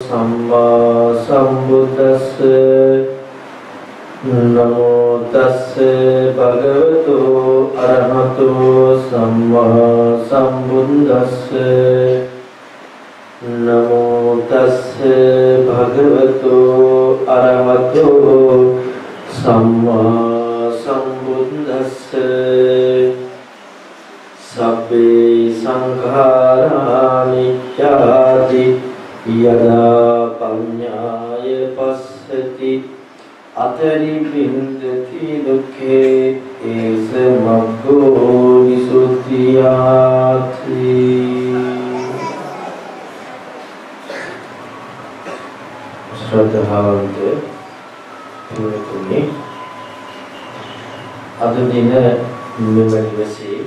සම්මා සම්බුද්දස්ස නමෝ තස්ස භගවතු අරහතු සම්මා සම්බුද්දස්ස නමෝ තස්ස භගවතු අරහතු සම්මා සම්බුද්දස්ස සබ්බේ සංඛාරා නිච්ඡාති යදා පඤ්ඤාය පස්සති. අතරි බින්දති දුක්ඛේ ඒස මග්ගෝ විසුද්ධියාති ශ්‍රද්ධාවන්ත පුරුතුනි අද දින මෙම නිවසේ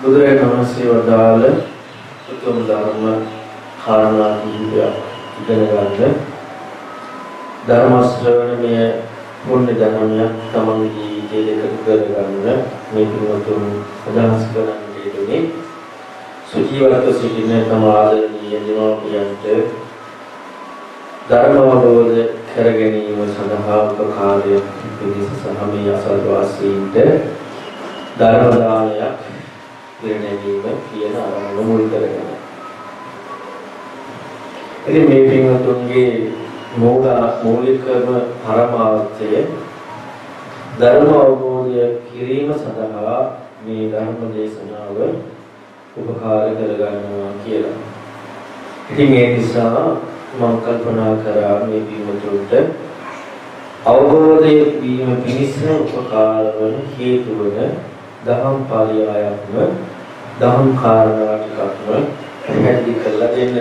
බුදුරජාණන් වහන්සේ වදාළ උතුම් ධර්ම කාරණා කිහිපයක් ඉගෙන ගන්න. ධර්ම ශ්‍රවණය පුණ්‍ය ධර්මයක් තමන්ගේ ජීවිතේ දෙක කරගන්න මේ පින්වතුන් අදහස් කරන්නේ දුනේ සුජීවත්ව සිටින තම ආදරණීය දෙමව්පියන්ට ධර්ම අවබෝධ කර ගැනීම සඳහා උපකාරයක් පිණිස සහ මේ අසල්වාසීන්ට ධර්ම දානයක් පිරිනැමීම කියන අරමුණ මුල් කරගෙන. ඉතින් මේ පින්වතුන්ගේ මූල මූලිකම පරමාර්ථය ධර්ම අවබෝධය කිරීම සඳහා මේ ධර්ම දේශනාව උපකාර කරගන්නවා කියලා. ඉතින් ඒ නිසා මම කල්පනා කරා මේ පින්වතුන්ට අවබෝධය වීම පිණිස උපකාර වන හේතු වන දහම් පරියායක්ම දහම් කාරණා ටිකක්ම පැහැදිලි කරලා දෙන්න.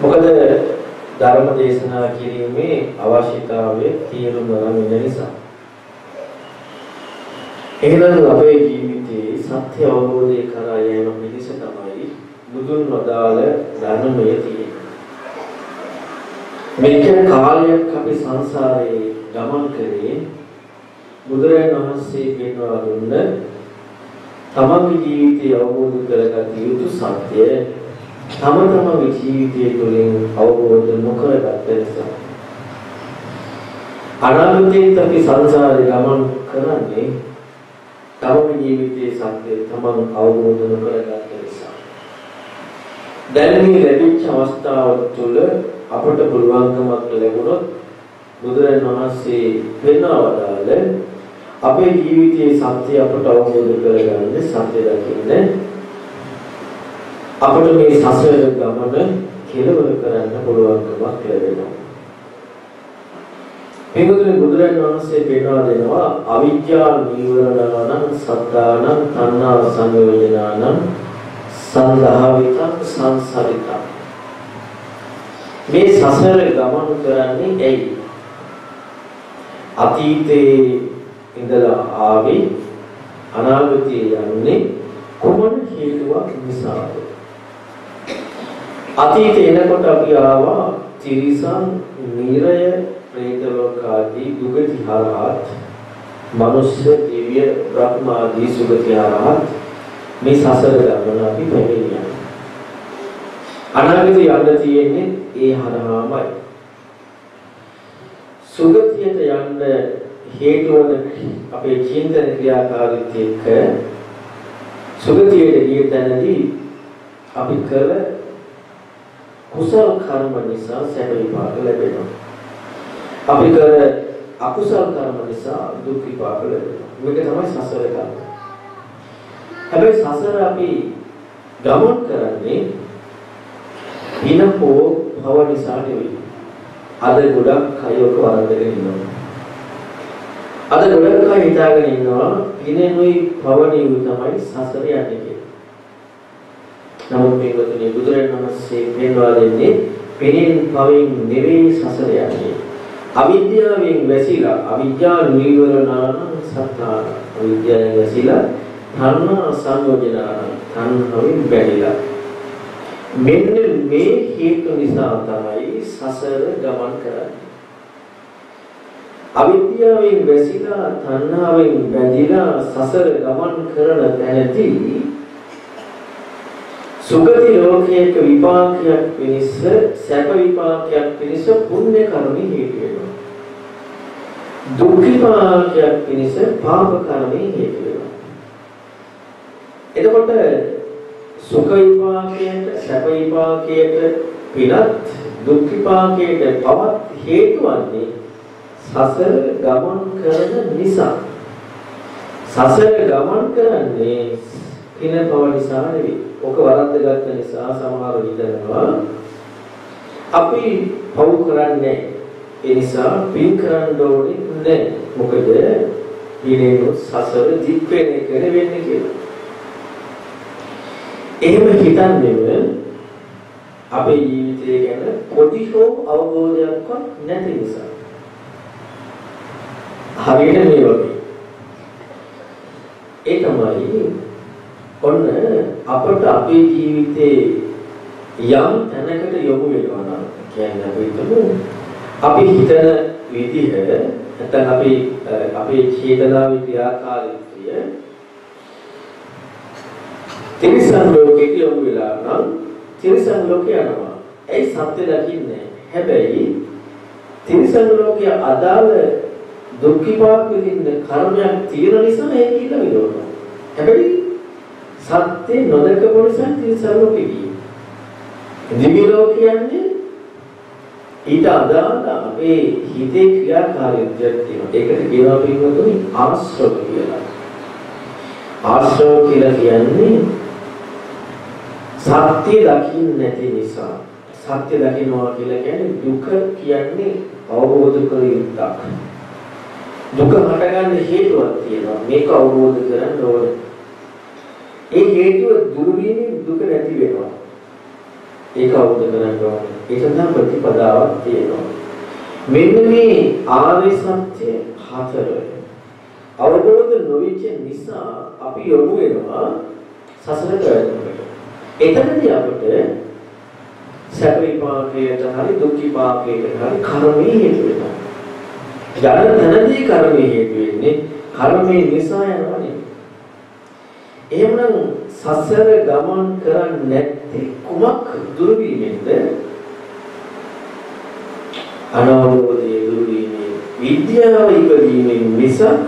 මොකද ධර්ම දේශනා කිරීමේ අවශ්‍යතාවය තීරුම් ගන්න නිසා. එහෙනම් අපේ ජීවිතයේ සත්‍ය අවබෝධය කරා යෑම පිණිස තමයි බුදුන් වදාළ ධර්මය තියෙන්නේ. මෙච්චර කාලයක් අපි සංසාරේ ගමන් කරේ බුදුරජාණන් වහන්සේ පෙන්වා දුන්න තමන්ගේ ජීවිතය අවබෝධ කරගත යුතු සත්‍ය තම තමන්ගේ ජීවිතය තුළින් අවබෝධ නොකරගත්ත නිසා අනාගතයේ අපි සංසාරේ ගමන් කරන්නේ තමන්ගේ ජීවිතයේ සත්‍ය තමන් අවබෝධ නොකරගත්ත නිසා දැන් මේ ලැබිච්ච අවස්ථාව තුළ අපට පුළුවන්කමක් ලැබුණොත් බුදුරජාණන් වහන්සේ පෙන්වවදාළ අපේ ජීවිතයේ සත්‍ය අපට අවබෝධ කරගන්න සත්‍ය දකින්න අපට මේ සසර ගමන කෙලවර කරන්න පුළුවන්කමක් ලැබෙනවා. මේකතුලේ බුදුරජාණන් වහන්සේ පෙන්වා දෙනවා අවිද්‍යා නීවරණානම් සත්තානම් තණ්හා සංයෝජනානම් සංධාවිතං සංසරිතං මේ සසර ගමන් කරන්නේ ඇයි? අතීතයේ ඉඳලා ආවේ අනාගතයේ යන්නේ කුමන හේතුවක් නිසාද? අතීතේ එනකොට අපි ආවා තිරිසන්, නිරය, പ്രേත ලෝක ආදී දුගති හරහත්, මනුෂ්‍ය, දිව්‍ය, බ්‍රහ්ම ආදී සුගති හරහත් මේ සසර ගමන අපි පැමිණියා. අනාගතේ යන්න තියෙන්නේ ඒ හරහාමයි. සුගතියට යන්න හේතු වන අපේ චින්තන ක්‍රියාකාරීත්වය එක්ක සුගතියට ගිය තැනදී අපි කළ කුසල කර්ම නිසා සැප විපාක ලැබෙනවා. අපි කළ අකුසල කර්ම නිසා දුක් විපාක ලැබෙනවා. මේක තමයි සසර ගමන. හැබැයි සසර අපි ගමන් කරන්නේ පිනකෝ භව නිසා නෙවෙයි. අද ගොඩක් අය ඔක වරද්දගෙන ඉන්නවා. අද ගොඩක් අය හිතාගෙන ඉන්නවා පිනෙනුයි භවණියු තමයි සසර යන්නේ කියලා. නමුත් මේකතුනේ බුදුරජාණන් වහන්සේ පෙන්වා දෙන්නේ පිනෙන් භවෙන් නෙවෙයි සසර යන්නේ. අවිද්‍යාවෙන් වැසිලා අවිද්‍යා නීවරණාන සත්තාන අවිද්‍යාවෙන් වැසිලා තණ්හා සංයෝජනාන තණ්හාවෙන් බැඳිලා මෙන්න මේ හේතු නිසා තමයි සසර ගමන් කරන්නේ. අවිද්‍යාවෙන් වැසිලා තණ්හාවෙන් බැඳිලා සසර ගමන් කරන තැනදී සුගති ලෝකයක විපාකයක් පිණිස සැප විපාකයක් පිණිස පුණ්‍ය කර්ම හේතු වෙනවා. දුක් විපාකයක් පිණිස පාප කර්ම හේතු වෙනවා. එතකොට සුඛ විපාකයට සැප විපාකයට පිනත් දුක් විපාකයට පවත් හේතු වන්නේ සසර ගමන් කරන නිසා. සසර ගමන් කරන්නේ පින පව නිසා නෙවෙයි. ඔක වරද්දගත්ත නිසා සමහර විදනවා අපි පව් කරන්නේ ඒ නිසා පින් කරන්න ඕනේ නැහැ. මොකද පිනේ සසර දික් වෙන එක වෙන්නේ කියලා. එහෙම හිතන්නේම අපේ ජීවිතය ගැන පොඩි හෝ අවබෝධයක්වත් නැති නිසා. හරියට මේ වගේ. ඒ තමයි ඔන්න අපට අපේ ජීවිතේ යම් තැනකට යොමු වෙනවා නම් කියන්නේ අපි හිතමු අපි හිතන විදිහ නැත්නම් අපි අපේ චේතනාවේ ක්‍රියාකාරීත්වය තිරිසන් ලෝකෙට යොමු වෙලා නම් තිරිසන් ලෝකේ යනවා. ඒ සත්‍ය දකින්නේ. හැබැයි තිරිසන් ලෝකයේ අදාළ දුක් විපාක විඳින්න කර්මයක් තියෙන නිසා ඒක ඉල්ල විදවනවා. හැබැයි සත්‍ය නොදකපු නිසා තිරිසන් ලෝකෙ ගියේ. දිවි ලෝක කියන්නේ ඊට අදාළ අපේ හිතේ ක්‍රියාකාරීත්වයක් තියෙනවා. ඒකට කියනවා පින්වතුනි ආශ්‍රව කියලා. ආශ්‍රව කියලා කියන්නේ සත්‍ය දකින්න නැති නිසා සත්‍ය දකින්නවා කියලා කියන්නේ දුක කියන්නේ අවබෝධ කර යුත්තක්. දුක හටගන්න හේතුවක් තියෙනවා. මේක අවබෝධ කරගන්න ඕනේ. ඒ හේතුව දුරු වීමෙන් දුක නැති වෙනවා. ඒක අවබෝධ කරගන්න ඕනේ. ඒක නම් ප්‍රතිපදාවක් තියෙනවා. මෙන්න මේ ආර්ය සත්‍ය හතර අවබෝධ නොවිච්ච නිසා අපි යොමු වෙනවා සසර ප්‍රයත්නකට. එතනදී අපිට සැප විපාකයට හරි දුක් විපාකයට හරි කර්මයේ හේතු වෙනවා. යන තැනදී කර්මයේ හේතු වෙන්නේ කර්මයේ නිසා යනවා නෙමෙයි. එහෙමනම් සසර ගමන් කරන්නේ නැත්තේ කුමක් දුරු වීමෙන්ද? අනාවෝදයේ දුරු වීමෙන් විද්‍යාව ඉපදීමෙන් මිසක්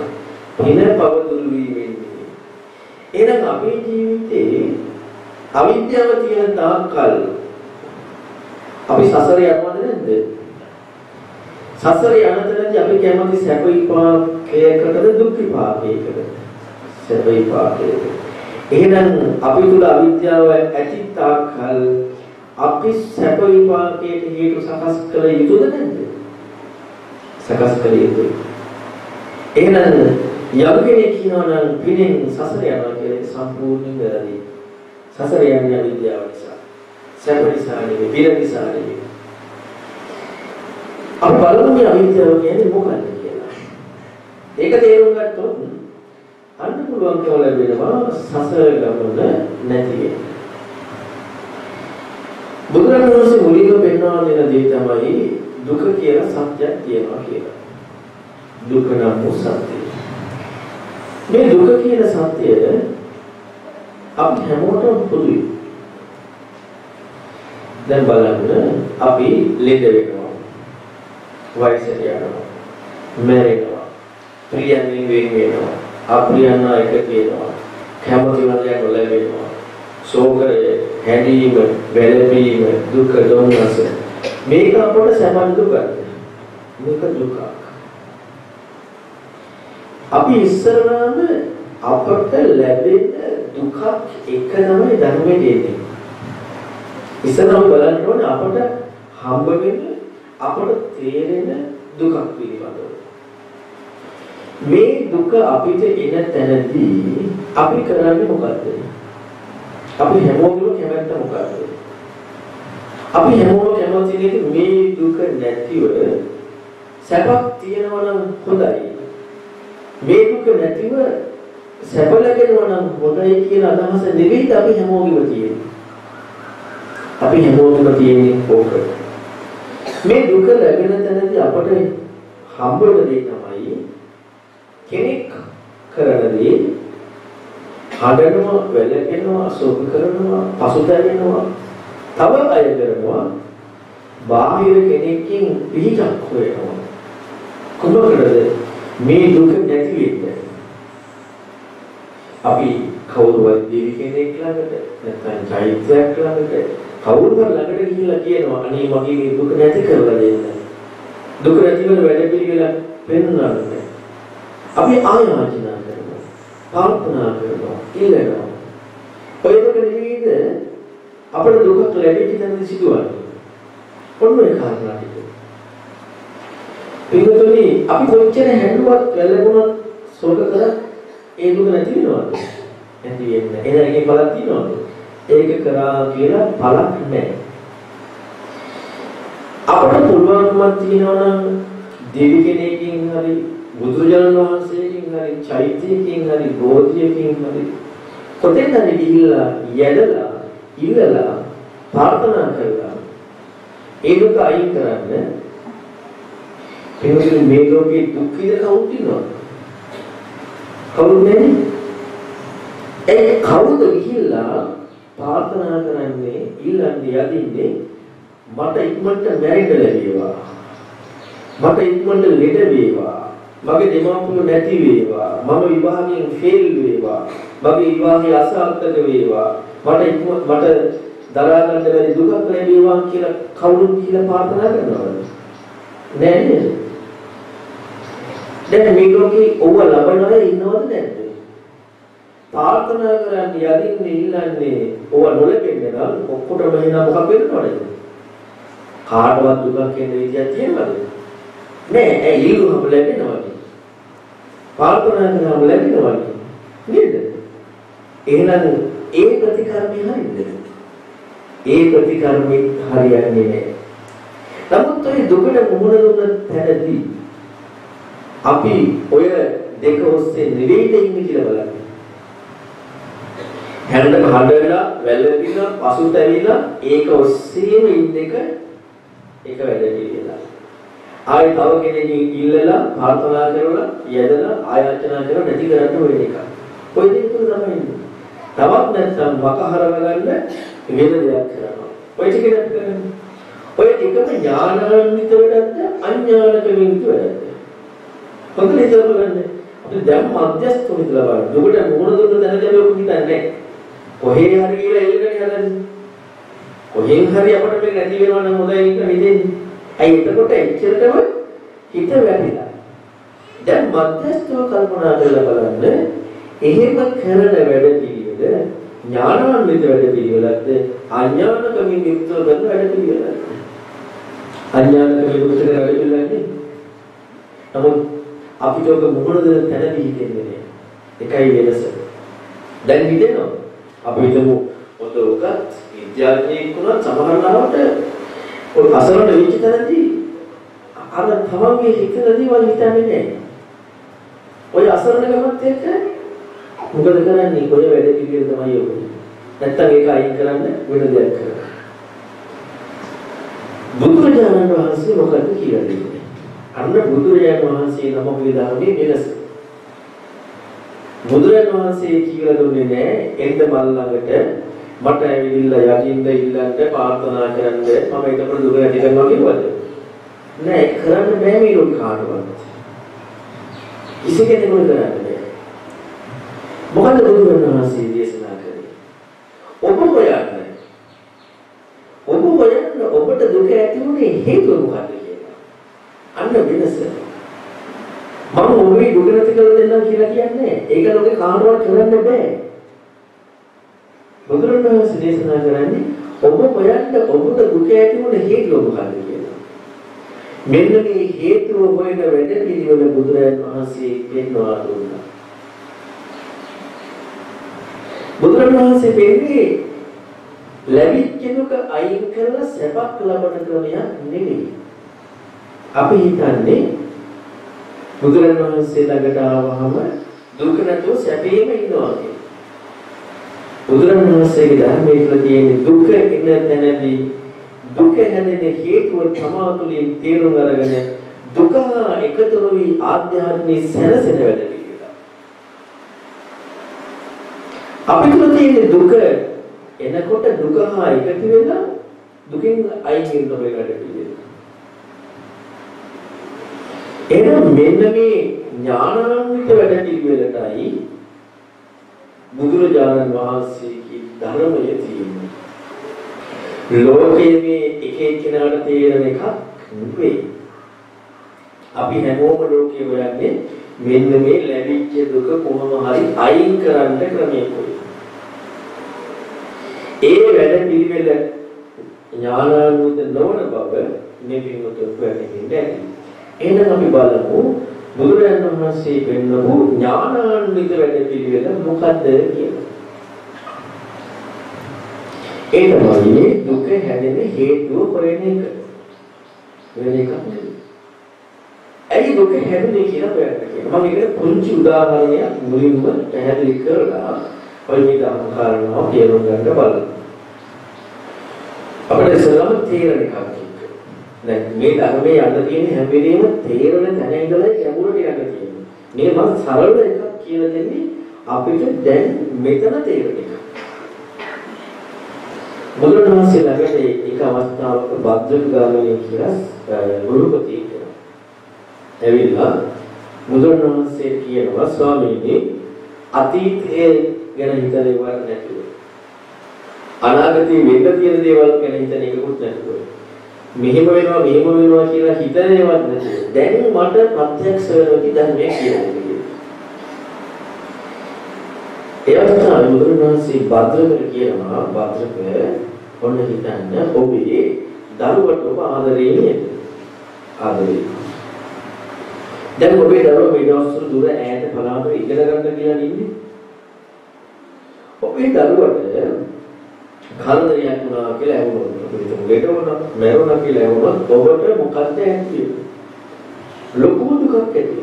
පින පව දුරු වීමෙන් නෙමෙයි. එහෙනම් අපේ ජීවිතේ අවිද්‍යාව තියෙන තාක්කල් අපි සසර යනවද නැද්ද? සසර යන තැනදී අපි කැමති සැප විපාකයකටද දුක් විපාකයකටද? සැප විපාකයකට. එහෙනම් අපි තුල අවිද්‍යාව ඇති තාක්කල් අපි සැප විපාකයට හේතු සකස් කළ යුතුද නැද්ද? සකස් කළ යුතුයි. එහෙනම් යම් කෙනෙක් කියනවා නම් පිනෙන් සසර යනවා කියලා ඒක සම්පූර්ණයෙන් වැරදි. සසර යන්නේ අවිද්‍යාව නිසා. සැප නිසා නෙවෙයි, පින නිසා නෙවෙයි. අපි බලමු අවිද්‍යාව කියන්නේ මොකක්ද කියලා. ඒක තේරුම් ගත්තොත් අන්න පුළුවන්කම ලැබෙනවා සසර ගමන නැති වෙන්න. බුදුරජාණන් වහන්සේ මුලින්ම පෙන්වා දෙන දේ තමයි දුක කියලා සත්‍යයක් තියෙනවා කියලා. දුක නම් සත්‍යය. මේ දුක කියන සත්‍යය අපි හැමෝටම පොදුයි. දැන් බලන්න අපි ලෙඩ වෙනවා. වයසට යනවා. මැරෙනවා. ප්‍රියයන්ගෙන් වෙන් වෙනවා. අප්‍රියයන් එක වෙනවා. කැමති වදයක් නොලැබෙනවා. ශෝකය, හැඬීම, වැළපීම, දුක, දොම්නස මේක අපට සමන් දුකක්. මේක දුකක්. අපි ඉස්සරහම අපට ලැබෙන දුකක් එක තමයි ධර්මයේ තියෙන්නේ. ඉස්සරහම බලන්න ඕනේ අපට හම්බ වෙන අපට තේරෙන දුකක් පිළිබඳව. මේ දුක අපිට එන තැනදී අපි කරන්නේ මොකද්ද? අපි හැමෝගෙම කැමැත්ත මොකද්ද? අපි හැමෝම කැමති නේද මේ දුක නැතිව සැපක් තියෙනවා නම් හොඳයි. මේ දුක නැතිව සැප ලැබෙනවා නම් හොඳයි කියන අදහස නෙවෙයි අපි හැමෝගෙම තියෙන්නේ. අපි හැමෝගෙම තියෙන්නේ ඕක. මේ දුක ලැබෙන තැනදී අපට හම්බ වෙන දේ තමයි කෙනෙක් කරන දේ හඬනවා, වැළපෙනවා, සෝක කරනවා, පසුතැවෙනවා, තව අය කරනවා, බාහිර කෙනෙක්කින් පිහිටක් හොයනවා. කොහොමද මේ දුක නැති වෙන්නේ? අපි කවුරුවත් දෙවි කෙනෙක් ළඟට නැත්නම් චෛත්‍යයක් ළඟට කවුරුහරි ළඟට ගිහිල්ලා කියනවා අනේ මගේ මේ දුක නැති කරලා දෙන්න. දුක නැති වෙන වැඩ පිළිවෙලක් පෙන්වන්න. අපි ආයාචනා කරනවා. ප්‍රාර්ථනා කරනවා. ඉල්ලනවා. ඔය දෙක නෙවෙයිද අපේ දුක ලැබෙච්ච තැනදී සිදුවන්නේ. ඔන්න ඒ කාරණා ටික. පින්තුනි අපි කොච්චර හැඬුවත් වැළපුණත් සෝක කරා ඒ දුක නැති වෙනවද? නැති වෙන්නේ. එහෙනම් ඒකේ බලක් තියනවද? ඒක කරා කියලා බලක් නැහැ. අපිට පුළුවන්කමක් තියෙනවා නම් දෙවි කෙනෙක්ගෙන් හරි බුදුරජාණන් වහන්සේගෙන් හරි චෛත්‍යයෙන් හරි බෝධියකින් හරි කොතෙන් හරි ගිහිල්ලා යැදලා ඉල්ලලා ප්‍රාර්ථනා කරලා ඒ දුක අයින් කරන්න එනිසා මේ ලෝකේ දුක් විඳ කවුද ඉන්නවද කවුරුත් නැනේ ඒ කවුද ගිහිල්ලා ප්‍රාර්ථනා කරන්නේ ඉල්ලන්නේ යදින්නේ මට ඉක්මනට මැරෙන්න ලැබේවා. මට ඉක්මනට ලෙඩ වේවා. මගේ දෙමාපියෝ නැති වේවා. මම විවාහයෙන් ෆේල් වේවා. මගේ විවාහය අසාර්ථක වේවා. මට ඉක්ම මට දරා ගන්න බැරි දුකක් ලැබේවා කියලා කවුරුත් කියලා ප්‍රාර්ථනා කරනවද? නෑ නේද? දැන් මේ ලෝකේ ඔව ලබන අය ඉන්නවද නැද්ද? ප්‍රාර්ථනා කරන්නේ යදින්නේ ඉල්ලන්නේ ඔව නොලැබෙන්න නම් ඔක්කොටම එන මොකක් වෙනවද කාටවත් දුකක් කියන විදියක් තියෙනවද? නෑ ඒ ඉල්ලුවම ලැබෙනවා ප්‍රාර්ථනා කරාම ලැබෙනවා නේද? එහෙනම් ඒ ප්‍රතිකර්මය හරියද? ඒ ප්‍රතිකර්මෙ හරියන්නේ නෑ. නමුත් ඔය දුකට මුහුණ දුන්න තැනදී අපි ඔය දෙක ඔස්සේ නිවේද ඉන්නේ කියලා බලන්න. හැරෙන්න හඬලා වැළපිලා පසුතැවිලා ඒක ඔස්සේම ඉන්න එක ඒක වැඩ පිළිවෙලා. ආයෙ තව කෙනෙක්ගෙන් ඉල්ලලා ප්‍රාර්ථනා කරලා යදලා ආයාචනා කරලා නැති කරන්න වෙන එක. ඔය දෙක තුන තමයි ඉන්නේ. තවත් නැත්නම් වකහරව ගන්න වෙන දෙයක් කරනවා. ඔය ටික නේද කරන්නේ. ඔය එකම ඥානාන්විත වැඩක්ද අඥානක වින්තු වැඩක්ද? හොඳට හිතලා බලන්න. අපි දැන් මධ්‍යස්ථ හිතලා බලන්න. දුකට මොන දුන්න දැනද ඔය හිතන්නේ. කොහේ හරි කියලා එල්ලගෙන හදන්නේ. කොහෙන් හරි අපිට මේක නැති වෙනවා නම් හොඳයි කියලා හිතෙන්නේ. ඇයි එතකොට එච්චරටම හිත වැටිලා. දැන් මධ්‍යස්ථව කල්පනා කරලා බලන්න. එහෙම කරන වැඩ පිළිවෙල ඥානවන්විත වැඩ පිළිවෙලක්ද අඥානකමින් යුක්තව කරන වැඩ පිළිවෙලක්ද? අඥානකමින් යුක්ත කරන වැඩ පිළිවෙලක්ද? නමුත් අපිට ඔබ මොනවද තැනදී හිතෙන්නේ නැහැ. එකයි වෙනස. දැන් හිතෙනවා. අපි හිතමු ඔත උගත් විද්‍යාඥයෙක් වුණා සමහර ලාවට ඔය අසරණ වෙච්ච තැනදී අර තමන්ගේ හිතන දේවල් හිතන්නේ නැහැ. ඔය අසරණකමත් එක්ක මොකද කරන්නේ? ඔය වැඩ පිළිවෙල තමයි ඔබ. නැත්තම් ඒක අයින් කරන්න වෙන දෙයක් කරන්න. බුදුරජාණන් වහන්සේ මොකද කියලා දෙන්නේ? අන්න බුදුරජාණන් වහන්සේ නම පිළිදාමේ වෙනස. බුදුරජාණන් වහන්සේ කියලා දුන්නේ නෑ එන්න මල් ළඟට මට ඇවිල්ලා යකින්ද ඉල්ලන්න ප්‍රාර්ථනා කරන්න මම ඒක දුර ඇති කරනවා කිව්වද? නෑ ඒක කරන්න බෑ මේ ලෝක කාටවත්. කිසි කෙනෙකුට කරන්න බෑ. මොකද බුදුරජාණන් වහන්සේ දේශනා කරේ? ඔබ හොයන්න. ඔබ හොයන්න ඔබට දුක ඇති වුනේ හේතුව මොකක්ද කියලා. අන්න වෙනස. මම ඔබේ දුක නැති කරලා දෙන්නම් කියලා කියන්නේ. ඒක ලෝකේ කාටවත් කරන්න බෑ. බුදුරණවහන්සේ දේශනා කරන්නේ ඔබ හොයන්න ඔබට දුක ඇති වුණ හේතුව මොකක්ද කියලා. මෙන්න මේ හේතුව හොයන වැඩ පිළිවෙල බුදුරජාණන් වහන්සේ පෙන්වා දුන්නා. බුදුරජාණන් වහන්සේ පෙන්නේ ලැබිච්ච දුක අයින් කරලා සැපක් ලබන ක්‍රමයක් නෙවෙයි. අපි හිතන්නේ බුදුරජාණන් වහන්සේ ළඟට ආවහම දුක නැතුව සැපේම ඉන්නවා කියලා. බුදුරජාණන් වහන්සේගේ ධර්මයේ තුල තියෙන දුක එන තැනදී දුක හැදෙන හේතුව තමා තුළින් තේරුම් අරගෙන දුක එකතු වී ආධ්‍යාත්මික සැනසෙන වැඩ පිළිවෙල. අපි තුල තියෙන දුක එනකොට දුක හා එකතු වෙලා දුකින් අයින් වෙන්න ඔය වැඩ පිළිවෙල. එහෙනම් මෙන්න මේ ඥානාන්විත වැඩ පිළිවෙලටයි බුදුරජාණන් වහන්සේගේ ධර්මය තියෙන්නේ. ලෝකයේ මේ එක එක්කෙනාට තේරෙන එකක් නෙවෙයි. අපි හැමෝම ලෝකේ හොයන්නේ මෙන්න මේ ලැබිච්ච දුක කොහොම හරි අයින් කරන්න ක්‍රමයක් කොයි. ඒ වැඩ පිළිවෙල ඥානානුද නොවන බව මේ පිටුතුන් පැහැදිලින්නේ. එහෙනම් අපි බලමු බුදුරජාණන් වහන්සේ පෙන්වපු ඥානාන්විත වැඩ පිළිවෙල මොකද්ද කියලා. ඒ තමයි දුක හැදෙන හේතුව හොයන එක. වෙන එකක් නෙවෙයි. ඇයි දුක හැදුනේ කියලා හොයන්න කියනවා. මම ඒකට පුංචි උදාහරණයක් මුලින්ම පැහැදිලි කරලා ඔය මේ ධර්ම කාරණාව තේරුම් ගන්න බලන්න. අපිට ඉස්සෙල්ලාම තේරෙන එකක් එක්ක. දැන් මේ ධර්මයේ යන්න තියෙන හැම වෙලේම තේරෙන තැන ඉඳලා ගැඹුරට යන්න තියෙනවා. මේ මම සරල එකක් කියලා දෙන්නේ අපිට දැන් මෙතන තේරෙන එක. බුදුරණවහන්සේ ළඟට එක අවස්ථාවක භද්‍රගාමිනී කියලා ගුරුපති කෙනෙක්. ඇවිල්ලා බුදුරණවහන්සේ කියනවා ස්වාමීනි අතීතයේ ගැන හිතන ඒවා නැතුව අනාගතේ වෙන්න තියෙන දේවල් ගැන හිතන එකකුත් නැතුව මෙහෙම වෙනවා මෙහෙම වෙනවා කියලා හිතන ඒවත් නැතුව දැන් මට ප්‍රත්‍යක්ෂ වෙනකි ධර්මයේ කියන්නේ. ඒ අවස්ථාවේ බුදුරණවහන්සේ භද්‍රකට කියනවා භද්‍රක ඔන්න හිතන්න ඔබේ දරුවට ඔබ ආදරේ නේද? ආදරේ. දැන් ඔබේ දරුවා මේ දවස්වල දුර ඈත පළාතක ඉගෙන ගන්න කියලා ඉන්නේ. ඔබේ දරුවට කරදරයක් වුණා කියලා ඇහුනොත් අපිට ලෙඩ වුණා, මැරුණා කියලා ඇහුනොත් ඔබට මොකක්ද ඇති ලොකු දුකක් ඇති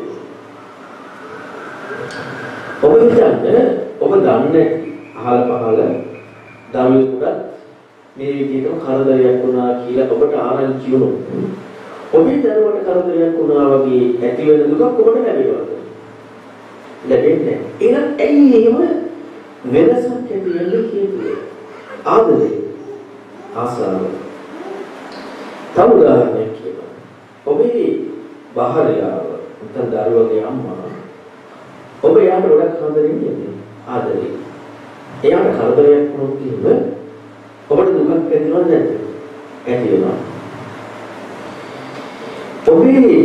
ඔබ හිතන්නේ ඔබ දන්නේ අහල පහල දරුවෙකුට මේ විදිහටම කරදරයක් වුණා කියලා ඔබට ආරංචි වුණොත් ඔබේ දරුවට කරදරයක් වුණා වගේ ඇති වෙන දුකක් ඔබට ලැබෙනවද? ලැබෙන්නේ නැහැ. එහෙනම් ඇයි එහෙම වෙනසක් ඇති වෙන්නේ කියන්නේ? ආදරේ ආසාව. තව උදාහරණයක් කියනවා. ඔබේ බාහිරයාව නැත්නම් දරුවගේ අම්මා ඔබ එයාට ගොඩක් කරදරෙන්නේ නැහැ. ආදරේ. එයාට කරදරයක් වුණොත් එහෙම ඔබට දුකක් ඇතිවෙනවද නැද්ද? ඇති වෙනවා. ඔබේ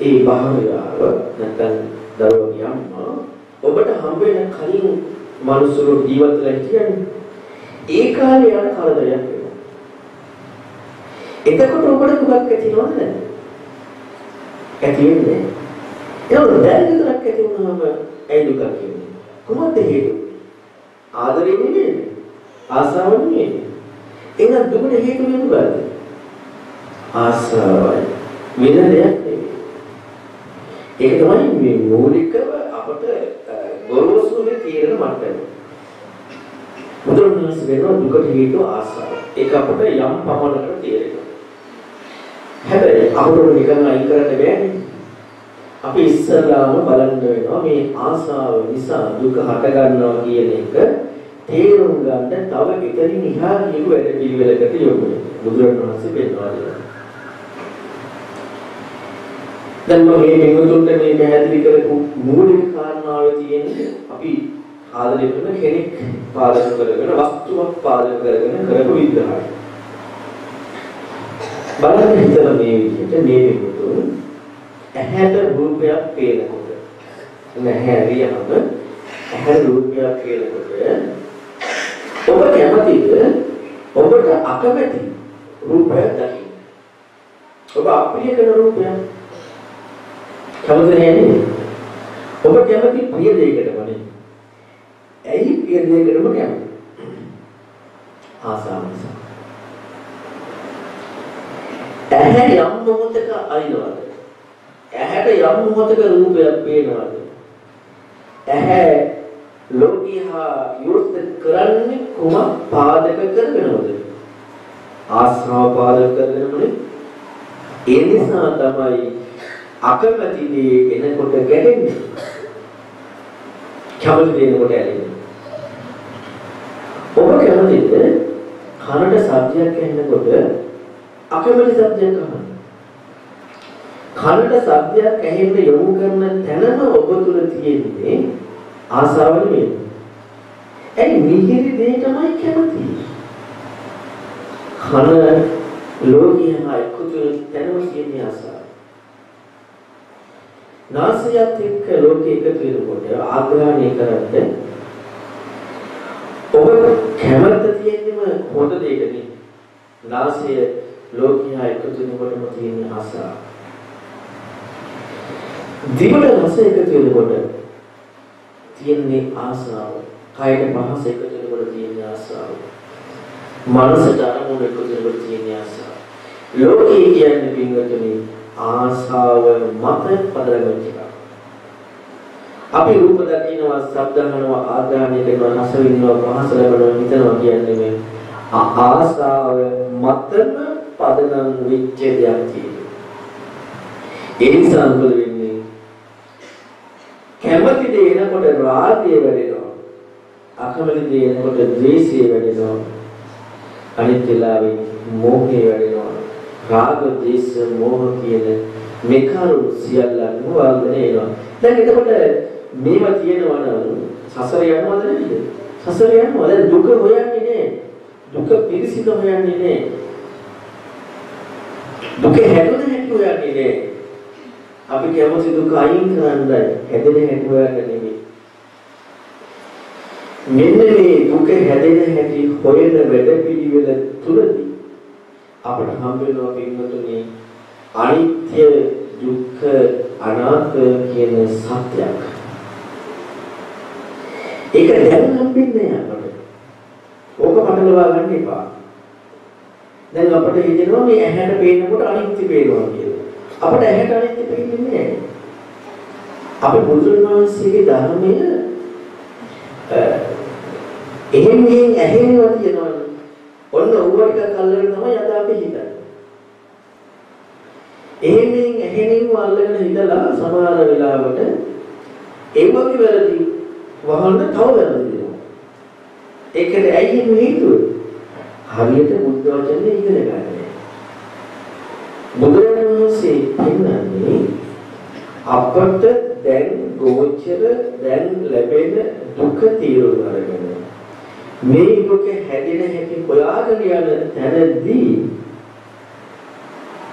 ඒ භාවයාව නැත්නම් දරුවගේ අම්මා ඔබට හම්බ වෙන කලින් මනුස්සරු ජීවත් වෙලා කියන්නේ ඒ කාලේ යන කරදරයක් වෙනවා. එතකොට ඔබට දුකක් ඇතිවෙනවද නැද්ද? ඇති වෙන්නේ නැහැ. ඒක දැන් දුකක් ඇති වුණාම ඇයි දුකක් කියන්නේ? කොහොමද හේතුව? ආදරේ නෙමෙයි. ආසාව නෙමෙයි. එහෙනම් දුකට හේතු වෙන්නේ මොකද්ද? ආසාවයි. වෙන දෙයක් නෙවෙයි. ඒක තමයි මේ මූලිකව අපට ගොරෝසුනේ තීරණ මට්ටම. බුදුරජාණන් වෙනවා දුකට හේතුව ආසාව. ඒක අපට යම් පමණකට තේරෙනවා. හැබැයි අපට නිකන් අයින් කරන්න බෑනේ. අපි ඉස්සරලාම බලන්න වෙනවා මේ ආසාව නිසා දුක හට ගන්නවා කියන එක තේරුම් ගන්න තව එතනින් එහා ගිය වැඩ පිළිවෙලකට යොමු වෙනවා. බුදුරජාණන් වහන්සේ පෙන්වා දෙනවා. දැන් මම මේ මෙතුන්ට මේ පැහැදිලි කරපු මූලික කාරණාව තියෙන්නේ අපි ආදරය කරන කෙනෙක් පාදක කරගෙන වස්තුවක් පාදක කරගෙන කරපු විග්‍රහය. බලන්න හිතන මේ විදිහට මේ මෙතුන් ඇහැට රූපයක් පේනකොට නැහැ හරියම ඇහැ රූපයක් පේනකොට ඔබ කැමතිද ඔබට අකමැති රූපයක් දකින්න? ඔබ අප්‍රිය කරන රූපයක් කවුද නේද? ඔබ කැමති ප්‍රිය දෙයකටම නේ. ඇයි ප්‍රිය දෙයකටම කැමති? ආසාව නිසා. ඇහැ යම් මොහොතක අයිනවද? ඇහැට යම් මොහොතක රූපයක් පේනවද? ඇහැ ලෝකීහා විරුද්ධ කරන්නේ කුමක් පාදක කරගෙනවද? ආස්‍රාව පාදක කරගෙනමනේ. ඒ නිසා තමයි අකමැති දේ එනකොට ගැටෙන්නේ. කැමති දේ එනකොට ඇලෙන්නේ. ඔබ කැමතිද කනට සබ්ජයක් ඇහෙනකොට අකමැති සබ්ජයක් අහන්න? කනට සබ්ජයක් ඇහෙන්න යොමු කරන තැනම ඔබ තුල තියෙන්නේ ආසාව නෙමෙයි. ඇයි මිහිරි දේ තමයි කැමති. කන ලෝකීයම එකතු තැනම තියෙන ආසාව. නාසයත් එක්ක ලෝකෙ එකතු වෙනකොට ආග්‍රහණය කරද්දී ඔබ කැමැත්ත තියෙන්නම හොඳ දෙයකනේ. නාසය ලෝකීය එකතු වෙනකොටම තියෙන ආසාව. දිවට රස එකතු වෙනකොට තියෙන්නේ ආසාව. කයට පහස එකතු වෙනකොට තියෙන ආසාව. මනසට අරමුණ එකතු වෙනකොට තියෙන ආසාව. ලෝකේ කියන්නේ පින්වතුනි ආසාව මත පදනම් වෙච්ච එකක්. අපි රූප දකින්නවා, ශබ්ද අහනවා, ආග්‍රහණය කරනවා, රස විඳිනවා, පහස ලබනවා, හිතනවා කියන්නේ මේ ආසාව මතම පදනම් වෙච්ච දෙයක් තියෙනවා. ඒ නිසා මොකද වෙන්නේ? කැමති දේ එනකොට රාගය වැඩෙනවා. අකමැති දේ එනකොට ද්වේෂය වැඩෙනවා. අනිත් වෙලාවෙ මෝහය වැඩෙනවා. රාග, ද්වේෂ, මෝහ කියන මේ කරුණු සියල්ලම වර්ධනය වෙනවා. දැන් එතකොට මේවා තියෙනවා නම් සසර යනවද නේද? සසර යනවා. දැන් දුක හොයන්නේ නෑ. දුක පිරිසිදු හොයන්නේ නෑ. දුක හැදුන හැටි හොයන්නේ නෑ. අපි කැමති දුක අයින් කරන්නයි හැදෙන හැටි හොයන්න නෙමෙයි. මෙන්න මේ දුක හැදෙන හැටි හොයන වැඩපිළිවෙල තුලදී අපට හම්බ වෙනවා පින්වතුනි අනිත්‍ය දුක්ඛ අනාත්ම කියන සත්‍යයක්. ඒක දැන් හම්බෙන්නේ නැහැ අපට. ඕක පටලවා ගන්න එපා. දැන් අපිට හිතෙනවා මේ ඇහැට පේනකොට අනිත්‍ය පේනවා කියලා. අපිට ඇහැට අනිත්‍ය පේන්නේ නැහැ. අපි බුදුන් වහන්සේගේ ධර්මය එහෙම මෙහෙන් ඇහෙනවා කියනවනේ. ඔන්න ඌව ටිකක් අල්ලගෙන තමයි අද අපි හිතන්නේ. එහෙම මෙහෙන් ඇහෙනින්ම අල්ලගෙන හිටලා සමහර වෙලාවට ඒ වගේ වැරදි වහන්න තව වැරදි දෙනවා. ඒකට ඇයි එහෙම හේතුව? හරියට බුද්ධ වචනේ ඉගෙන ගන්න. බුදුරජාණන් වහන්සේ පෙන්වන්නේ අපට දැන් ගෝචර දැන් ලැබෙන දුක තීරුම් අරගෙන මේ දුක හැදෙන හැටි හොයාගෙන යන තැනදී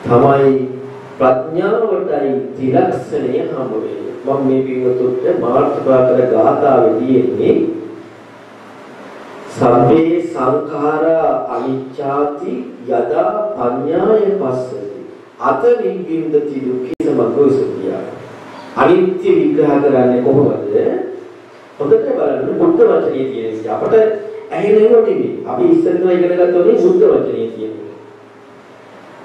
තමයි ප්‍රඥාවටයි ත්‍රිලක්ෂණය හම්බ වෙන්නේ. මම මේ පිටුත් මාර්ථකා කර ගාථාවේදී එන්නේ සබ්බේ සංඛාරා අනිච්ඡාති යදා පඤ්ඤාය පස්සති. අත නිබ්බින්දති දුක්ඛේ සමග්ගෝසතිය අනිත්‍ය විග්‍රහ කරන්නේ කොහොමද? හොඳට බලන්න බුද්ධ වචනේ තියෙන නිසා අපට ඇහෙනව නෙමෙයි. අපි ඉස්සෙල්ලා ඉගෙන ගත්තොනේ බුද්ධ වචනේ තියෙනවා.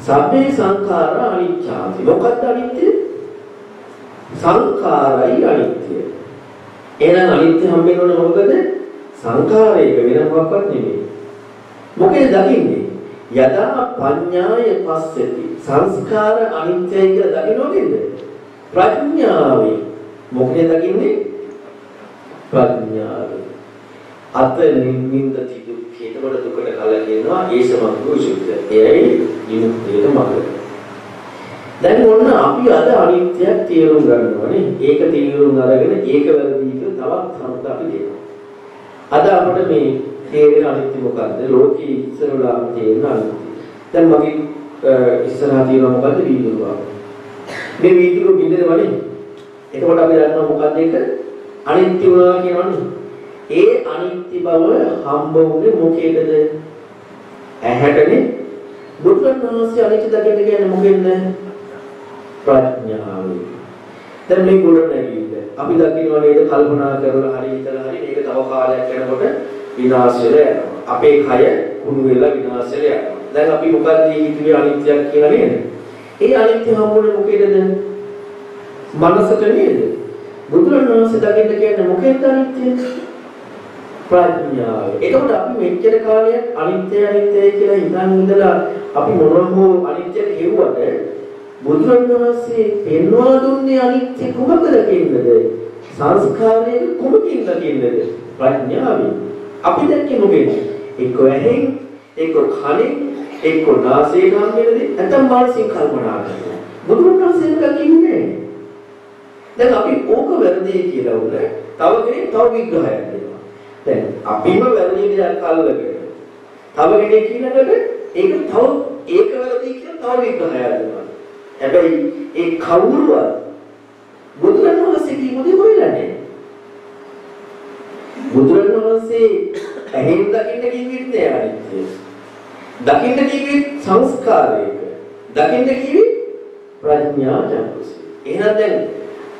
සබ්බේ සංඛාරා අනිච්ඡාති මොකක්ද අනිත්‍ය? සංඛාරයි අනිත්‍ය. එහෙනම් අනිත්‍ය හම්බෙන්නේ මොකද? සංඛාරයක වෙන මොකක්වත් නෙමෙයි. මොකේද දකින්නේ? යදා පඤ්ඤාය පස්සති. සංස්කාර අනිත්‍යයි කියලා දකින්නෝකෙන්ද ප්‍රඥාවේ. මොකේද දකින්නේ? ප්‍රඥාවේ. අත නිමින්දති දුක්ඛේ එතකොට දුකට කලකිනවා ඒ සමග්ගෝ සුද්ධ එයයි විමුක්තියට මඟ දැන් ඔන්න අපි අද අනිත්‍යයක් තේරුම් ගන්නවානේ ඒක තේරුම් අරගෙන ඒක වැරදි කියලා තවත් සම්පත අපි දෙනවා අද අපිට මේ තේරෙන අනිත්‍ය මොකද්ද? ලෝකේ ඉස්සරලාම තේරෙන අනිත්‍ය. දැන් මගේ ඉස්සරහා තියෙන මොකද්ද වීදුරුව. මේ වීදුරුව බින්දනවනේ. එතකොට අපි දන්නවා මොකද්ද ඒක? අනිත්‍ය වුණා කියනවනේ. ඒ අනිත්‍ය බව හම්බ වුනේ මොකේදද? ඇහැටනේ. බුදුන් වහන්සේ අනිත්‍ය දකින්න කියන්නේ මොකෙන්ද? ප්‍රඥාවෙන්. දැන් මේ ගොඩ නැගීම අපි දකින්නවා නේද කල්පනා කරලා හරි හිතලා හරි මේක තව කාලයක් යනකොට විනාශ වෙලා යනවා. අපේ කය කුණු වෙලා විනාශ වෙලා යනවා. දැන් අපි මොකක්ද හිතුවේ අනිත්‍යයක් කියලා නේද? ඒ අනිත්‍ය හම්බුනේ මොකේදද? මනසට නේද? බුදුරණවහන්සේ දකින්න කියන්නේ මොකේද අනිත්‍ය? ප්‍රඥාව. එතකොට අපි මෙච්චර කාලයක් අනිත්‍ය අනිත්‍යයි කියලා හිතන් ඉඳලා අපි මොනවා හෝ අනිත්‍යට හෙව්වට බුදුරණවහන්සේ පෙන්වා දුන්නේ අනිත්‍ය කුමකද කියන්නේද? සංස්කාරයේ කුමකින්ද කියන්නේද? ප්‍රඥාවෙන්. අපි දැක්කේ මොකේද? එක්ක ඇහෙන්, එක්ක කනෙන්, එක්ක නාසයෙන් හම්බෙනදී නැත්නම් මානසික කල්පනා කරනවා. බුදුරජාණන් වහන්සේ කිව්වේ දැන් අපි ඕක වැරදි කියලා උනේ තව කෙනෙක් තව විග්‍රහයක් දෙනවා. දැන් අපිම වැරදි දෙයක් අල්ලගෙන තව කෙනෙක් කියනකොට ඒක තව ඒක වැරදි කියලා තව විග්‍රහයක් දෙනවා. හැබැයි ඒ කවුරුවත් බුදුරජාණන් වහන්සේ කිව්වේ හොයලා නැහැ. බුදුරජාණන් වහන්සේ ඇහෙන් දකින්න කිව්වෙත් නෑ අනිත්‍ය. දකින්න කිව්වෙත් සංස්කාරයක. දකින්න කිව්වෙත් ප්‍රඥා චක්කසි. එහෙනම් දැන්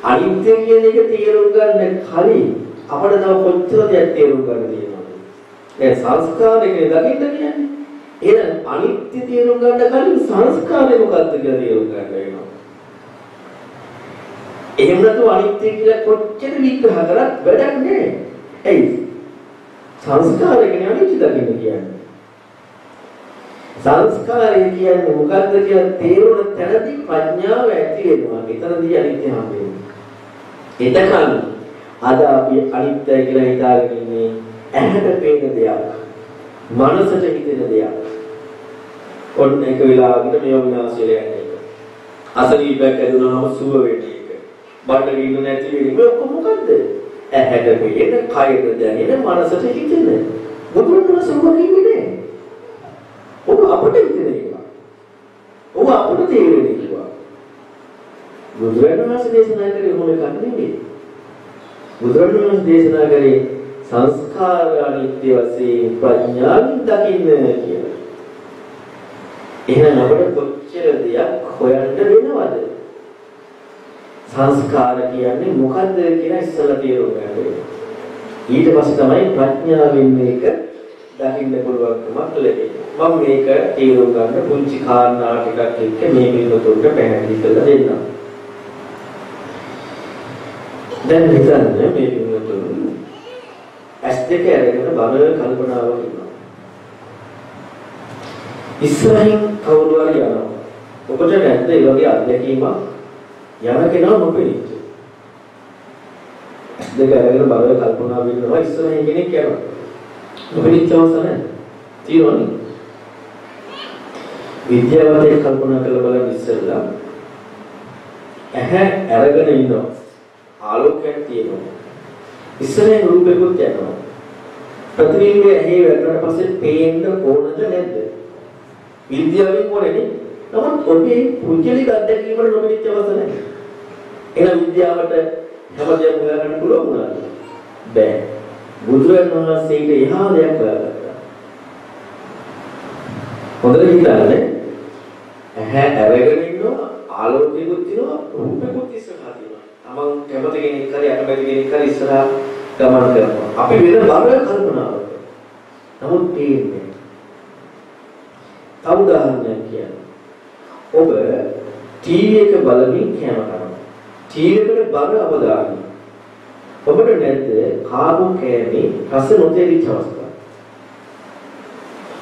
අනිත්‍ය කියන එක තේරුම් ගන්න කලින් අපිට තව කොච්චර දෙයක් තේරුම් ගන්න තියෙනවද? දැන් සංස්කාරයකනේ දකින්න කියන්නේ. එහෙනම් අනිත්‍ය තේරුම් ගන්න කලින් සංස්කාරය මොකක්ද කියලා තේරුම් ගන්න වෙනවා. එහෙම නැතුව අනිත්‍ය කියලා කොච්චර විග්‍රහ කරත් වැඩක් නෑ. එයි සංස්කාරයකනේ අනිත්‍ය දකින්න කියන්නේ. සංස්කාරය කියන්නේ මොකද්ද කියලා තේරුණ තැනදී ප්‍රඥාව ඇති වෙනවා. එතනදී අනිත්‍ය හම්බ වෙනවා. එතකන් අද අපි අනිත්‍යයි කියලා හිතාගෙන ඉන්නේ ඇහැට පේන දෙයක්. මනසට හිතෙන දෙයක්. ඔන්න එක වෙලාවකට මේ විනාශ වෙලා යන එක. අසනීපයක් ඇදුනම සුව වෙන එක. බඩ වීම නැති වෙන එක ඔක්කොම මොකද්ද? ඇහැට පේන, කයට දැනෙන, මනසට හිතෙන. බුදුරජාණන් වහන්සේ කිව්වේ නෑ. ඔබ අපට හිතෙන එක. ඔබ අපට තේරෙන එක. බුදුරජාණන් වහන්සේ දේශනා කරේ මොන එකක් නෙමෙයි. බුදුරජාණන් වහන්සේ දේශනා කරේ සංස්කාර අනිත්‍ය වශයෙන් ප්‍රඥාවෙන් දකින්න කියලා. එහෙනම් අපිට කොච්චර දෙයක් හොයන්න වෙනවද? සංස්කාර කියන්නේ මොකද්ද කියලා ඉස්සෙල්ලා තේරුම් ගන්න ඕනේ. ඊට පස්සේ තමයි ප්‍රඥාවෙන් මේක දකින්න පුළුවන්කමක් ලැබෙන්නේ. මම මේක තේරුම් ගන්න පුංචි කාරණා ටිකක් එක්ක මේ පිළිතුරට පැහැදිලි කරලා දෙන්නම්. දැන් හිතන්න මේ පිළිතුරු ඇස් දෙක අරගෙන බල කල්පනාවක් ඉන්නවා. ඉස්සරහින් කවුරු හරි යනවා. ඔබට නැද්ද ඒ වගේ අත්දැකීමක් යන කෙනා නොපෙනිච්ච. ඇස් දෙක අරගෙන බල කල්පනා වෙනවා ඉස්සරහින් කෙනෙක් යනවා. නොපෙනිච්ච අවසන තියෙනවනේ. විද්‍යාවතේ කල්පනා කරලා බලන්න ඉස්සෙල්ලා ඇහැ අරගෙන ඉන්නවා. ආලෝකයක් තියෙනවා. ඉස්සරහින් රූපෙකුත් යනවා. ප්‍රතිබිම්බය ඇහි වැටුණාට පස්සේ පේන්න ඕනද නැද්ද? විද්‍යාවෙන් ඕනේනේ. නමුත් ඔබේ පුද්ගලික අත්දැකීමකට නොමිච්ච අවශ්‍ය නැහැ. එහෙනම් විද්‍යාවට හැමදේම හොයාගන්න පුළුවන් වුණාද? බෑ. බුදුරජාණන් වහන්සේට එහා දෙයක් හොයාගත්තා. හොඳට හිතන්න ඇහැ අරගෙන ඉන්නවා ආලෝකයකුත් තියෙනවා රූපෙකුත් ඉස්සරහා තියෙනවා. තමන් කැමති කෙනෙක් හරි අකමැති කෙනෙක් හරි ඉස්සරහා ගමන් කරනවා. අපි වෙන බර කල්පනාවක්. නමුත් තේින්නේ. තව උදාහරණයක් කියන්න. ඔබ ටීවී එක බලමින් කැම කරනවා. ටීවී එකට බර අවධානය. ඔබට නැද්ද කාබු කෑමේ රස නොතේරිච්ච අවස්ථා?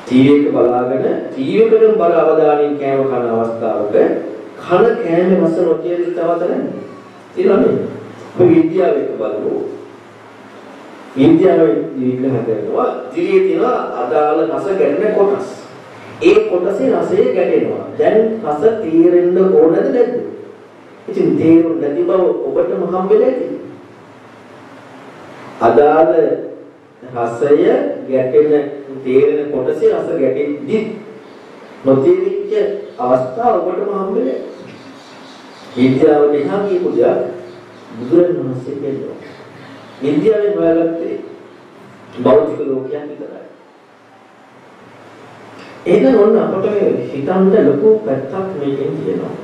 ටීවී එක බලාගෙන ටීවී එකට බර අවධානයෙන් කෑම කන අවස්ථාවක කන කෑමේ රස නොතේරිච්ච අවස්ථා නැහැ. තියෙනවනේ. අපි විද්‍යාව එක බලමු. විද්‍යාවේ විග්‍රහ කරනවා දිරියේ තියෙන අදාළ රස ගැටෙන කොටස්. ඒ කොටසේ රසය ගැටෙනවා. දැන් රස තීරෙන්න ඕනද නැද්ද? ඉතින් තේරුම් නැති බව ඔබටම හම්බෙලා ඇති. අදාළ රසය ගැටෙන තේරෙන කොටසේ රස ගැටෙද්දි නොතේරිච්ච අවස්ථාව ඔබටම හම්බෙලා විද්‍යාවට එහා කියපු දෙයක් බුදුරජාණන් වහන්සේ කියනවා. විද්‍යාවෙන් හොයාගත්තේ භෞතික ලෝකයක් විතරයි. එහෙනම් ඔන්න අපට හිතන්න ලොකු පැත්තක් මේකෙන් තියෙනවා.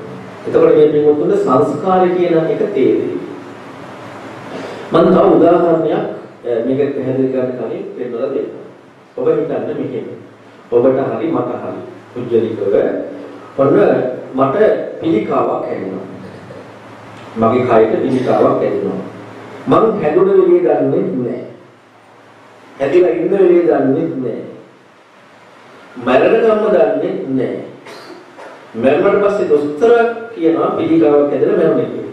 එතකොට මේ පිටුතුන සංස්කාර කියන එක තේරෙයි. මම තව උදාහරණයක් මේක පැහැදිලි කරන්න කලින් පෙන්නලා දෙන්න. ඔබ හිතන්න මෙහෙම. ඔබට හරි මට හරි පුජ්‍යලිකව ඔන්න මට පිළිකාවක් ඇහෙනවා. මගේ කයට පිළිකාවක් ඇහෙනවා. මම හැදුන වෙලේ දන්නේ නැහැ. හැදිලා ඉන්න වෙලේ දන්නේ නැහැ. මරණ කම්ම දන්නේ නැහැ. මරණයට පස්සේ දොස්තර කියනවා පිළිකාවක් හැදලා මරණය කියලා.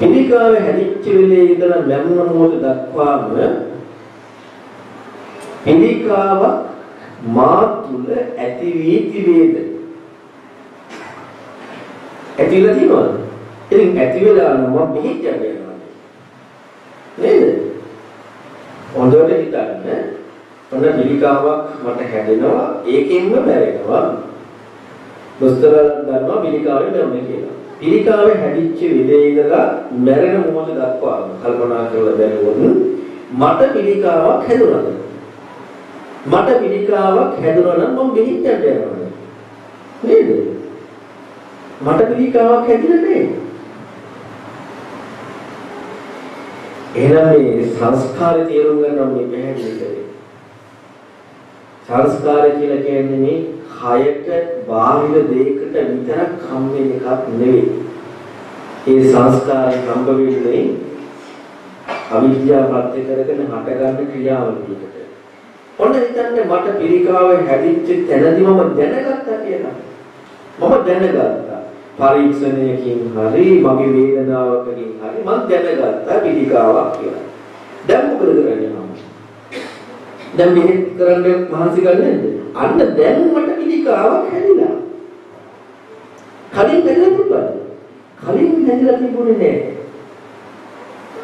පිළිකාව හැදිච්ච වෙලේ ඉඳලා මරණ මොහොත දක්වාම පිළිකාව මා තුල ඇති වී තිබේද? ඇතිලා තියෙනවද? ඉතින් ඇති වෙලා නම් මම මෙහෙට යනවා. නේද? හොඳට හිතන්න. ඔන්න පිළිකාවක් මට හැදෙනවා ඒකෙන්ම මැරෙනවා. දොස්තරලා දන්නවා පිළිකාවෙන් මැරෙන්නේ කියලා. පිළිකාවේ හැදිච්ච විදේ ඉඳලා මැරෙන මොහොත දක්වා කල්පනා කරලා බැලුවොත් මට පිළිකාවක් හැදුණාද? මට පිළිකාවක් හැදුණා නම් මම මෙහිට යනවා. නේද? මට පිළිකාවක් හැදිලා නැහැ. එහෙනම් මේ සංස්කාරය තේරුම් ගන්න මේ පැහැදිලි කරේ. සංස්කාරය කියලා කියන්නේ මේ කයට බාහිර දෙයකට විතරක් හම් වෙන එකක් නෙවෙයි. ඒ සංස්කාරය හම්බ වෙන්නේ අවිද්‍යාව ප්‍රත්‍ය කරගෙන හටගන්න ක්‍රියාවලියකට. ඔන්න හිතන්න මට පිළිකාව හැදිච්ච තැනදී මම දැනගත්තා කියලා. මම දැනගත්තා. පරීක්ෂණයකින් හරි මගේ වේදනාවකින් හරි මම දැනගත්තා පිළිකාවක් කියලා. දැන් මොකද කරන්නේ මම? දැන් මෙහෙ කරන්න මහන්සි ගන්නේ නැද්ද? අන්න දැන් මට පිළිකාවක් හැදිලා. කලින් හැදිලා තිබ්බද? කලින් හැදිලා තිබුණේ නැහැ.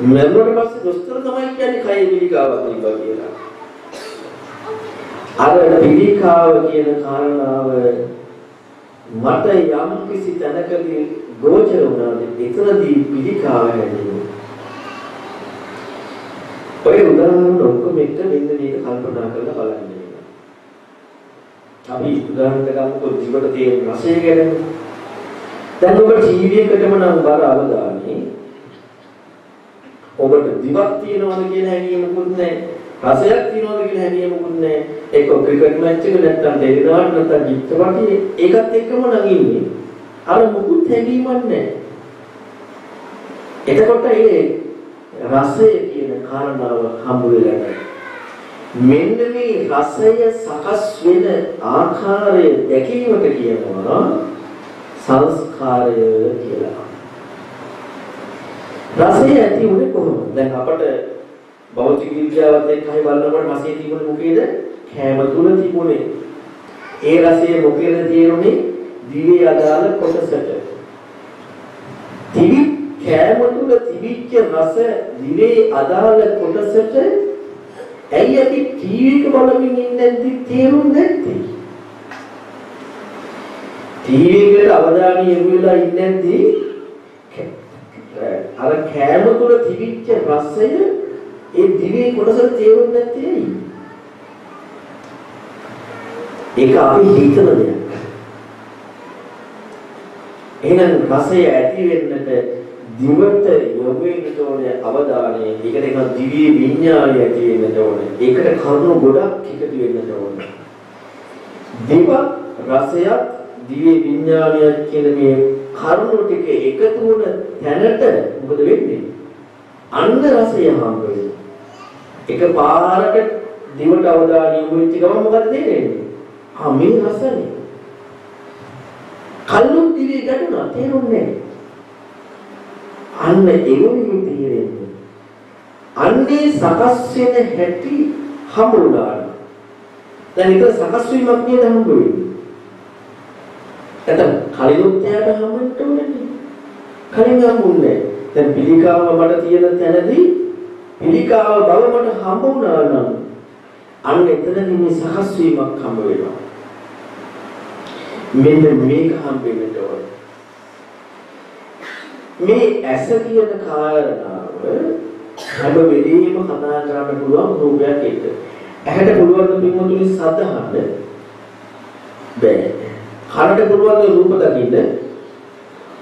මරුවට පස්සේ දොස්තර තමයි කියන්නේ කය පිළිකාවක් තිබ්බා කියලා. අර පිළිකාව කියන කාරණාව මට යම් කිසි තැනකදී ගෝචර වුණාද එතනදී පිළිකාව හැදෙනවා. ඔය උදාහරණ ඔක්කොම එක මෙන්න මේක කල්පනා කරලා බලන්න. අපි උදාහරණයක් ගමුකෝ ජීවිත තියෙන රසය ගැන. දැන් ඔබ ටීවී එකටම නම් බර අවධානය ඔබට දිවක් තියනවද කියන හැඟීමකුත් නැහැ. රසයක් තියනවද කියන හැඟීමකුත් නැහැ. ඒක ක්‍රිකට් මැච් එක නැත්තම් ටෙලිනාට් නැත්තම් චිත්‍රපටි ඒකත් එක්කම නම් ඉන්නේ. අර මුකුත් හැඟීමක් නැහැ. එතකොට ඒ රසය කියන කාරණාව හම්බ වෙලා මෙන්න මේ රසය සකස් වෙන ආකාරය දැකීමට කියනවා සංස්කාරය කියලා. රසය ඇති උනේ කොහොමද? දැන් අපට භෞතික විද්‍යාවත් එක්කයි බලනකොට රසය තිබුණේ මොකේද? කෑම තුල තිබුණේ. ඒ රසය මොකේද තියෙන්නේ? දිවේ අදාළ කොටසට. තිබි කෑම තුල තිබිච්ච රස දිවේ අදාළ කොටසට ඇයි අපි ටීවී එක බලමින් ඉඳන්දි තේරුන්නේ නැත්තේ? ටීවී එකට අවධානය යොමු වෙලා ඉඳන්දි අර කෑම තුල තිබිච්ච රසය ඒ දිවේ කොටසට තේරුන්නේ නැත්තේ ඇයි? ඒක අපි හිතන දෙයක්. එහෙනම් රසය ඇති වෙන්නට දිවට යොමු වෙන්න ඕනේ අවධානය. ඒකට එක දිවි විඥානය ඇති වෙන්න ඕනේ. ඒකට කරුණු ගොඩක් එකතු වෙන්න ඕනේ. දිව රසයත් දිවි විඥානයත් කියන මේ කරුණු ටික එකතු වුණ තැනට මොකද වෙන්නේ? අන්න රසය හම්බ වෙනවා. එක පාරකට දිවට අවධානය යොමු වෙච්ච ගමන් මොකද තේරෙන්නේ? ආ මේ රසනේ. කල්ලුත් දිවේ ගැටුණා තේරුන්නේ නැහැ. අන්න එවුනේ තේරෙන්නේ. අන්නේ සකස් වෙන හැටි හමුණා. දැන් ඒක සකස් වීමක් නේද හම්බ වෙන්නේ. එතන කලිනුත් එයාට හම්බෙන්න ඕනේ. කලින් හම්බුන්නේ. දැන් පිළිකාව මට තියෙන තැනදී පිළිකාව බව මට හම්බ වුණා නම් අන්න එතනදී මේ සකස් වීමක් හම්බ වෙනවා. මෙන්න මේක හම්බෙන්නට ඕනේ. මේ ඇස කියන කාරණාව හැම වෙලෙම කතා කරන්න පුළුවන් රූපයක් එක්ක. ඇහැට පුළුවන් පින්වතුනි සතහන බෑ. කනට පුළුවන් රූප දකින්න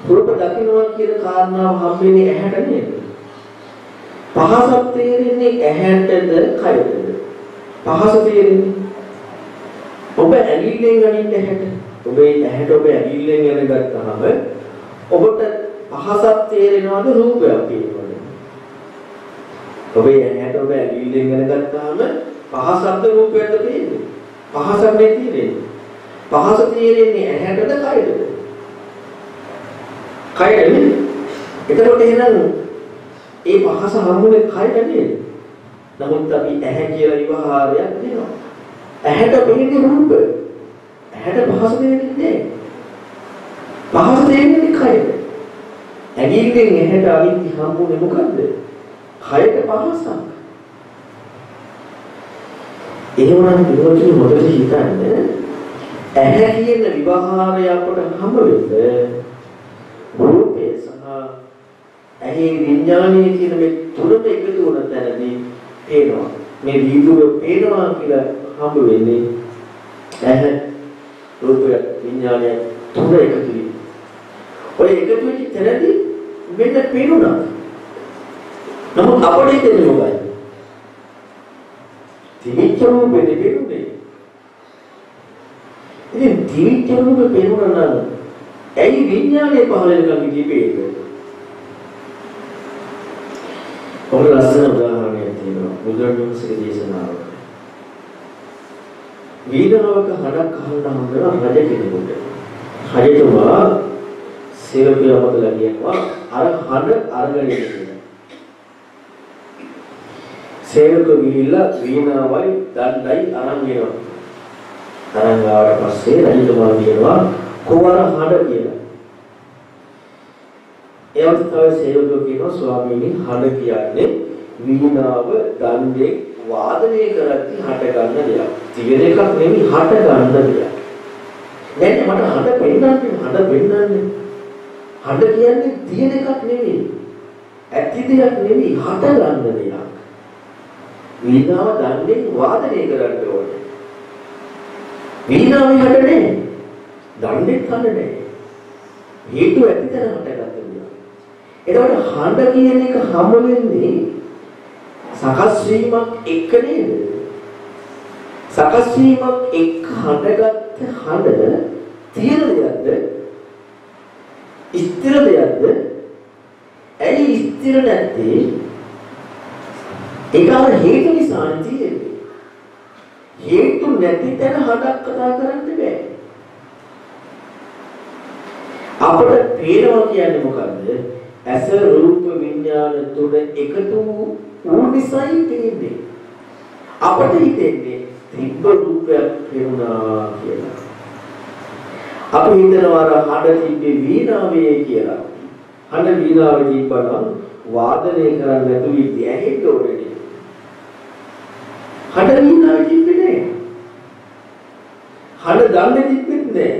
රූප දකින්නවා කියන කාරණාව හම්බෙන්නේ ඇහැට නේද? පහසක් තේරෙන්නේ ඇහැටද කයටද? පහස තේරෙන්නේ ඔබ ඇඟිල්ලෙන් අනින්න ඇහැට. ඔබේ ඇහැට ඔබ ඇඟිල්ලෙන් යන ගත්තාම ඔබට පහසක් තේරෙනවද රූපයක් තේරෙනවද? ඔබේ ඇහැට ඔබ ඇඟිල්ලෙන් ගෙන ගත්තාම පහසක්ද රූපයක්ද තේරෙන්නේ? පහසක් නේ තේරෙන්නේ. පහස තේරෙන්නේ ඇහැටද කයටද? කයටනේ. එතකොට එහෙනම් ඒ පහස හම්බුනේ කයට නේද? නමුත් අපි ඇහැ කියලා විවහාරයක් දෙනවා. ඇහැට පෙනෙන්නේ රූප. ඇහැට පහස දෙන්නේ නැහැ. පහස දෙන්නේ කයට. ඇඟිල්ලෙන් ඇහැට අවිද්‍ය හම්බුනේ මොකද්ද? කයට පහසක්. එහෙමනම් විනෝදේ මොකද හිතන්නේ? ඇහැ කියන විවහාරය අපට හම්බ වෙන්නේ රූපය සහ ඇහි විඥානය කියන මේ තුනම එකතු වුණ තැනදී පේනවා. මේ විදුර පේනවා කියලා හම්බ වෙන්නේ ඇහැ රූපය විඥානය තුන එකතු වී. ඔය එකතු වෙච්ච තැනදී මෙන්න පේනවා. නමුත් අපිට හිතෙන්නේ මොකක්ද? තිවිච්ච රූපෙ දෙපෙන්නේ. ඉතින් තිවිච්ච රූපෙ පේනවා නම් ඇයි විඥානය පහළ වෙනකම් ඉතිපේන්නේ? ඔබ ලස්සන උදාහරණයක් තියෙනවා බුදුරජාණන්සේගේ දේශනාවක. වීරාවක හඩක් අහන්න හම්බෙන රජ කෙනෙකුට. රජතුමා සේවකයා මතලා කියනවා අර හඩ අරගෙන ඉන්න. සේවක ගිහිල්ලා වීණාවයි දණ්ඩයි අරන් එනවා. අරන් ආවට පස්සේ රජතුමා කියනවා කොවර හඩ කියලා. ඒ අවස්ථාවේ සේවකෝ කියනවා ස්වාමීනි හඩ කියන්නේ වීණාව දණ්ඩේ වාදනය කරද්දී හට ගන්න දෙයක්. තියෙන එකක් නෙමෙයි හට ගන්න දෙයක්. දැන් මට හඩ පෙන්නන්නේ හඩ පෙන්නන්නේ. හඩ කියන්නේ තියෙන එකක් නෙමෙයි. ඇති දෙයක් නෙමෙයි හට ගන්න දෙයක්. වීණාව දණ්ඩෙන් වාදනය කරන්න ඕනේ. වීණාවේ හඩ නේ. දණ්ඩෙත් හඩ නේ. හේතු ඇති තැන හටගත්ත එතකොට හඬ කියන එක හම්බ වෙන්නේ සකස් වීමක් එක්ක නේද? සකස් වීමක් එක්ක හඬගත්ත හඬ තියෙන දෙයක්ද? ස්ථිර දෙයක්ද? ඇයි ස්ථිර නැත්තේ? ඒක අර හේතු නිසා තියෙන්නේ. හේතු නැති තැන හඬක් කතා කරන්න බෑ. අපිට පේනවා කියන්නේ මොකද්ද? ඇස රූප විඥාන තුන එකතු වූ නිසායි පේන්නේ. අපට හිතෙන්නේ තිබ්බ රූපයක් පෙනුණා කියලා. අපි හිතනවා අර හඩ තිබ්බේ වීණාවේ කියලා. හඩ වීණාවේ තිබ්බනම් වාදනය කරන්න නැතුව ඉති ඇහෙන්න ඕනේ. හඩ වීණාවේ තිබ්බේ නෑ. හඩ දන්නේ තිබ්බෙත් නෑ.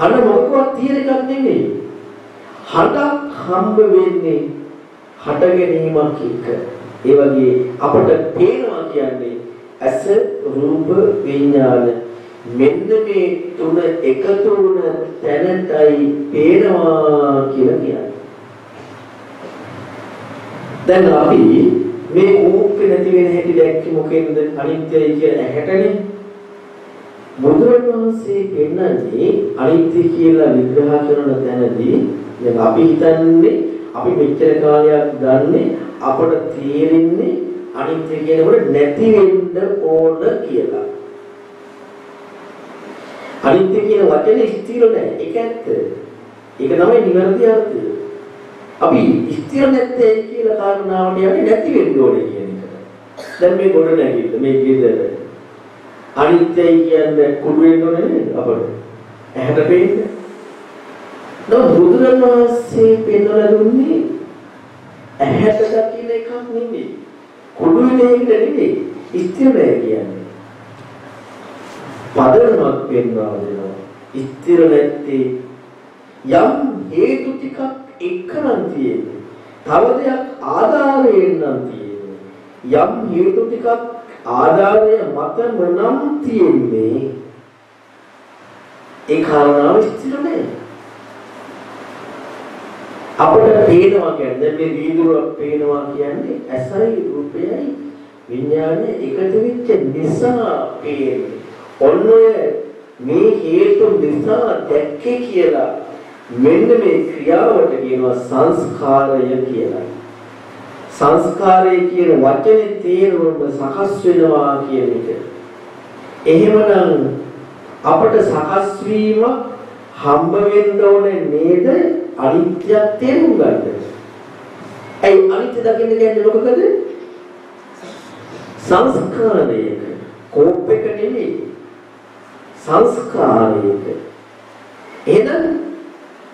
හඩ මොකක්වත් තියෙන එකක් නෙමෙයි. හඩක් හම්බ වෙන්නේ හට ගැනීමක් එක්ක. ඒ වගේ අපට පේනවා කියන්නේ ඇස රූප විඥාන මෙන්න මේ තුන එකතු වුණ තැනටයි පේනවා කියලා කියන්නේ. දැන් අපි මේ ඌප්පේ නැති වෙන හැටි දැක්කේ මොකෙන්ද අනිත්‍යයි කියලා ඇහැටනේ. බුදුරජාණන්සේ පෙන්නන්නේ අනිත්‍ය කියලා විග්‍රහ කරන තැනදී දැන් අපි හිතන්නේ අපි මෙච්චර කාලයක් දන්නේ අපට තේරෙන්නේ අනිත්‍ය කියනකොට නැති වෙන්න ඕන කියලා. අනිත්‍ය කියන වචනේ ස්ථිර නැහැ. ඒක ඇත්ත. ඒක තමයි නිවැරදි අර්ථය. අපි ස්ථිර නැත්තේ කියලා කාරණාවට යන්නේ නැති වෙන්න ඕනේ කියන එක. දැන් මේ ගොඩ නැගිට මේ ගෙදර අනිත්‍යයි කියන්නේ කුඩු වෙන්න ඕනේ නේද අපට? ඇහැට පේන්නේ නමුත් බුදුරණවහන්සේ පෙන්වලා දුන්නේ ඇහැට දකින්න එකක් නෙමෙයි. කුඩු දෙයකට නෙමෙයි. ස්ථිරය කියන්නේ. පදනමක් පෙන්වා දෙනවා. ස්ථිර නැත්තේ යම් හේතු ටිකක් එක්කනම් තියෙන්නේ. තව දෙයක් ආධාරයෙන් නම් තියෙන්නේ. යම් හේතු ටිකක් ආධාරය මතම නම් තියෙන්නේ. ඒ කාරණාව ස්ථිර නැහැ. අපිට පේනවා කියන්නේ මේ වීදුරුවක් පේනවා කියන්නේ ඇසයි රූපයයි විඥානය එකතු වෙච්ච නිසා පේන්නේ. ඔන්න ඔය මේ හේතු නිසා දැක්කේ කියලා මෙන්න මේ ක්‍රියාවට කියනවා සංස්කාරය කියලා. සංස්කාරය කියන වචනේ තේරුම සකස් වෙනවා කියන එක. එහෙමනම් අපට සකස් වීම හම්බ වෙන්න ඕනේ නේද අනිත්‍යයක් තේරුම් ගන්න. ඇයි අනිත්‍ය දකින්න කියන්නේ මොකකද? සංස්කාරයක කෝප් එක නෙමෙයි. සංස්කාරයක. එහෙනම්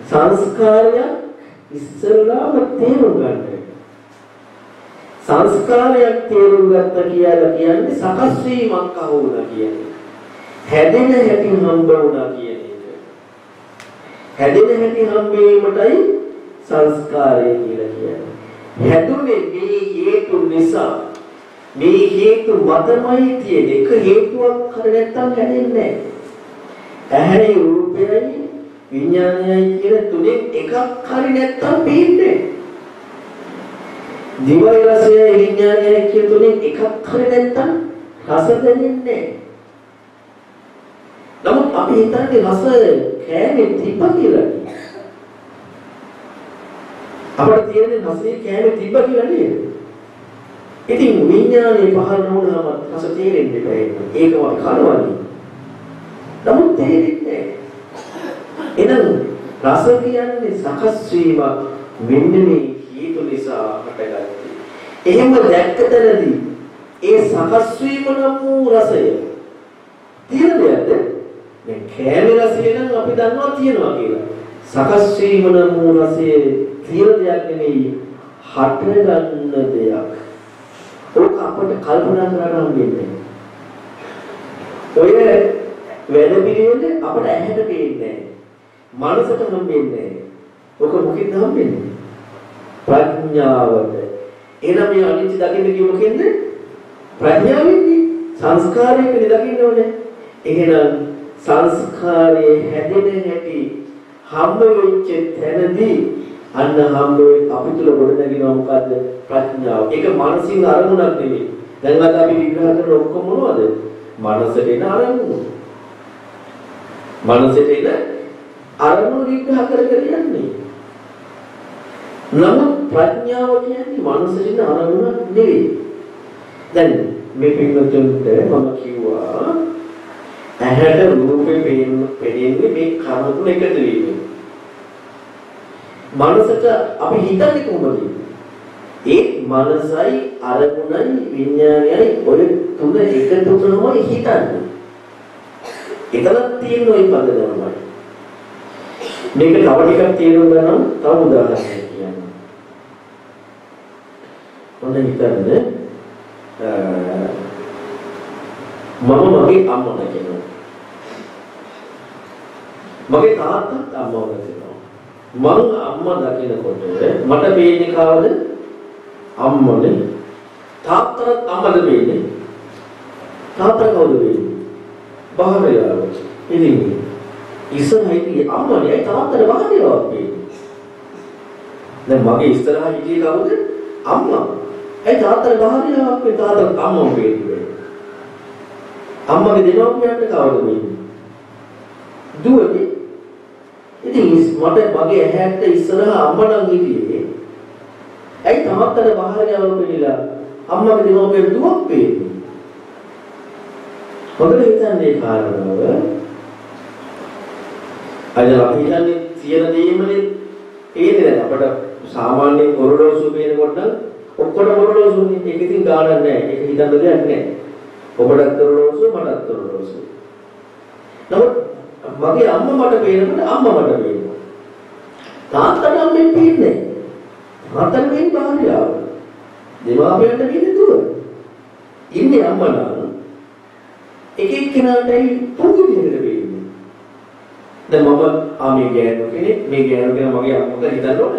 සංස්කාරයක් ඉස්සරලාම තේරුම් ගන්න. සංස්කාරයක් තේරුම් ගත්ත කියලා කියන්නේ සකස් වීමක් අහුණා කියන්නේ. හැදෙන හැටි හම්බ වුණා කියන එක. හැදෙන හැටි හම්බීමටයි සංස්කාරය කියලා කියන්නේ. හැදුනේ මේ හේතු නිසා මේ හේතු මතමයි තියෙන එක හේතුවක් කර නැත්තම් හැදෙන්නේ නැහැ. ඇහැයි රූපයයි විඥානයයි කියන තුනෙන් එකක් හරි නැත්තම් පේන්නේ දිවයි රසයයි විඥානයයි කියන තුනෙන් එකක් හරි නැත්තම් රස දැනෙන්නේ නමුත් අපි හිතන්නේ රස කෑමේ තිබ්බ කියලා. අපිට තියෙන රසයේ කෑමේ තිබ්බ කියලා නේද? ඉතින් විඥානේ පහළ නොවුනම රස තේරෙන්නේ නැහැ. ඒකම කනවනේ. නමුත් තේරෙන්නේ එහෙනම් රස කියන්නේ සකස් වීම මෙන්න මේ හේතු නිසා හටගත්තේ. එහෙම දැක්කතනදී ඒ සකස් වීම නම් වූ රසය තියෙන දෙයක්ද? මේ කෑමේ රසය නම් අපි දන්නවා තියෙනවා කියලා. සකස් වීම නම් වූ රසය තියෙන දෙයක් නෙමෙයි හට ගන්න දෙයක්. ඕක අපිට කල්පනා කරන්න හම්බෙන්නේ. ඔය වැඩ පිළිවෙල අපිට ඇහැට පේන්නේ නැහැ. මනසට හම්බෙන්නේ නැහැ. ඔක මොකෙන්ද හම්බෙන්නේ? ප්‍රඥාවට. එහෙනම් මේ අනිත්‍ය දකින්න කිව්ව මොකෙන්ද? ප්‍රඥාවෙන්නේ. සංස්කාරයක දකින්න ඕනේ. එහෙනම් සංස්කාරයේ හැදෙන හැටි හම්බ වෙච්ච තැනදී අන්න හම්බ වෙයි අපි තුල ගොඩ නැගෙනවා මොකද්ද ප්‍රඥාව. ඒක මානසික අරමුණක් නෙවෙයි. දැන් අද අපි විග්‍රහ කරන ඔක්කොම මොනවද? මනසට එන අරමුණු. මනසට එන අරමුණු විග්‍රහ කර කර යන්නේ. නමුත් ප්‍රඥාව කියන්නේ මනසට එන අරමුණක් නෙවෙයි. දැන් මේ පින්වතුන්ට මම කිව්වා ඇහැට රූපේ පේන්නේ මේ කන තුන එකතු වීම. මනසට අපි හිතන්නේ කොහොමද? ඒ මනසයි අරමුණයි විඥානයයි ඔය තුන එකතු වුණාම හිතන්නේ. එතනක් තියෙන ওই පදනමයි. මේක තව ටිකක් තේරුම් ගන්න තව උදාහරණයක් කියන්න. මොන හිතන්නේ මම මගේ අම්මා කියනවා. මගේ තාත්තත් අම්මා කියනවා. මං අම්මා දකිනකොට මට පේන්නේ කවද? අම්මනේ. තාත්තට අම්මද පේන්නේ. තාත්තා කවුද පේන්නේ? බාහිරව. ඉතින් ඉස්සරහ හිටියේ අම්මනේ ඒ තාත්තට බාහිරව පේන්නේ. දැන් මගේ ඉස්සරහ හිටියේ කවුද? අම්මා. ඒ තාත්තට බාහිරව පේ තාත්තට අම්මා පේන්නේ. අම්මගේ දෙනෝපියන්ට කවුද පේන්නේ? දුවනේ ඉතින් මට මගේ ඇහැට ඉස්සරහා අම්මා නම් හිටියේ. ඇයි තාත්තට බාහිර යවල පෙන්නලා අම්මගේ දිනෝපේ දුවක් පේන්නේ. හොඳට හිතන්නේ කාරණාව. අද අපි හිතන්නේ තියෙන දේමනේ පේන්නේ නැහැ. අපට සාමාන්‍ය ඔරලෝසු පේනකොට නම් ඔක්කොම ඔරලෝසුනේ. ඒක ඉතින් ගානක් නැහැ. ඒක හිතන්න දෙයක් නැහැ. ඔබටත් ඔරලෝසු මටත් ඔරලෝසු. නමුත් මගේ අම්මා මට පේනකොට අම්මා මට පේනවා. තාත්තට අම්මෙන් පේන්නේ. තාත්තට පේන්නේ භාර්යාව. දෙමාපියන්ට පේන්නේ දුව. ඉන්නේ අම්මා නම් එක එක්කෙනාටයි පොදු විදිහට පේන්නේ. දැන් මම ආ මේ ගෑනු කෙනෙක් මේ ගෑනු කෙනා මගේ අම්මට හිතන්න ඕනද?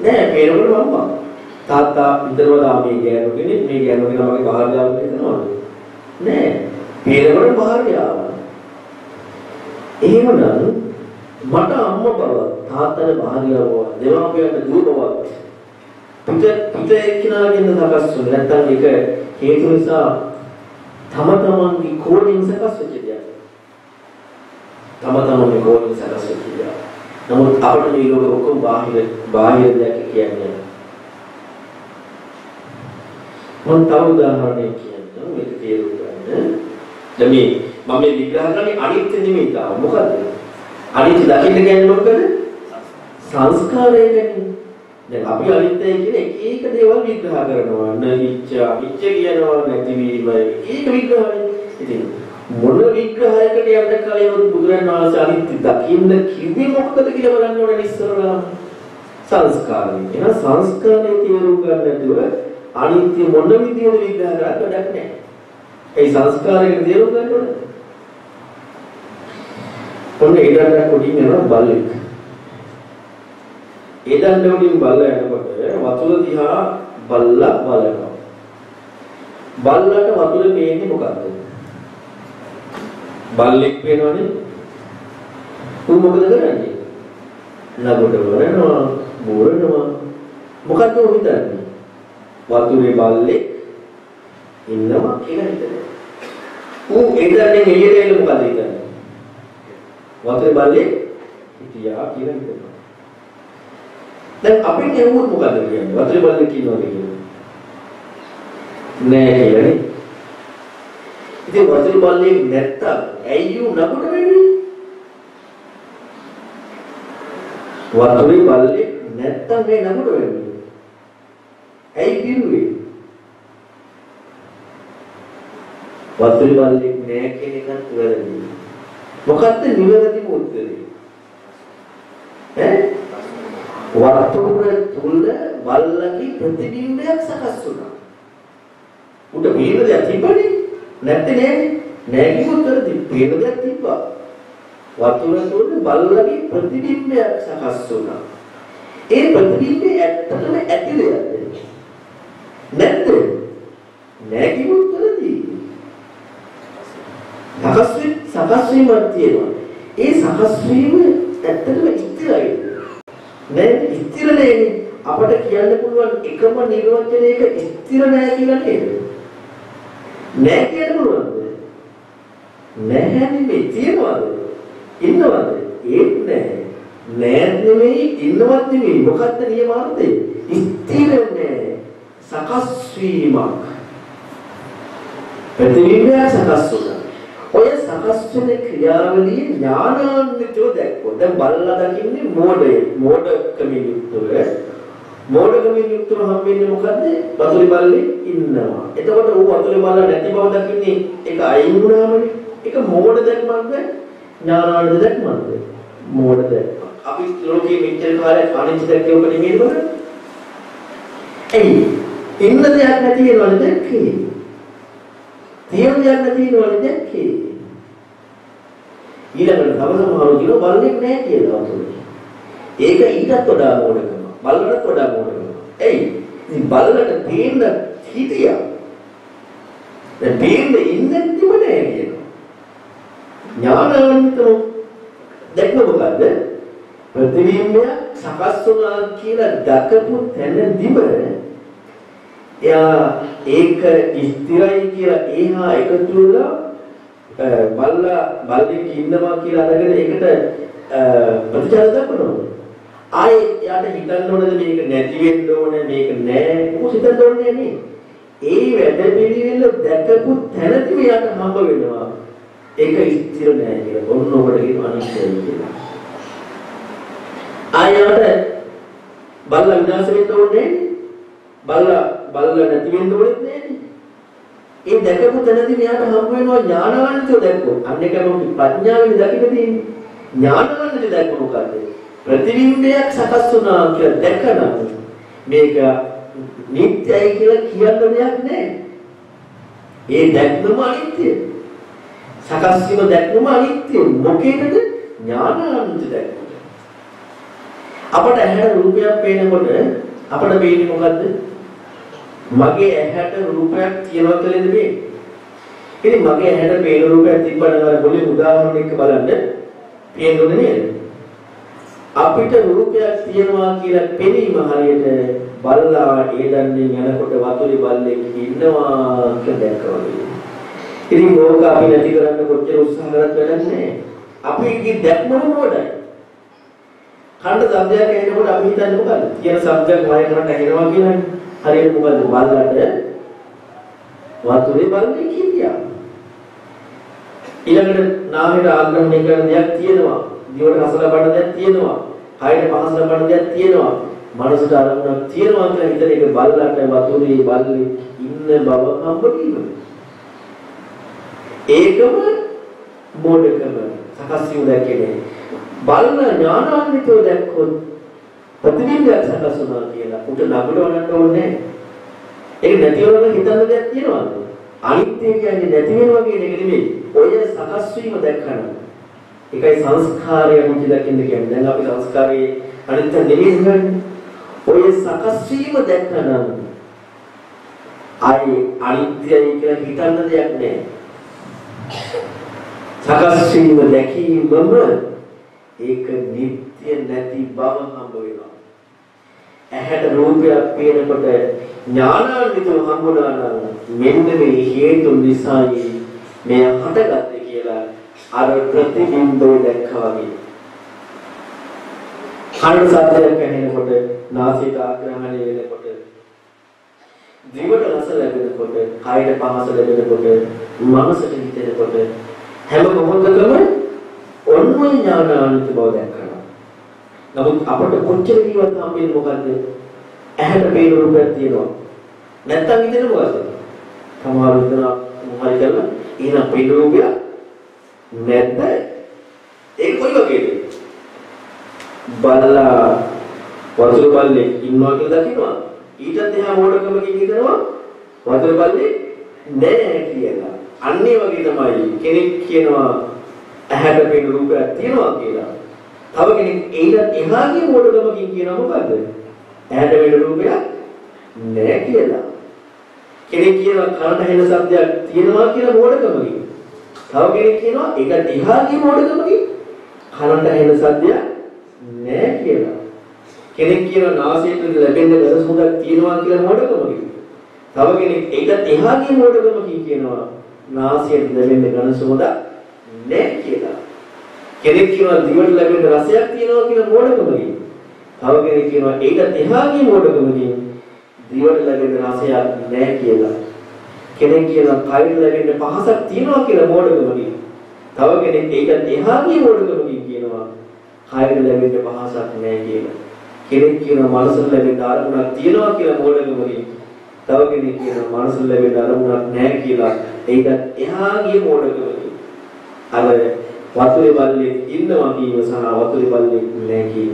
නෑ පේනකොට අම්මා. තාත්තා හිතනවා ආ මේ ගෑනු කෙනෙක් මේ ගෑනු කෙනා මගේ භාර්යාව හිතනවද? නෑ. පේනකොට භාර්යාව. එහෙමනම් මට අම්මා බව තාත්තට භාර්යාව බව දෙමාපියන්ට දුව බව පිට පිට එක්කිනාගෙන් සකස් වුනේ නැත්නම් ඒක හේතු නිසා තම තමන්ගේ කෝණයෙන් සකස් වෙච්ච දෙයක්. තම තමන්ගේ කෝණයෙන් සකස් වෙච්ච දෙයක්. නමුත් අපිට මේ ලෝකෙ ඔක්කොම බාහිර බාහිර දෙයක් කියන්නේ. මම තව උදාහරණයක් කියන්නම් මේක තේරුම් ගන්න. දැන් මේ මම මේ විග්‍රහ කරන්නේ අනිත්‍ය නෙමෙයි තාම. මොකද්ද? අනිත්‍ය දකින්න කියන්නේ මොකද? සංස්කාරය කියන්නේ. දැන් අපි අනිත්‍යයි කියන එක එක දේවල් විග්‍රහ කරනවා. නනිච්ච, අනිච්ච කියනවා නැතිවීම. ඒක විග්‍රහයි. ඉතින් මොන විග්‍රහයකට යන්න කලින් බුදුරන් වහන්සේ අනිත්‍ය දකින්න කිව්වේ මොකද කියලා බලන්න ඕනේ ඉස්සරලා. සංස්කාරය. එහෙනම් සංස්කාරයේ තේරුම් ගන්න නැතුව අනිත්‍ය මොන විදිහට විග්‍රහ කරත් වැඩක් නැහැ. ඒ සංස්කාරයේ තේරුම් ගන්න ඕනේ. ඔන්න ඊළඟට කොටින් යනවා බල්ලෙක්. ඊළඟ උඩින් බල්ල යනකොට වතුර දිහා බල්ලා බලනවා. බල්ලට වතුර පේන්නේ මොකද්ද? බල්ලෙක් වෙනවනේ. උන් මොකද කරන්නේ? නගොඩ වරනවා, බෝරනවා. මොකද්ද උන් හිතන්නේ? වතුරේ බල්ලෙක් ඉන්නවා කියලා හිතනවා. උන් එදන්නේ එළියට එන්න මොකද හිතන්නේ? වතුරේ බල්ලෙක් හිටියා කියලා හිතනවා. දැන් අපිට එවුවොත් මොකද කියන්නේ? වතුරේ බල්ලෙක් ඉන්නවා කියන්නේ. නෑ කියලානේ. ඉතින් වතුරේ බල්ලෙක් නැත්තම් ඇයි උ නගුට වෙන්නේ? වතුරේ බල්ලෙක් නැත්තම් මේ නගුට වෙන්නේ. ඇයි කිව්වේ? වතුරේ බල්ලෙක් නෑ කියන එකත් වැරදි. මොකද්ද නිවැරදිම උත්තරේ? ඈ වර්තුර තුල බල්ලගේ ප්‍රතිබිම්බයක් සකස් වුණා. උඩ පේන දෙයක් තිබ්බනේ. නැත්තේ නෑනේ. නෑ කිව්වොත් වැරදි. පේන දෙයක් තිබ්බා. වතුර තුල බල්ලගේ ප්‍රතිබිම්බයක් සකස් වුණා. ඒ ප්‍රතිබිම්බේ ඇත්තටම ඇති දෙයක්ද? නැත්ද? නෑ කිව්වොත් වැරදි. සකස් වීම සකස් වීමක් තියෙනවා. ඒ සකස් වීම ඇත්තටම ස්ථිරයි. නෑ ස්ථිර නෑනේ. අපට කියන්න පුළුවන් එකම නිර්වචනයක ස්ථිර නෑ කියලා නේද? නෑ කියන්න පුළුවන්ද? නැහැ නෙමෙයි තියනවාද? ඉන්නවද? ඒත් නෑ. නෑ නෙමෙයි ඉන්නවත් නෙමෙයි. මොකක්ද නියමාර්ථය? ස්ථිර නෑ. සකස් වීමක්. ප්‍රතිවිද්‍යා සකස් වුණා. ඔය සකස් වෙන ක්‍රියාවලිය ඥානාන්විතව දැක්කොත්. දැන් බල්ලා දකින්නේ මෝඩය මෝඩකමින් යුක්තව. මෝඩකමින් යුක්තව හම්බෙන්නේ මොකද්ද? වතුරේ බල්ලේ ඉන්නවා. එතකොට ඌ වතුරේ බල්ලා නැති බව දකින්නේ ඒක අයින් වුණාමනේ ඒක මෝඩ දැක්මක්ද? ඥානාන්විත දැක්මක්ද? මෝඩ දැක්මක් අපි ලෝකයේ මෙච්චර කාලයක් අනිත්‍ය දැක්කේ ඔබ නෙමෙයි බලන්න එයි ඉන්න දෙයක් නැති වෙනවද දැක්කේ. තියෙන දෙයක් නැති වෙනවද දැක්කේ. ඊළඟට තව සමහරව කියන බල්ලෙක් නැහැ කියලා වතුනේ. ඒක ඊටත් වඩා මොඩකම. බල්ලට වඩා මොඩකම. එයි ඉතින් බල්ලට පේන්න හිටියා. දැන් පේන්න ඉන්නෙත්ම නැහැ කියනවා. ඥානවන්තෝ දැක්ම මොකද්ද? ප්‍රතිබිම්බය සකස් වුණා කියලා දකපු තැනදිම එයා ඒක ස්ථිරයි කියලා ඒහා එකතු වෙලා බල්ලා බල්ලෙක් ඉන්නවා කියලා අරගෙන ඒකට ප්‍රතිචාර දක්වනවා. ආයේ යාට හිතන්න ඕනද මේක නැති වෙන්න ඕනේ මේක නෑ මොකද හිතන්න ඕනේ නේ. ඒ වැඩ පිළිවෙල දැකපු තැනදී යාට හම්බ වෙනවා. ඒක ස්ථිර නෑ කියලා. ඔන්න ඔබට කියන අනිත්‍යයි කියලා. ආයෙත් බල්ලා විනාශ වෙන්න ඕනේ බල්ලා බල්ලා නැති වෙන්න ඕනෙත් නෑනේ. ඒ දැකපු තැනදී මෙයාට හම්බ වෙනවා ඥානවන්තයෝ දැක්කොත්. අන්න ඒකම ප්‍රඥාවෙන් දකින්න තියෙන්නේ. ඥානවන්තයෝ දැක්ක මොකද්ද? ප්‍රතිබිම්බයක් සකස් වුණා කියලා දැකලා මේක නිත්‍යයි කියලා කියන්න දෙයක් නැහැ. ඒ දැක්මම අනිත්‍යයි. සකස් වීම දැක්මම අනිත්‍යයි. මොකේද? ඥානවන්ත දැක්ම. අපට ඇහැට රූපයක් පේනකොට අපට පේන්නේ මොකද්ද? මගේ ඇහැට රූපයක් තියනවා කියලා නෙමෙයි. ඉතින් මගේ ඇහැට පේන රූපයක් තිබ්බනම් අර මුලින් උදාහරණයක් බලන්න පේන්නේ නේද? අපිට රූපයක් තියනවා කියලා පෙනීම හරියට බල්ලා ඒදන්නේ යනකොට වතුරේ බල්ලෙක් ඉන්නවා කියලා දැක්කම ඉතින් ඕක අපි නැති කරන්න කොච්චර උත්සාහ කරත් වැඩක් නැහැ. අපේ දැක්මම නෝඩයි. කණ්ඩ සබ්දයක් ඇහෙනකොට අපි හිතන්නේ මොකද? කියන සබ්දයක් වය කරන්න ඇහෙනවා කියන්නේ. හරියට මොකද බල්ලට වතුරේ බල්ලෙක් හිටියා. ඊළඟට නාමයට ආග්‍රහණය කරන දෙයක් තියෙනවා. දිවට රස ලබන දෙයක් තියෙනවා. කයට පහස ලබන දෙයක් තියෙනවා. මනසට අරමුණක් තියෙනවා කියලා හිතන එක බල්ලට වතුරේ බල්ලේ ඉන්න බව හම්බ වීම. ඒකම මොඩකම සකස් වූ දැකීමේ බලන ඥානාන්විතව දැක්කොත් ප්‍රතිබිම්බයක් සකස් වුණා කියලා උට නගලවන්නට ඕනේ ඒක නැතිවම හිතන්න දෙයක් තියෙනවද? අනිත්‍ය කියන්නේ නැති වෙනවා කියන එක නෙමෙයි. ඔය සකස් වීම දැක්කම ඒකයි සංස්කාරය මුචි දකින්න කියන්නේ. දැන් අපි සංස්කාරයේ අනිත්‍ය නෙමෙයි හොයන්නේ ඔය සකස් වීම දැක්කනම් ආයි අනිත්‍යයි කියලා හිතන්න දෙයක් නැහැ. සකස් වීම දැකීමම ඒක නිත්‍ය නැති බව හම්බ වෙනවා. ඇහැට රූපයක් පේනකොට ඥානාන්විතව හම්බුනා නම් මෙන්න මේ හේතු නිසායි මේ හටගත්තේ කියලා අර ප්‍රතිබිම්බය දැක්කා වගේ. කනට සද්දයක් ඇහෙනකොට නාසයට ආග්‍රහණය වෙනකොට දිවට රස ලැබෙනකොට කයට පහස ලැබෙනකොට මනසට හිතෙනකොට හැම මොහොතකම ඔන්මය ඥානාන්විත බව දැක්කනවා. නමුත් අපට කොච්චර කිව්වත් හම්බෙන්නේ මොකද්ද? ඇහැට පේන රූපයක් තියෙනවා. නැත්තම් හිතෙන මොකද්ද? සමහර විතර මොහරි කරලා එහෙනම් පේන රූපයක් නැද්ද? ඒක කොයි වගේද? බලලා වතුර බල්ලේ ඉන්නවා කියලා දකින්නවා. ඊටත් එහා මෝඩකමකින් හිතනවා වතුර බල්ලේ නෑ කියලා. අන්නේ වගේ තමයි කෙනෙක් කියනවා ඇහැට පෙනෙන රූපයක් තියෙනවා කියලා. තව කෙනෙක් ඒකට එහාගේ මොඩකමකින් කියනවා මොකද්ද? ඇහැට පෙනෙන රූපයක් නෑ කියලා. කෙනෙක් කියනවා කනට හෙන සද්දයක් තියෙනවා කියලා මොඩකමකින්. තව කෙනෙක් කියනවා ඒකට එහාගේ මොඩකමකින් කනට හෙන සද්දයක් නෑ කියලා. කෙනෙක් කියනවා නාසයෙන් ලැබෙන ගඳ සුවඳක් තියෙනවා කියලා මොඩකමකින්. තව කෙනෙක් ඒකට එහාගේ මොඩකමකින් කියනවා නාසයෙන් ලැබෙන ඝන සුවඳ නැහැ කියලා. කෙනෙක් කියනවා දිවට ලැබෙන රසයක් තියෙනවා කියලා මෝඩකමකින්. තව කෙනෙක් කියනවා ඒකට එහාගේ මෝඩකමකින් දිවට ලැබෙන රසයක් නැහැ කියලා. කෙනෙක් කියනවා කයට ලැබෙන පහසක් තියෙනවා කියලා මෝඩකමකින්. තව කෙනෙක් ඒකට එහාගේ මෝඩකමකින් කියනවා කයට ලැබෙන පහසක් නැහැ කියලා. කෙනෙක් කියනවා මනසට ලැබෙන ආරමුණක් තියෙනවා කියලා මෝඩකමකින්. තව කෙනෙක් කියනවා මනසට ලැබෙන අරමුණක් නැහැ කියලා ඒකත් එහා ගිය මෝඩකමකින් අර වතුරේ බල්ලේ ඉන්නවා කීම සහ වතුරේ බල්ලේ නැහැ කීම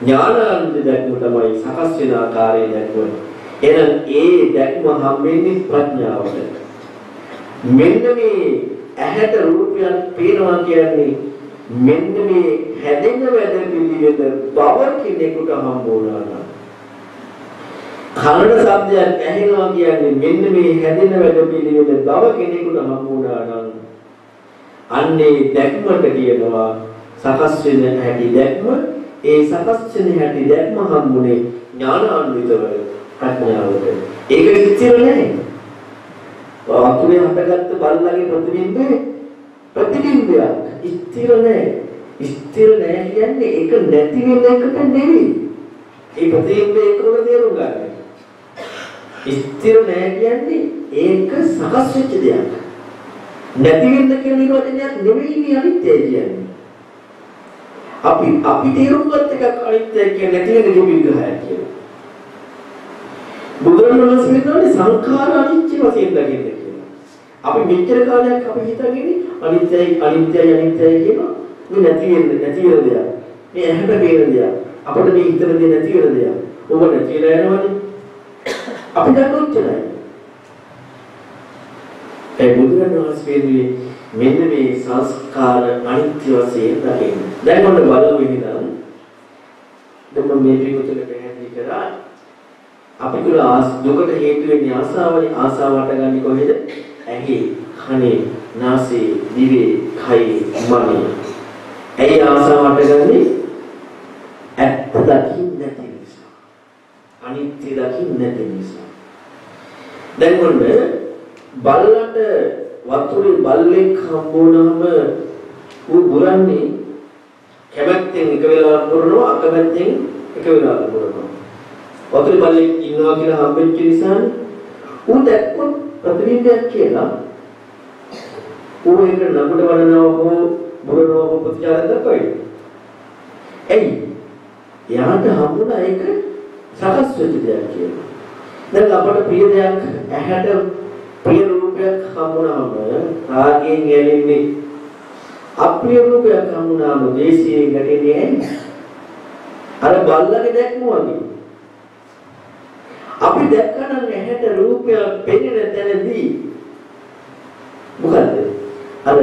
ඥානාන්ත දැක්ම තමයි සකස් වෙන ආකාරය දැක්ම එහෙනම් ඒ දැක්ම හම්බෙන්නේ ප්‍රඥාවට. මෙන්න මේ ඇහැට රූපයක් පේනවා කියන්නේ මෙන්න මේ හැදෙන වැඩ පිළිවෙල බව කෙනෙකුට හම්බ වුණා නම්. කනට ශබ්දයක් ඇහෙනවා කියන්නේ මෙන්න මේ හැදෙන වැඩ පිළිවෙල බව කෙනෙකුට හම්බුණා නම් අන්නේ දැක්මට කියනවා සකස් වෙන හැටි දැක්ම ඒ සකස් වෙන හැටි දැක්ම හම්බුනේ ඥානාන්විතව ප්‍රඥාවට. ඒක ස්ථිර නැහැ වතුරේ හටගත්ත බල්ලගේ ප්‍රතිබිම්බේ ප්‍රතිබිම්බයක්. ස්ථිර නැහැ ස්ථිර නැහැ කියන්නේ ඒක නැති වෙන එකට නෙවෙයි. ඒ ප්‍රතිබිම්බේ ඒකවල තේරුම් ගන්න. ස්ථිර නෑ කියන්නේ ඒක සකස් වෙච්ච දෙයක්. නැති වෙන්න කියන නිරෝධනයක් නෙවෙයි මේ අනිත්‍යය කියන්නේ. අපි අපි තේරුම් ගත්ත එකක් අනිත්‍යය කියන්නේ නැති වෙන විග්‍රහයක් කියලා. බුදුරණවහන්සේ කියනවා සංඛාර අනිත්‍ය වශයෙන් දකින්න කියලා. අපි මෙච්චර කාලයක් අපි හිතන්නේ අනිත්‍යයි අනිත්‍යයි අනිත්‍යයි කියනවා. මේ නැති වෙන්න නැති වෙන දෙයක්. මේ ඇහැට පේන දෙයක්. අපිට මේ හිතන දේ නැති වෙන දෙයක්. ඔබ නැතිලා යනවනේ. අපි දන්න උච්චරයි. ඒ බුදුරණවහන්සේ කියන්නේ මෙන්න මේ සංස්කාර අනිත්‍ය වශයෙන් දකින්න. දැන් ඔන්න බලමු ඉතින්. දැන් මේ පිටුතල පැහැදිලි කරා අපි තුල දුකට හේතු වෙන්නේ ආසාවනේ ආසාවට ගන්න කොහෙද? ඇහි, කනේ, නාසයේ, දිවේ, කයේ, මනේ. ඇයි ආසාවට ගන්නේ? ඇත්ත දකින්න නැති නිසා. අනිත්‍ය දකින්න නැති නිසා. දැන් ඔන්න බල්ලට වතුරේ බල්ලෙක් හම්බුනහම ඌ බුරන්නේ කැමැත්තෙන් එක වෙලාවක් බුරනවා අකමැත්තෙන් එක වෙලාවක් බුරනවා. වතුරේ බල්ලෙක් ඉන්නවා කියලා හම්බෙච්ච නිසා ඌ දැක්කොත් ප්‍රතිබිම්බයක් කියලා ඌ ඒක නගුඩ වඩනවා හෝ බුරනවා හෝ ප්‍රතිචාර දක්වයි. එයි එයාට හම්බුණා ඒක සකස් වෙච්ච දෙයක් කියලා. දැන් අපට ප්‍රිය දෙයක් ඇහැට ප්‍රිය රූපයක් හමුනාම රාගයෙන් ගැලෙන්නේ අප්‍රිය රූපයක් හමුනාම දේශයෙන් ගැටෙන්නේ ඇයි? අර බල්ලගේ දැක්ම වගේ. අපි දැක්කනම් ඇහැට රූපය පෙනෙන තැනදී මොකද? අර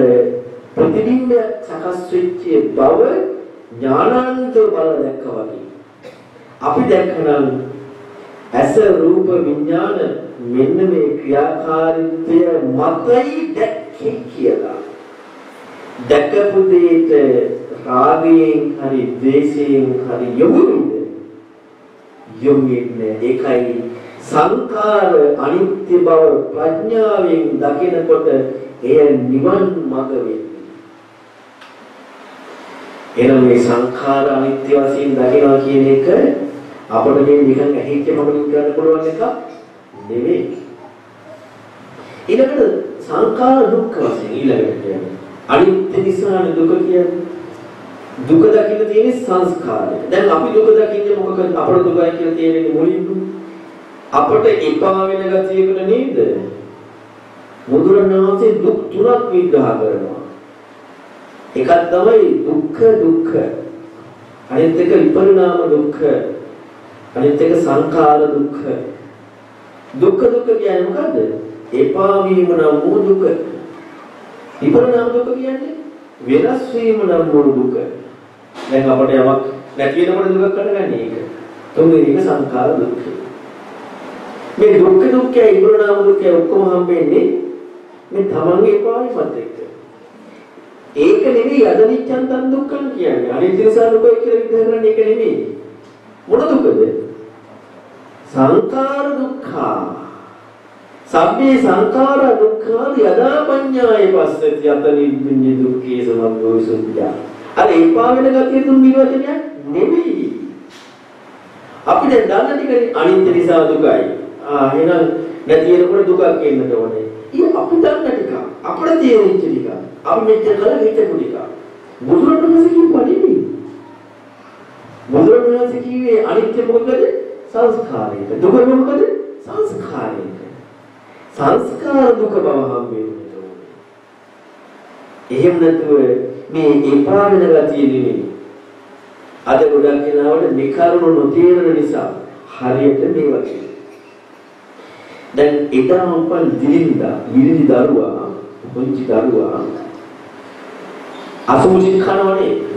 ප්‍රතිබිම්බයක් සකස් වෙච්ච බව ඥානාන්තව බල දැක්කා වගේ. අපි දැක්කනම් ඇස රූප විඥාන මෙන්න මේ ක්‍රියාකාරීත්වය මතයි දැක්කේ කියලා. දැකපු දෙයට රාගයෙන් හරි ද්වේෂයෙන් හරි යොමු යොමුන්නේ ඒකයි සංකාර අනිත්‍ය බව ප්‍රඥාවෙන් දකිනකොට එය නිවන් මඟ වෙන්නේ. එහෙනම් මේ සංඛාර අනිත්‍ය වශයෙන් දකිනවා කියන එක අපිට මේ නිකන් ඇහිච්ච මොකදින් කරන්න පුළුවන් එක නෙවෙයි. ඊළඟට සංඛාර දුක්ඛ වශයෙන් ඊළඟට කියන්නේ අනිත්‍ය නිසා දුක කියන්නේ දුක දකින්න තියෙන සංස්කාරය. දැන් අපි දුක දකින්නේ මොකකද? අපට දුකයි කියලා තේරෙන්නේ මුලින්ම. අපට එපා වෙන ගතියකට නේද? බුදුරණවහන්සේ දුක් තුනක් විග්‍රහ කරනවා. එකක් තමයි දුක්ඛ දුක්ඛ. අනිත් එක විපරිණාම දුක්ඛ. අනිත් එක සංඛාර දුක්ඛ. දුක්ඛ දුක්ඛ කියන්නේ මොකද්ද? එපා වීම නම් වූ දුක. විපරිණාම දුක කියන්නේ වෙනස් වීම නම් වූ දුක. දැන් අපට යමක් නැති වෙනකොට දුකක් හටගන්නේ ඒක. තුන්වෙනි එක සංඛාර දුක්ඛ. මේ දුක්ඛ දුක්ඛය ඉවරනාම දුක්ඛය ඔක්කොම හම්බෙන්නේ මේ තමන්ගේ පාවිපත් එක්ක. ඒක නෙවෙයි අදනිච්ඡන් තන් දුක්ඛන් කියන්නේ. අනිත්‍ය නිසා දුකයි කියලා විග්‍රහ කරන්නේ ඒක නෙවෙයි. මොන දුකද? සංඛාර දුක්ඛා. සබ්බේ සංඛාර දුක්ඛා යදා පඤ්ඤාය පස්සති යත නිබ්බිඤ්ඤ දුක්ඛේ සමග්ගෝ සුද්ධා. අර එපා වෙන ගතිය තුන් නිර්වචනයක් නෙවෙයි. අපි දැන් දන්න ටික අනිත්‍ය නිසා දුකයි. ආ එහෙනම් නැති වෙනකොට දුකක් එන්නට ඕනේ. ඊ අපි දන්න ටික අපිට තේරෙච්ච ටික අපි මෙච්චර කල හිතපු ටික බුදුරණවහන්සේ කිව්වා නෙවෙයි. බුදුරණවහන්සේ කිව්වේ අනිත්‍ය මොකද? සංස්කාරයක. දුක මොකද? සංස්කාරයක. සංස්කාර දුක බව හම් වෙන්නේ. එහෙම නැතුව මේ එපා වෙන ගතිය නෙමෙයි. අද ගොඩක් කෙනාවට නිකරුණු නොතේරෙන නිසා හරියට මේ වගේ. දැන් එදා උපන් දිලින්දා විරිදි දරුවා පුංචි දරුවා අසුචි කනවනේ.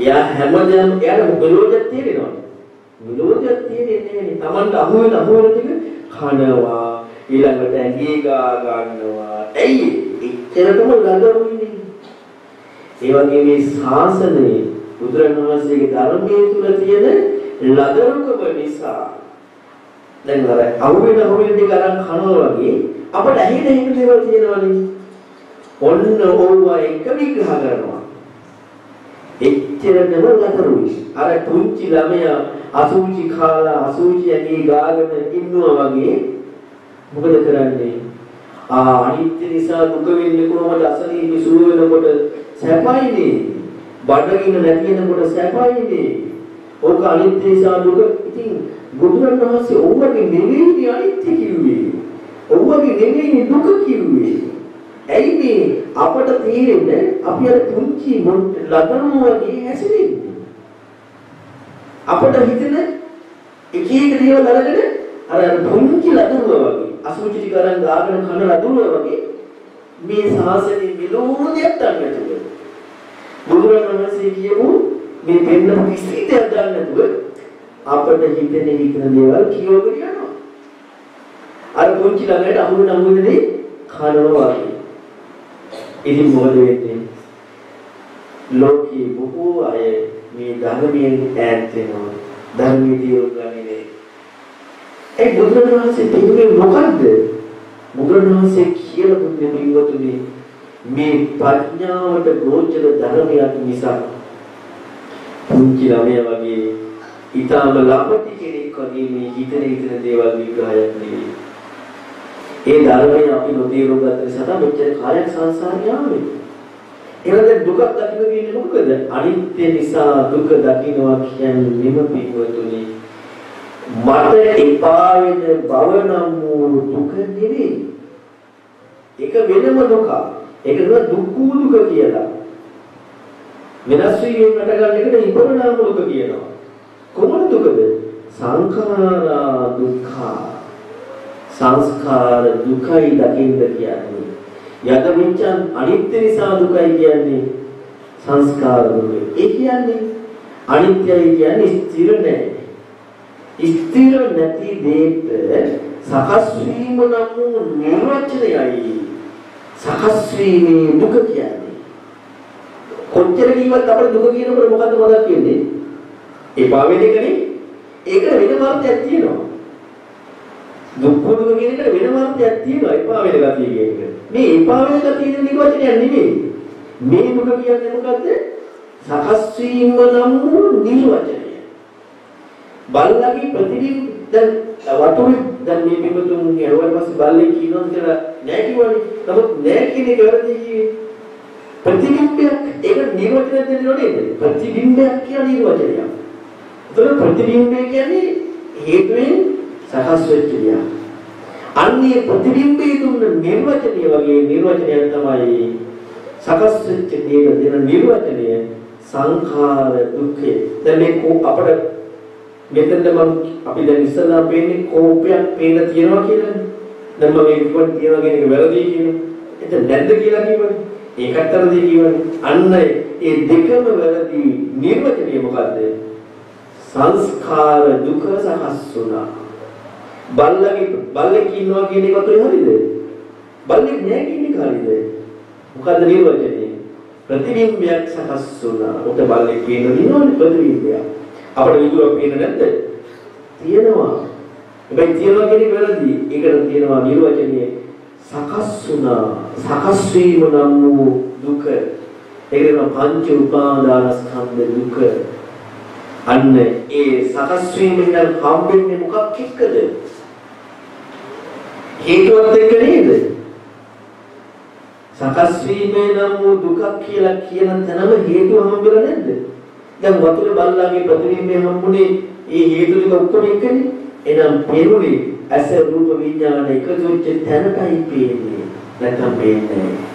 එයා හැමදේම එයාට මෙලෝඩියක් තේරෙනවා. මෙලෝඩියක් තේරෙන්නේ නැහැ. Tamanට අහු වෙන අහු වෙන ටික කනවා ඊළඟට ඇඟේ ගා ගන්නවා. ඇයි? එච්චරටම ළඟම ඒ වගේ මේ ශාසනයේ බුදුරණවහන්සේගේ ධර්මයේ තුල තියෙන ලදරුකම නිසා දැන් අර අහුවෙන අහුවෙන ටික අරන් කනවා වගේ අපට ඇහෙන ඇහෙන දේවල් තියෙනවනේ. ඔන්න ඕවා එක විග්‍රහ කරනවා. එච්චරටම ලදරුයි. අර පුංචි ළමයා අසුචි කාලා අසුචි ඇඟේ ගාගෙන ඉන්නවා වගේ මොකද කරන්නේ? ආ අනිත්‍ය නිසා දුක වෙන්නේ කොහොමද අසනීප සුව වෙනකොට සැපයිනේ. බඩගින්න නැති වෙනකොට සැපයිනේ. ඕක අනිත්‍ය නිසා දුක. ඉතින් බුදුරණවහන්සේ ඕවගේ නෙවෙයි අනිත්‍ය කිව්වේ. ඕවගේ නෙවෙයි දුක කිව්වේ. ඇයි මේ අපට තේරෙන්නේ අපි අර පුංචි ලදනු වගේ හැසිරෙන්නේ. අපට හිතෙන එක එක දේවල් අරගෙන අර පුංචි ලදනුව වගේ අසුචි ටික අරන් ගාගෙන කන ලදනුව වගේ මේ සාසනේ විලෝදයක් ගන්නට බුදුරණවහන්සේ කියමු මේ දෙන්න කිසි දෙයක් ගන්නතුව අපිට හිතෙන හිතන දේවල් කියවගෙන යනවා. අර පුංචි ළමයට අහුවෙන අහුවෙනදී කනවා වගේ. ඉතින් මොකද වෙන්නේ? ලෝකයේ බොහෝ අය මේ ධර්මයෙන් ඈත් වෙනවා. ධර්මයේ දියුණු ගන්නේ ඒ බුදුරණවහන්සේ තිබුණේ මොකද්ද? බුදුරණවහන්සේ කියලා දුන්නේ පින්වතුනි මේ ප්‍රඥාවට ගෝචර ධර්මයක් නිසා පුංචි ළමයා වගේ ඊටාම ලපටි කෙනෙක් වගේ මේ හිතන හිතන දේවල් විග්‍රහයක් නෙවෙයි. ඒ ධර්මය අපි නොතේරුම් ගත්ත නිසා මෙච්චර කාලයක් සංසාරේ ආවේ. එහෙනම් දුකක් දකින්න කියන්නේ මොකද? අනිත්‍ය නිසා දුක දකින්නවා කියන්නේ නිම පිටුතුනි මට එපා වෙන බව නම් වූ දුක නෙවෙයි. ඒක වෙනම දුක. ඒක නෙවෙයි දුක් දුක කියලා. වෙනස් වීමෙන් හට ගන්න එකට ඉබරණාම දුක කියනවා. කොහොමද දුකද? සංඛාරා දුක්ඛ. සංස්කාර දුකයි දකින්න කියන්නේ. යද විචන් අනිත්‍ය නිසා දුකයි කියන්නේ සංස්කාර දුක. ඒ කියන්නේ අනිත්‍යයි කියන්නේ ස්ථිර නැහැ. ස්ථිර නැති දෙයට සකස් වීම නම් වූ නිර්වචනයයි සකස් වීමේ දුක කියන්නේ. කොච්චර කිව්වත් අපිට දුක කියනකොට මොකද්ද මතක් වෙන්නේ? එපා වෙන එකනේ. ඒකට වෙනම අර්ථයක් තියෙනවා. දුක් දුක කියන එකට වෙනම අර්ථයක් තියෙනවා එපා වෙන ගතිය කියන එක. මේ එපා වෙන ගතිය කියන නිර්වචනයක් නෙමෙයි. මේ දුක කියන්නේ මොකද්ද? සකස් වීම නම් වූ නිර්වචනය. බල්ලගේ ප්‍රතිබිම්බ දැන් වතුරේ දැන් මේ බිම්බතුන් ඇරුවන් පස්සේ බල්ලේ කියනවා කියලා නෑ කිව්වනේ. නමුත් නෑ කියන එක වැරදි කිව්වේ. ප්‍රතිබිම්බයක් ඒක නිර්වචනය දෙන්නෝ නේද? ප්‍රතිබිම්බයක් කියන නිර්වචනයක්. ඒතර ප්‍රතිබිම්බය කියන්නේ හේතුවෙන් සකස් වෙච්ච දෙයක්. අන්නේ ප්‍රතිබිම්බයේ දුන්න නිර්වචනය වගේ නිර්වචනයක් තමයි සකස් වෙච්ච දේ දෙන නිර්වචනය සංඛාර දුක්ඛය. දැන් මේ අපිට මෙතනද මම අපි දැන් ඉස්සලා පේන්නේ කෝපයක් පේන තියනවා කියලානේ. දැන් මම මේ කිව්වට තියනවා කියන එක වැරදි කියනවා. එතන නැද්ද කියලා කිව්වනේ. ඒකත් වැරදි කිව්වනේ. අන්න ඒ දෙකම වැරදි නිර්වචනය මොකද්ද? සංස්කාර දුක සකස් වුණා. බල්ලගේ බල්ලෙක් ඉන්නවා කියන එක උතේ හරියද? බල්ලෙක් නෑ කියන එක හරියද? මොකද්ද නිර්වචනය? ප්‍රතිබිම්බයක් සකස් වුණා. උත බල්ලෙක් කියන දිනවනේ ප්‍රතිබිම්බයක්. අපිට විදුරක් පේන්නේ නැද්ද? තියෙනවා. හැබැයි තියෙනවා කියන එක වැරදි. ඒකට තියෙනවා නිර්වචනයේ සකස් වුණා. සකස් වීම නම් වූ දුක. ඒකට පංච උපාදානස්කන්ධ දුක. අන්න ඒ සකස් වීමෙන් හම්බෙන්නේ මොකක් එක්කද? හේතුවත් එක්ක නේද? සකස් වීමේ නම් වූ දුකක් කියලා කියන තැනම හේතුව හම්බෙලා නැද්ද? දැන් වතුර බල්ලාගේ ප්‍රතිබිම්බය හම්බුනේ ඒ හේතු ටික ඔක්කොම එකනේ. එහෙනම් පෙරුනේ ඇස රූප විඥාන එකතු වෙච්ච තැනටයි පේන්නේ. නැත්නම් පේන්නේ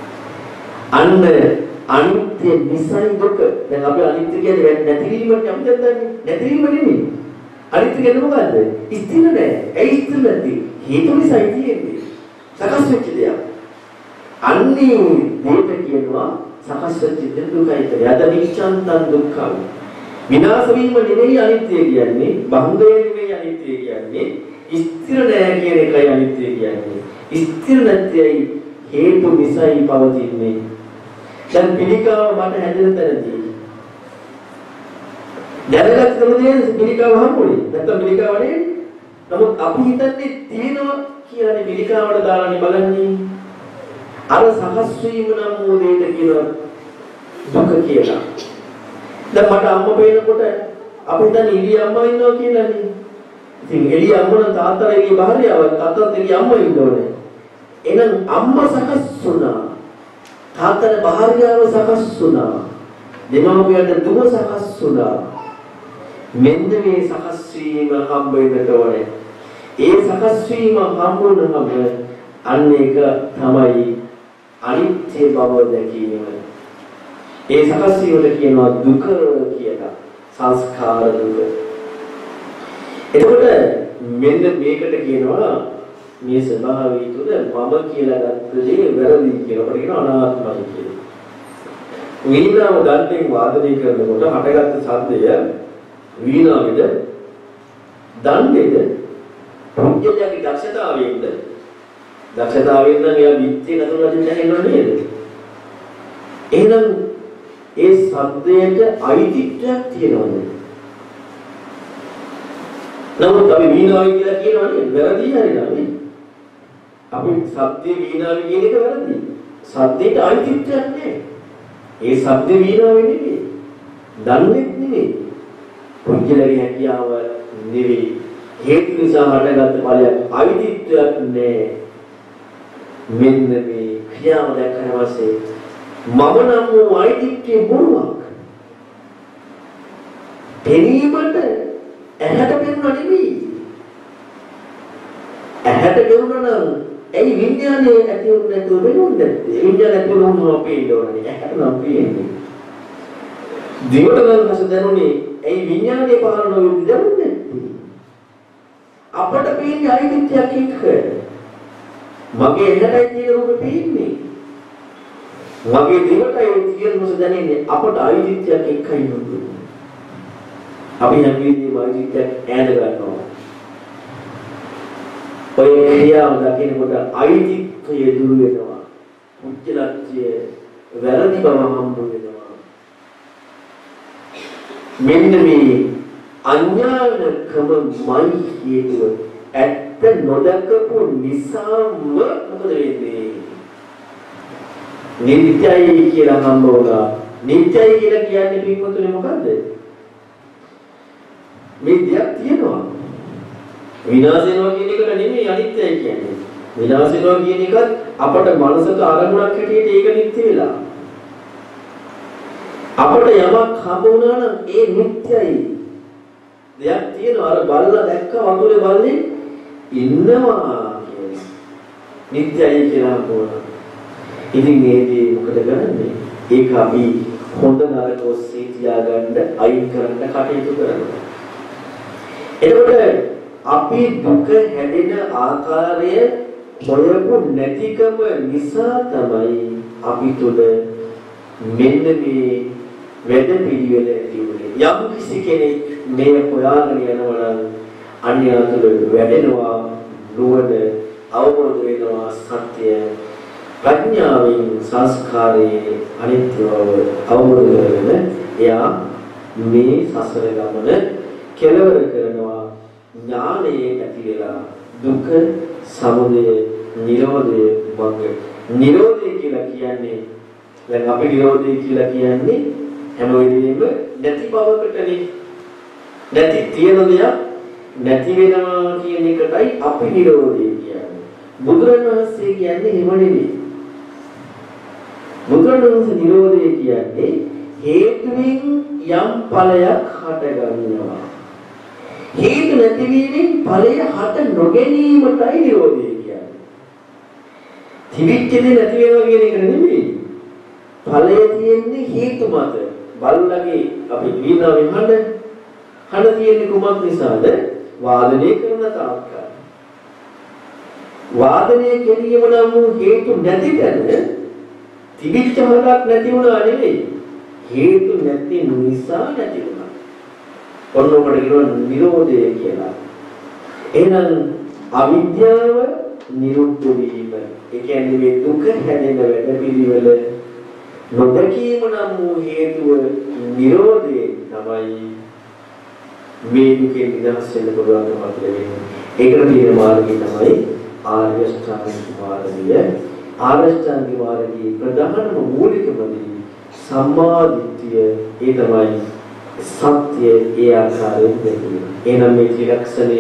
අන්න අනිත්‍ය නිසයි දුක. දැන් අපි අනිත්‍ය කියන්නේ නැතිවීමට අපි දන්නේ නැතිවීම නෙමෙයි. අනිත්‍ය කියන්නේ මොකද්ද? ස්ථිර නැහැ. ඇයි ස්ථිර නැති? හේතු නිසායි තියෙන්නේ. සකස් වෙච්ච දෙයක්. අන්නේ දෙයට කියනවා සකස් වෙච්ච දුකයි කියලා. යද නිච්ඡන්තං දුක්ඛං. විනාශ වීම නෙමෙයි අනිත්‍ය කියන්නේ, භංගය නෙමෙයි අනිත්‍ය කියන්නේ, ස්ථිර නෑ කියන එකයි අනිත්‍ය කියන්නේ. ස්ථිර නැත්‍යයි හේතු නිසායි පවතින්නේ. දැන් පිළිකාව මට හැදෙන තැනදී දැනගත් කමදේ පිළිකාව හම්බුනේ. නැත්තම් පිළිකාව නේ. නමුත් අපි හිතන්නේ තියෙනවා කියලානේ පිළිකාවට දාලානේ බලන්නේ. අර සකස් වීම නම් වූ දෙයට කියන දුක කියලා. දැන් මට අම්මා පේනකොට අපි හිතන්නේ ඉලි අම්මා ඉන්නවා කියලානේ. ඉතින් එළිය අම්මා නම් තාත්තා එළිය භාර්යාවක් තාත්තත් එළිය අම්මා ඉන්නෝනේ. එහෙනම් අම්මා සකස් වුණා. තාත්තට භාර්යාව සකස් වුණා. දෙමාපියන්ට දුව සකස් වුණා. මෙන්න මේ සකස් වීම හම්බ වෙන්නට ඕනේ. ඒ සකස් වීම හම්බ වුණාම අන්න ඒක තමයි අනිත්‍ය බව දැකීම. ඒ සකස් වීමට කියනවා දුක කියලා. සංස්කාර දුක. එතකොට මෙන්න මේකට කියනවා මේ ස්වභාවය තුළ මම කියලා ගත්ත දේ වැරදි කියලා. අපිට කියනවා අනාත්මයි කියලා. වීණාව ගන්නෙන් වාදනය කරනකොට හටගත්ත ශබ්දය වීණාවේද දන්නේද පුද්ගලයාගේ දක්ෂතාවයෙන්ද දක්ෂතාවයෙන් නම් එයා විත්ති නතුරු රජෙන් ඇහෙන්නව නේද? එහෙනම් ඒ සද්දයට අයිතිත්වයක් තියෙනවද? නමුත් අපි වීණාවයි කියලා කියනවනේ වැරදි හරියන්නේ. අපි සද්දේ වීණාවයි කියන එක වැරදි. සද්දේට අයිතිත්වයක් නැහැ. ඒ සද්දේ වීණාවේ නෙවෙයි. දන්නේ නෙවෙයි. පුද්ගලයාගේ හැකියාව නෙවෙයි. හේතු නිසා හටගත්ත ඵලයක් අයිතිත්වයක් නැහැ. මෙන්න මේ ක්‍රියාව දැක්කම පස්සේ මම නම් වූ අයිතිත්වයේ බොරුවක්. පෙනීමට ඇහැට පෙනුන නෙමෙයි ඇහැට පෙනුණා නම් ඇයි විඥානේ ඇති වුනේ නැතුව වෙනුන්නේ නැත්තේ? විඥාන ඇති වුණොත් පේන්න ඕනේ. ඇහැට නම් පේන්නේ. දිවට නම් රස දැනුනේ ඇයි විඥානේ පහළ නොවෙන්නේ දැනුන්නේ නැත්තේ? අපට පේන්නේ අයිතිත්‍යයක් එක්ක. මගේ ඇහැටයි තියෙන රූපේ පේන්නේ. මගේ දිවටයි තියෙන රස දැනෙන්නේ අපට අයිතිත්‍යයක් එක්කයි නෙවෙයි. අපි හැම වෙලේම අයිතිත්‍යයක් ඈඳ ගන්නවා. ඔය ක්‍රියාව දකිනකොට අයිතිත්වය දුර වෙනවා. මුචලත්‍ය වැරදි බව හම්බ වෙනවා. මෙන්න මේ අඥානකමයි හේතුව ඇත්ත නොදකපු නිසාම මොකද වෙන්නේ? නිත්‍යයි කියලා හම්බ වුණා. නිත්‍යයි කියලා කියන්නේ පින්වතුනි මොකද්ද? මේ දෙයක් තියෙනවා. විනාශ වෙනවා කියන එකට නෙමෙයි අනිත්‍යයි කියන්නේ. විනාශ වෙනවා කියන එකත් අපට මනසට අරමුණක් හැටියට ඒක නිත්‍ය වෙලා. අපට යමක් හම්බ වුණා නම් ඒ නිත්‍යයි. දෙයක් තියෙනවා අර බල්ලා දැක්ක වතුරේ බල්ලේ ඉන්නවා කියන්නේ. නිත්‍යයි කියලා හම්බුණා. ඉතින් මේදී මොකද කරන්නේ? ඒක අපි හොඳ නරක ඔස්සේ තියාගන්න අයින් කරන්න කටයුතු කරනවා. එතකොට අපි දුක හැදෙන ආකාරය හොයපු නැතිකම නිසා තමයි අපි තුල මෙන්න මේ වැඩ පිළිවෙල ඇති වුනේ. යම් කිසි කෙනෙක් මේ හොයාගෙන යනවා නම් අන්‍යයන් තුල වැඩෙනවා නුවණ අවබෝධ වෙනවා සත්‍ය ප්‍රඥාවෙන් සංස්කාරයේ අනිත්‍ය බව අවබෝධ කරගෙන එයා මේ සසර ගමන කෙලවර කරනවා ඥානයේ ඇති වෙලා දුක සමුදය නිරෝධය වග නිරෝධය කියලා කියන්නේ දැන් අපි නිරෝධය කියලා කියන්නේ හැම වෙලෙම නැති බවකටනේ නැති තියෙන දෙයක් නැති වෙනවා කියන එකටයි අපි නිරෝධය කියන්නේ බුදුරණවහන්සේ කියන්නේ එහෙම නෙවෙයි බුදුරණවහන්සේ නිරෝධය කියන්නේ හේතුවෙන් යම් ඵලයක් හටගන්නවා හේතු නැතිවීමෙන් ඵලය හට නොගැනීමටයි නිරෝධය කියන්නේ. තිබිච්ච දේ නැති වෙනවා කියන එක නෙමෙයි. ඵලය තියෙන්නේ හේතු මත. බල්ලගේ අපි වීණා විහඬ හඬ තියෙන්නේ කුමක් නිසාද? වාදනය කරන තාක්කල්. වාදනය කිරීම නම් වූ හේතු නැති තැන තිබිච්ච හරක් නැති වුණා නෙමෙයි. හේතු නැති නිසා නැති වුණා. ඔන්න ඔකට කියනවා නිරෝධය කියලා. එහෙනම් අවිද්‍යාව නිරුද්ධ වීම. ඒ කියන්නේ මේ දුක හැදෙන වැඩපිළිවෙල නොදකීම නම් වූ හේතුව නිරෝධය තමයි මේ දුකෙන් නිදහස් වෙන්න පුළුවන් කමක් ලැබෙන්නේ. ඒකට තියෙන මාර්ගය තමයි ආර්ය ශ්‍රාවක මාර්ගය. ආර්ය ශ්‍රාවක මාර්ගයේ ප්‍රධානම මූලිකම දේ සම්මා දිට්ඨිය ඒ තමයි සත්‍ය ඒ ආකාරයෙන් දෙන්නේ. එහෙනම් මේ ත්‍රිලක්ෂණය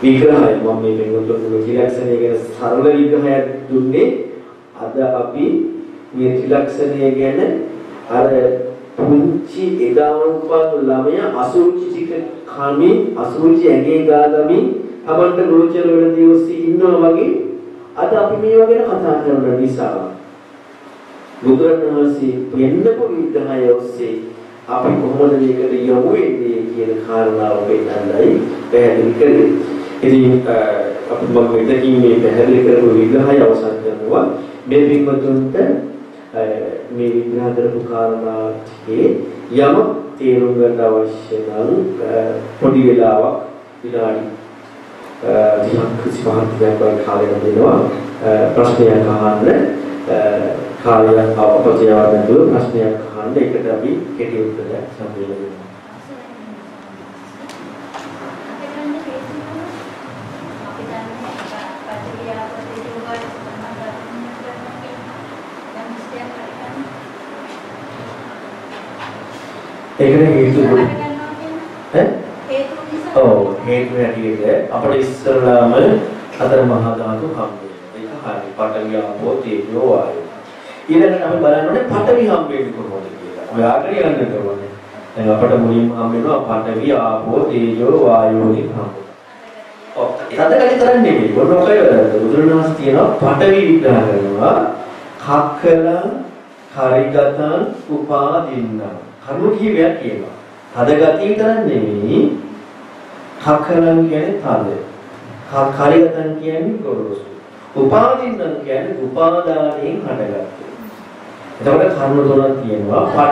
විග්‍රහය මම මේ පෙන්වතුන්ගේ ත්‍රිලක්ෂණය ගැන සරල විග්‍රහයක් දුන්නේ අද අපි මේ ත්‍රිලක්ෂණය ගැන අර පුංචි එදා උපන් ළමයා අසුචි ටික කමින් අසුචි ඇඟේ ගාගමින් අපන්ට ගෝචර වෙන දිවසේ ඉන්නවා වගේ අද අපි මේවා ගැන කතා කරන නිසා බුදුරණවහන්සේ පෙන්නපු විග්‍රහය ඔස්සේ අපි කොහොමද මේකට යොමු වෙන්නේ කියන කාරණාව පෙන්නන්නයි පැහැදිලි කරේ. ඉතින් අපි මම මෙතකින් මේ පැහැදිලි කරපු විග්‍රහය අවසන් කරනවා. මේ පින්වතුන්ට මේ විග්‍රහ කරපු කාරණා ටිකේ යම තේරුම් ගන්න අවශ්‍ය නම් පොඩි වෙලාවක් විනාඩි 30ක් 35ක් වගේ කාලයක් දෙනවා. ප්‍රශ්නයක් අහන්න කාලයක් අපතේ යවන්න ප්‍රශ්නයක් අහන්න. එකට අපි කෙටි උත්තරයක් සම්පූර්ණ වෙනවා. ඒකට හේතු ඈ හේතු නිසා ඔව් හේතු හැටියට අපිට ඉස්සරලාම හතර මහා ධාතු හම්බ වෙනවා. ඒක හරිය. පඨවි ආපෝ තේජෝ වායෝ. ඊළඟට අපි බලන්න පඨවි හම්බෙන්නේ කොහොමද කියලා. ඔයාට ලියන්න ඕනේ. දැන් අපට මුලින්ම හම්බ වෙනවා පඨවි ආපෝ තේජෝ වායෝ හම්බ. ඔව් එතනකදී තරන්නේ නෙමෙයි. මොන ඔකයි වැරද්ද. බුදුරණවහන්සේ කියනවා පඨවි විග්‍රහ කරනවා. කක්කලං කාරිගතං උපාදින්න. කර්ම කීවයක් කියනවා. හද ගතිය විතරක් නෙමෙයි. කක්කලං කියන්නේ තද. කාරිගතං කියන්නේ ගොරෝසු. උපාදින්න කියන්නේ උපාදානයෙන් හටගත්තේ. එතකොට කර්ම තුනක් තියෙනවා.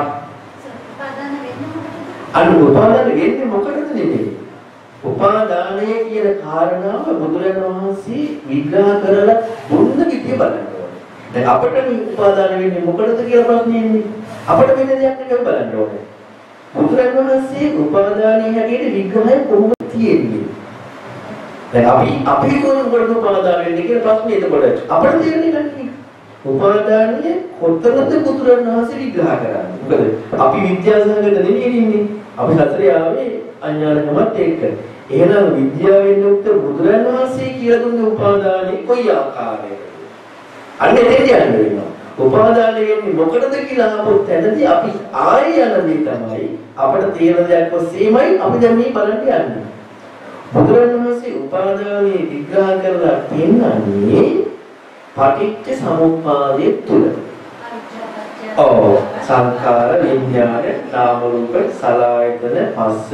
අන්න උපාදාන වෙන්නේ මොකටද නෙමෙයි. උපාදානය කියන කාරණාව බුදුරජාණන් වහන්සේ විග්‍රහ කරලා දුන්න විදිය බලන්න ඕනේ. දැන් අපිට මේ උපාදාන වෙන්නේ මොකටද කියලා ප්‍රශ්නේ ඉන්නේ. අපිට වෙන දෙයක් නෙවෙයි බලන්න ඕනේ. බුදුරජාණන් වහන්සේ උපාදානයේ හැටියට විග්‍රහය කොහොමද තියෙන්නේ? දැන් අපි අපි කොහොමද උපාදාන වෙන්නේ කියලා ප්‍රශ්නේ එතකොට අපිට තේරෙන්නේ නැහැ. උපාදානය කොතනද බුදුරජාණන් වහන්සේ විග්‍රහ කරන්නේ? මොකද අපි විද්‍යාසංගත නෙමෙයි ඉන්නේ. අපි හතරේ ආවේ අඥානකමත් එක්ක. එහෙනම් විද්‍යාවෙන් යුක්ත බුදුරජාණන් වහන්සේ කියලා දුන්න උපාදානෙ කොයි ආකාරයකද? අන්න එතෙන් යන්න වෙනවා. උපාදානෙ වෙන්නේ මොකටද කියලා අහපොත් තැනදී අපි ආයෙ යනදී තමයි අපිට තියෙන දෙයක් ඔස්සේමයි අපි දැන් මේ බලන්න යන්නේ. බුදුරජාණන් වහන්සේ උපාදානෙ විග්‍රහ කරලා පෙන්නන්නේ පටිච්ච සමුප්පාදයේ තුල. ඔව් සංඛාර විඥාන නාම රූප සලආයතන පස්ස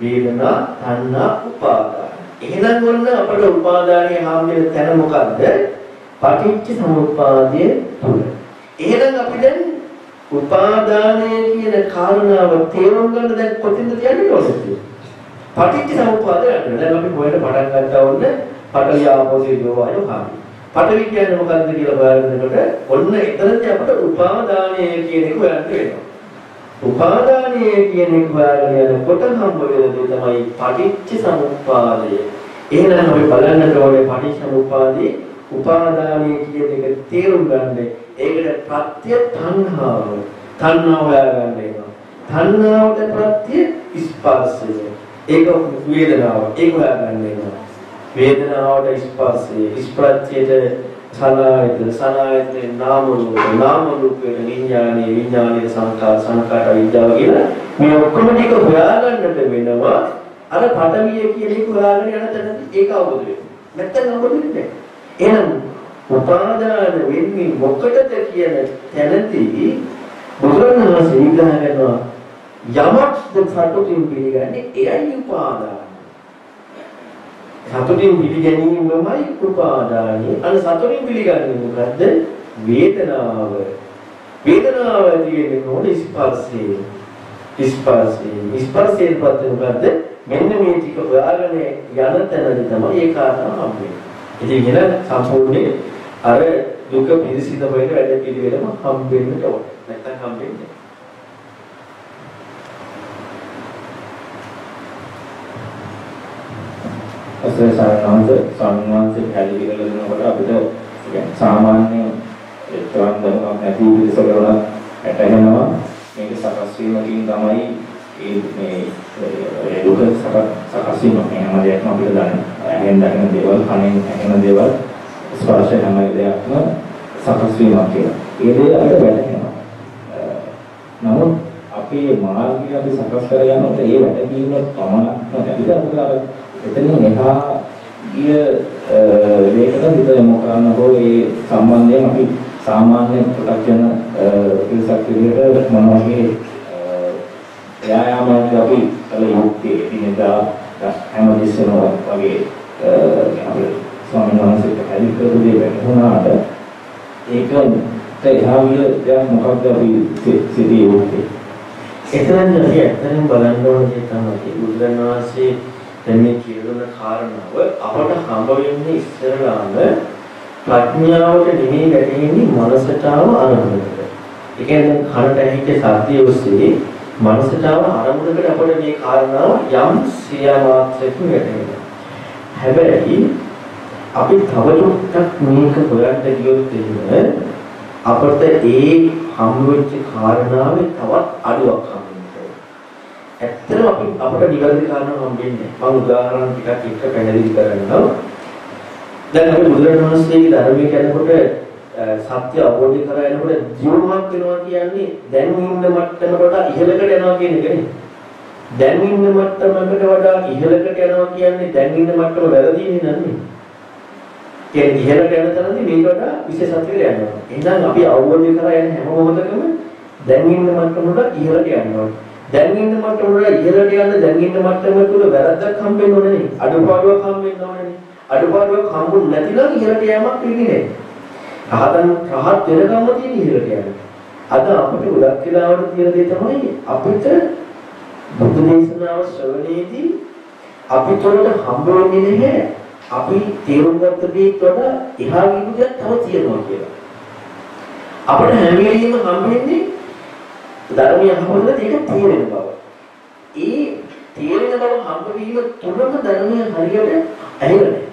වේදනා තණ්හා උපාදාන. එහෙනම් ඔන්න අපේ උපාදානයේ හාම් වෙන තැන මොකද්ද? පටිච්ච සමුප්පාදයේ තුල. එහෙනම් අපි දැන් උපාදානය කියන කාරණාව තේරුම් ගන්න දැන් කොතින්ද තියන්නේ ඕනද? පටිච්ච සමුප්පාදය අතන දැන් අපි හොයන්න පටන් ගත්තා වොන්න පටලිය ආපෝසේ දෝවායෝ හාමි. පටවි කියන්නේ මොකක්ද කියලා බලනකොට ඔන්න එතනදී අපිට උපාදානය කියන එක හොයන්න වෙනවා. උපාදානය කියන එක හොයාගෙන යනකොට හම්බ වෙන දේ තමයි පටිච්ච සමුප්පාදය. එහෙනම් අපි බලන්නට ඕනේ පටිච්ච සමුප්පාදේ උපාදානය කියන එක තේරුම් ගන්න. ඒකට ප්‍රත්‍ය තණ්හාව. තණ්හාව හොයාගන්න වෙනවා. තණ්හාවට ප්‍රත්‍ය ස්පර්ශය. ඒක වේදනාව. ඒක හොයාගන්න වෙනවා. වේදනාවට ස්පර්ශය ස්පර්ශයට සලආයතන සලආයතනේ නාම රූප නාම රූපේ විඥානේ විඥානේ සංකාර සංකාර විද්‍යාව කියලා මේ ඔක්කොම ටික හොයාගන්නට වෙනවා අර පඩවිය කියන එක හොයාගෙන යන තැනදී ඒක අවබෝධ වෙනවා නැත්නම් අවබෝධ වෙන්නේ එහෙනම් උපාදාන වෙන්නේ මොකටද කියන තැනදී බුදුරණවහන්සේ විග්‍රහ කරනවා යමක් සතුටින් පිළිගන්නේ එයයි උපාදාන සතුටින් පිළිගැනීමමයි උපාදානිය. අන්න සතුටින් පිළිගන්නේ මොකද්ද? වේදනාව. වේදනාව ඇති වෙන්නේ කොහොමද? ස්පර්ශයෙන්. ස්පර්ශයෙන්. ස්පර්ශයෙන් පත් මොකද්ද? මෙන්න මේ ටික හොයාගෙන යන තැනදී තමයි ඒ කාරණා හම්බෙන්නේ. ඉතින් එන සම්පූර්ණයෙන් අර දුක පිළිසිඳ වෙන වැඩ පිළිවෙලම හම්බෙන්නට ඕන. නැත්නම් හම්බෙන්නේ අසල සාරාංශ සම්මාංශ පැහැදිලි කරලා දෙනකොට අපිට සාමාන්‍ය තරම් දැනුමක් නැති විදිහට ඇටහෙනවා මේක සකස් වීමකින් තමයි ඒ මේ දුක සකස් වීම මේ හැම දෙයක්ම අපිට දැනෙන. ඇහෙන් දැනෙන දේවල්, කනෙන් ඇහෙන දේවල්, ස්පර්ශ හැම දෙයක්ම සකස් වීමක් කියලා. ඒ දේ අපිට වැටහෙනවා. නමුත් අපේ මාර්ගය අපි සකස් කර යනකොට ඒ වැටහීම පමණක් නැතිද අපිට එතනින් එහා ගිය දෙයකට හිත යොමු කරන්න හෝ ඒ සම්බන්ධයෙන් අපි සාමාන්‍ය ප්‍රත්‍යක්ෂන පිරිසක් විදිහට මොන වගේ ව්‍යායාමයක් අපි කළ යුත්තේ ඉතින්දා හැමදෙස්සම වගේ අපේ ස්වාමීන් වහන්සේට හැදි කරපු දේ වැටුණාට ඒක එහා ගිය දෙයක් මොකක්ද අපි සිටියේ යුත්තේ එතනදී අපි ඇත්තටම බලන්න ඕනේ තමයි බුදුරණන් වහන්සේ දැන් මේ කියන කාරණාව අපට හම්බ වෙන්නේ ඉස්සරලාම ප්‍රඥාවට නෙමෙයි වැටෙන්නේ මනසටව අරමුණකට. ඒ කියන්නේ කනට ඇහිච්ච සද්දය ඔස්සේ මනසටව අරමුණකට අපට මේ කාරණාව යම් සියමාත්‍රයක වැටෙනවා. හැබැයි අපි තව ටිකක් මේක හොයන්න ගියොත් එහෙම අපට ඒ හම්බ වෙච්ච කාරණාවේ තවත් අඩුවක් හම්බ ඇත්තටම අපි අපට නිවැරදි කාරණා හම්බෙන්නේ මම උදාහරණ ටිකක් එක්ක පැහැදිලි කරන්නම් දැන් අපි බුදුරජාණන් වහන්සේගේ ධර්මයේ කියනකොට සත්‍ය අවබෝධ කරගන්නකොට ජීවමක් වෙනවා කියන්නේ දැන් ඉන්න මට්ටමට වඩා ඉහළකට යනවා කියන එක නේ. දැන් ඉන්න මට්ටමකට වඩා ඉහළකට යනවා කියන්නේ දැන් ඉන්න මට්ටම වැරදිනේ නන්නේ. කියන්නේ ඉහළට යන තරම්දී මේකට වඩා විශේෂත්වයකට යනවා. එහෙනම් අපි අවබෝධය කරා යන හැම මොහොතකම දැන් ඉන්න මට්ටමකට ඉහළට යනවා. දැන් ඉන්න මට්ටමකට ඉහළට යන දැන් ඉන්න මට්ටම තුල වැරද්දක් හම්බෙන්න ඕනේ නේ. අඩුපාඩුවක් හම්බෙන්න ඕනේ නේ. අඩුපාඩුවක් හම්බුනේ නැතිනම් ඉහළට යෑමක් වෙන්නේ නැහැ. රහතන් රහත් වෙනකම්ම තියෙන ඉහළට යන්නේ. අද අපිට ගොඩක් වෙලාවට තියෙන දේ තමයි අපිට බුදු දේශනාව ශ්‍රවණයේදී අපිට උඩ හම්බ වෙන්නේ නැහැ. අපි තේරුම් ගත්ත දේට වඩා එහා ගිහින් දෙයක් තව තියෙනවා කියලා. අපිට හැම වෙලෙම හම්බ වෙන්නේ ධර්මය අහවල ඒක තේරෙන බව. ඒ තේරෙන බව හම්බ වීම තුනම ධර්මය හරියට ඇහිලා නැහැ.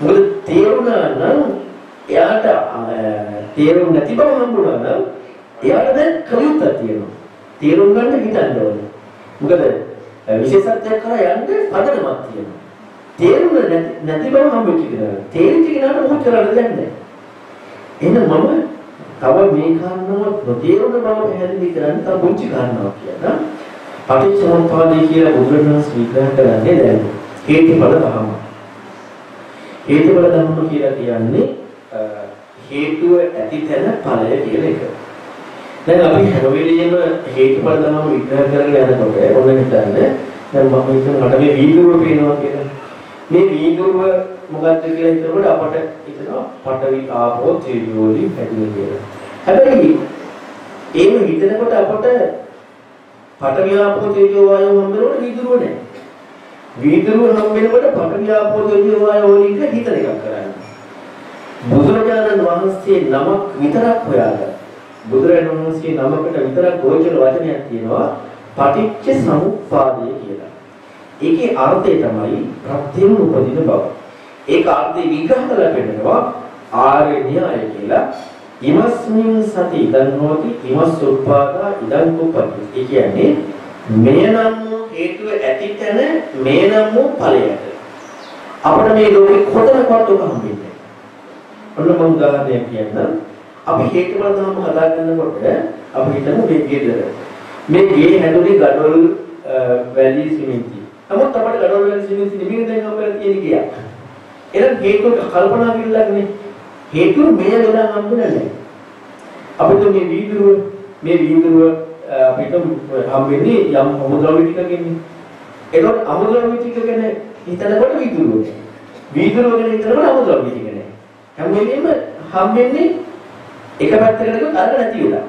මොකද තේරුණා නම් එයාට තේරුම් නැති බව හම්බුණා නම් එයාට දැන් කලියුත්තක් තියෙනවා. තේරුම් ගන්න හිතන්න ඕනේ. මොකද විශේෂත්වයක් කරා යන්න පදනමක් තියෙනවා. තේරුම් නැති බව හම්බෙච්ච කෙනා. තේරිච්ච කෙනාට මොකද කරන්න දෙයක් නැහැ. එහෙනම් මම තව මේ කාරණාව නොතේරුණ බව පැහැදිලි කරන්න තව පුංචි කාරණාවක් කියනවා. පටිච්චසමුප්පාදේ කියලා බුදුරජාණන් විග්‍රහ කරන්නේ දැන් හේතුඵල ධර්ම. හේතුඵල ධර්ම කියලා කියන්නේ හේතුව ඇති තැන ඵලය කියන එක. දැන් අපි හැම වෙලෙම හේතුඵල ධර්ම විග්‍රහ කරගෙන යනකොට ඔන්න හිතන්නේ දැන් මම හිතන මට මේ වීදුරුව පේනවා කියලා. මේ වීදුරුව මොකක්ද කියලා හිතනකොට අපට හිතනවා පඨවි ආපෝ තේජෝ වලින් හැදුනේ කියලා. හැබැයි එහෙම හිතනකොට අපට පඨවි ආපෝ තේජෝ වායෝ හම්බෙනකොට වීදුරුව නැහැ. වීදුරුව හම්බෙනකොට පඨවි ආපෝ තේජෝ වායෝ වලින් හිතන එකක් කරන්නේ. බුදුරජාණන් වහන්සේ නමක් විතරක් හොයාගන්න. බුදුරජාණන් වහන්සේ නමකට විතරක් ගෝචර වචනයක් තියෙනවා පටිච්ච සමුප්පාදය කියලා. ඒකේ අර්ථය තමයි ප්‍රත්‍යයෙන් උපදින බව. ඒක අර්ථය විග්‍රහ කරලා පෙන්නනවා ආර්ය න්‍යාය කියලා. ඉමස්මින් සති ඉදන් හෝති ඉමස් උප්පාදා ඉදන් උපපති. ඒ කියන්නේ මේ නම් වූ හේතුව ඇති තැන මේ නම් වූ ඵලයට. අපිට මේ ලෝකේ කොතනකවත් ඔබ හම්බෙන්නේ ඔන්න මම උදාහරණයක් කියන්නම්. අපි හේතුඵල ධර්ම හදා ගන්නකොට අපි හිතමු මේ ගෙදර. මේ ගේ හැදුනේ ගඩොල් වැලි සිමෙන්ති. නමුත් අපිට ගඩොල් වැලි සිමෙන්ති නෙමෙයි දැන් අපිට තියෙන ගියක්. එහෙනම් හේතුව කල්පනා කිල්ලන්නේ හේතුව මේ වෙලා හම්බුනේ නැහැ. අපිට මේ වීදුරුව මේ වීදුරුව අපිට හම්බෙන්නේ යම් අමුද්‍රව්‍ය ටිකකින්. ඒකට අමුද්‍රව්‍ය ටික ගැන හිතනකොට වීදුරුව. වීදුරුව ගැන හිතනකොට අමුද්‍රව්‍ය ටික නෑ. හැම වෙලෙම හම්බෙන්නේ එක පැත්තකට ගියොත් අරක නැති වෙලා.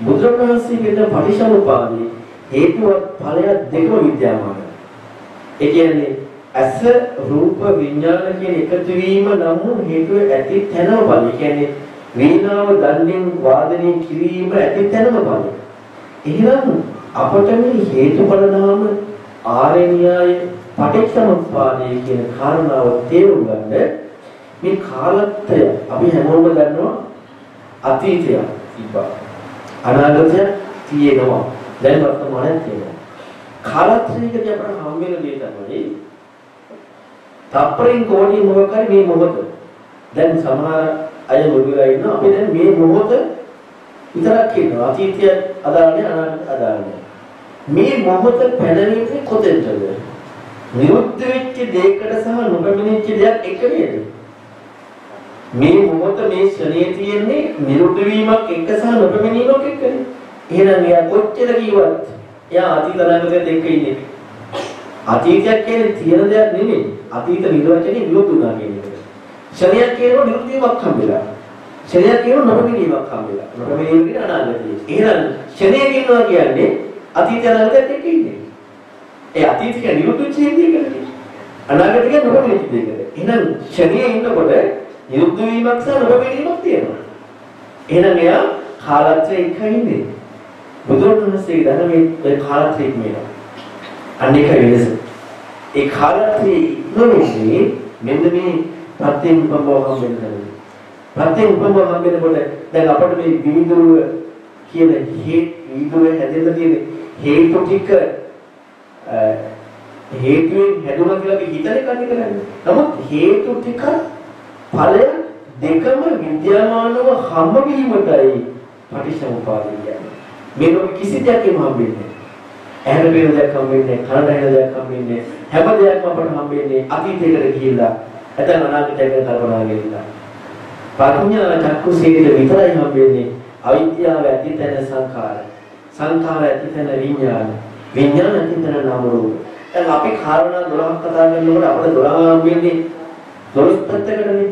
බුදුරජාණන්සේ කියන පටිච්චසමුපාදේ හේතුව ඵලය දෙකම විද්‍යාමානයි. ඒ කියන්නේ ඇස රූප විඥාන කියන එකතු වීම නම් හේතුව ඇති තැනම ඵලය. ඒ කියන්නේ වේනාව දන්නේ වාදනය කිරීම ඇති තැනම ඵලය. එහෙනම් අපට මේ හේතුඵල නාම ආර්ය න්‍යාය පටිච්චසමුප්පාදය කියන කාරණාව තේරුම් ගන්න මේ කාලත්‍ය අපි හැමෝම දන්නවා අතීතය තිබ්බා. අනාගතය තියෙනවා. දැන් වර්තමානයේ තියෙනවා. කාලත්‍රයකදී අපට හම් වෙන දේ තමයි තප්පරෙන් කෝටි මොකක් හරි මේ මොහොත. දැන් සමහර අය මුලිලා ඉන්නවා අපි දැන් මේ මොහොත විතරක් කියනවා. අතීතය අදාළ නැහැ අනාගතය අදාළ නැහැ. මේ මොහොත පැනවෙන්නේ කොතෙන්ද? නිරුද්ධ වෙච්ච දෙයකට සහ නොපැමිණිච්ච දෙයක් එක නේද? මේ මොහොත මේ ශ්‍රණයේ තියෙන්නේ නිරුද්ධ වීමක් එක සහ නොපැමිණීමක් එක්කනේ. එහෙනම් එයා කොච්චර කිව්වත් එයා අතීත අනාගතයත් එක්ක ඉන්නේ. අතීතයක් කියන්නේ තියෙන දෙයක් නෙමෙයි. අතීත නිර්වචනේ විරුද්ධ වුණා කියන එක. ශ්‍රණයක් කියනකොට නිරුද්ධ වීමක් හම්බෙලා. ශ්‍රණයක් කියනකොට නොපැමිණීමක් හම්බෙලා. නොපැමිණීම කියන්නේ අනාගතය. එහෙනම් ශ්‍රණයක් ඉන්නවා කියන්නේ අතීත අනාගතයත් එක්ක ඉන්නේ. ඒ අතීත කියන්නේ නිරුද්ධ වෙච්ච දෙයකට. අනාගත කියන්නේ නොපැමිණිච්ච දෙයකට. එහෙනම් ශ්‍රණයේ ඉන්නකොට නිරුද්ධ වීමක් සහ නොපැමිණීමක් තියෙනවා. එහෙනම් එයා කාලත්‍රයේ එක ඉන්නේ. බුදුරජාණන්සේ ධර්මයේ ඒ කාලත්‍රයේ ඉන්නවා. අනේක වෙනස. ඒ කාලත්‍රයේ ඉන්නේ මෙන්න මේ ප්‍රත්‍යයෙන් උපමෝහම් වෙනවා. ප්‍රත්‍යයෙන් උපමෝහම් වෙනකොට දැන් අපිට මේ විවිධුව කියන හේත් විවිධුව හැදෙන්න තියෙන හේතු ටික හේතුවෙන් හැදුණා කියලා අපි හිතන එක නෙවෙයි. නමුත් හේතු ටික ඵලය දෙකම විද්‍යාමානව හම්බ වීමටයි පටිච්චසමුපාදය කියන්නේ. මේ ලෝක කිසි දෙයක්ම හම්බෙන්නේ ඇහැට පේන දෙයක් හම්බෙන්නේ කනට ඇහෙන දෙයක් හම්බෙන්නේ හැම දෙයක්ම අපට හම්බෙන්නේ අතීතයකට ගිහිල්ලා නැත්නම් අනාගතයකට කල්පනා කරලා. ප්‍රඥා චක්කුසේල විතරයි හම්බෙන්නේ අවිද්‍යාව ඇතිතන සංඛාර. සංඛාර ඇතිතන විඥාන. විඥාන ඇතිතන නාම රූප. දැන් අපි කාරණා 12ක් කතා කරනකොට අපිට 12 හම්බෙන්නේ 12 පැත්තකටනේ.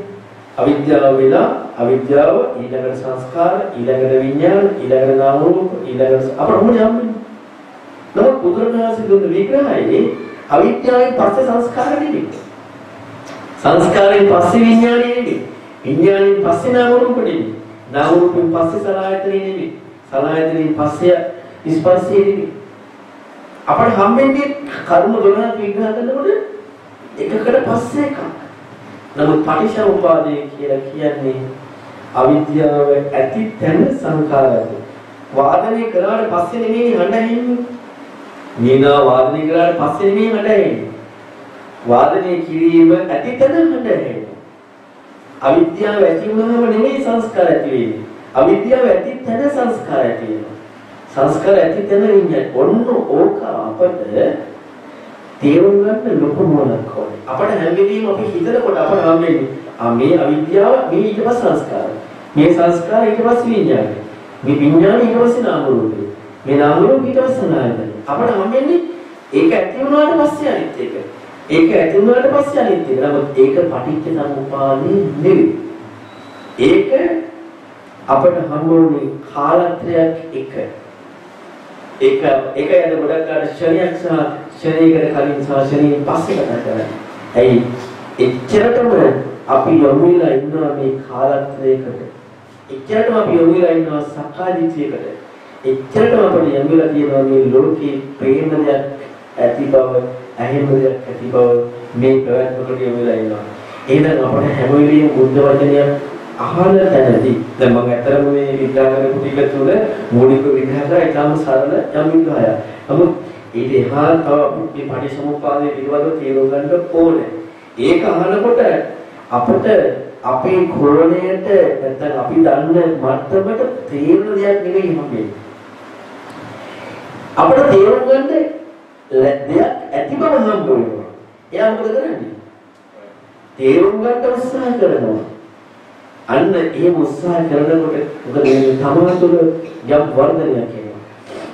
අවිද්‍යාව වෙලා අවිද්‍යාව ඊළඟට සංස්කාර ඊළඟට විඥාන ඊළඟට නාම රූප ඊළඟට අපට මොන්නේ හම්බෙන්නේ? නමුත් බුදුරණාහි දුන්න විග්‍රහයේ අවිද්‍යාවෙන් පස්සේ සංස්කාර නෙමෙයි. සංස්කාරයෙන් පස්සේ විඥානය නෙමෙයි. විඥාණයෙන් පස්සේ නාම රූප නෙමෙයි. නාම රූපෙන් පස්සේ සලආයතනෙ නෙමෙයි. සලආයතනෙන් පස්සේ ස්පර්ශය නෙමෙයි. අපට හම්බෙන්නේ කර්ම 12ක් විග්‍රහ කරනකොට එකකට පස්සේ එකක්. නමුත් පටිච්චසමුපාදය කියලා කියන්නේ අවිද්‍යාව ඇති තැන සංඛාරය. වාදනය කරාට පස්සේ නෙමෙයි හඬ ඇහෙන්නේ. මීනා වාදනය කරාට පස්සේ නෙමෙයි හඬ ඇහෙන්නේ. වාදනය කිරීම ඇති තැන හඬ ඇහෙන්නේ. අවිද්‍යාව ඇති වුණාම නෙමෙයි සංස්කාර ඇති වෙන්නේ. අවිද්‍යාව ඇති තැන සංස්කාර ඇති වෙනවා. සංස්කාර ඇති තැන විඤ්ඤාණය. ඔන්න ඕක අපට තේරුම් ගන්න ලොකු මොනක් ඕනේ. අපට හැම වෙලෙම අපි හිතනකොට අපට හම්බෙන්නේ ආ මේ අවිද්‍යාව මේ ඊට පස්සේ සංස්කාර. මේ සංස්කාර ඊට පස්සේ විඤ්ඤාණය. මේ විඤ්ඤාණය ඊට පස්සේ නාම රූපය. මේ නාම රූප ඊට පස්සේ නායතන. අපට හම්බෙන්නේ ඒක ඇති වුණාට පස්සේ අනිත් එක. ඒක ඇති වුණාට පස්සේ අනිත් එක. නමුත් ඒක පටිච්ච සමුප්පාදේ නෙවෙයි. ඒක අපට හම්බුනේ කාලත්‍රයක් එක. ඒක ඒක යන ගොඩක් අර ශරීරයක් සහ ශරීරයකට කලින් සහ ශරීරයෙන් පස්සේ කතා කරන්නේ. ඇයි? එච්චරටම අපි යොමු වෙලා ඉන්නවා මේ කාලත්‍රයකට. එච්චරටම අපි යොමු වෙලා ඉන්නවා සක්කාදිට්ඨියකට. එච්චරටම අපිට යොමු වෙලා තියෙනවා මේ ලෝකේ ප්‍රේම දෙයක් ඇති බව, ඇහෙන දෙයක් ඇති බව මේ ප්‍රවැත්මකට යොමු වෙලා ඉන්නවා. එහෙනම් අපට හැම වෙලෙම බුද්ධ වචනයක් අහන තැනදී දැන් මම ඇත්තටම මේ විග්‍රහ කරපු ටික තුළ මූලික විග්‍රහ කරා ඊටම සරල යම් විග්‍රහයක්. නමුත් ඊට එහා තව මේ පටිච්චසමුප්පාදයේ පිළිබඳව තේරුම් ගන්න ඕනේ. ඒක අහනකොට අපිට අපේ කුලණයට නැත්නම් අපි දන්න මට්ටමට තේරෙන දෙයක් නෙවෙයි හම්බෙන්නේ. අපිට තේරුම් ගන්න දෙයක් ඇති බව හම්බ වෙනවා. එයා මොකද කරන්නේ? තේරුම් ගන්න උත්සාහ කරනවා. අන්න එහෙම උත්සාහ කරනකොට මොකද මේ තමා තුළ යම් වර්ධනයක් එනවා.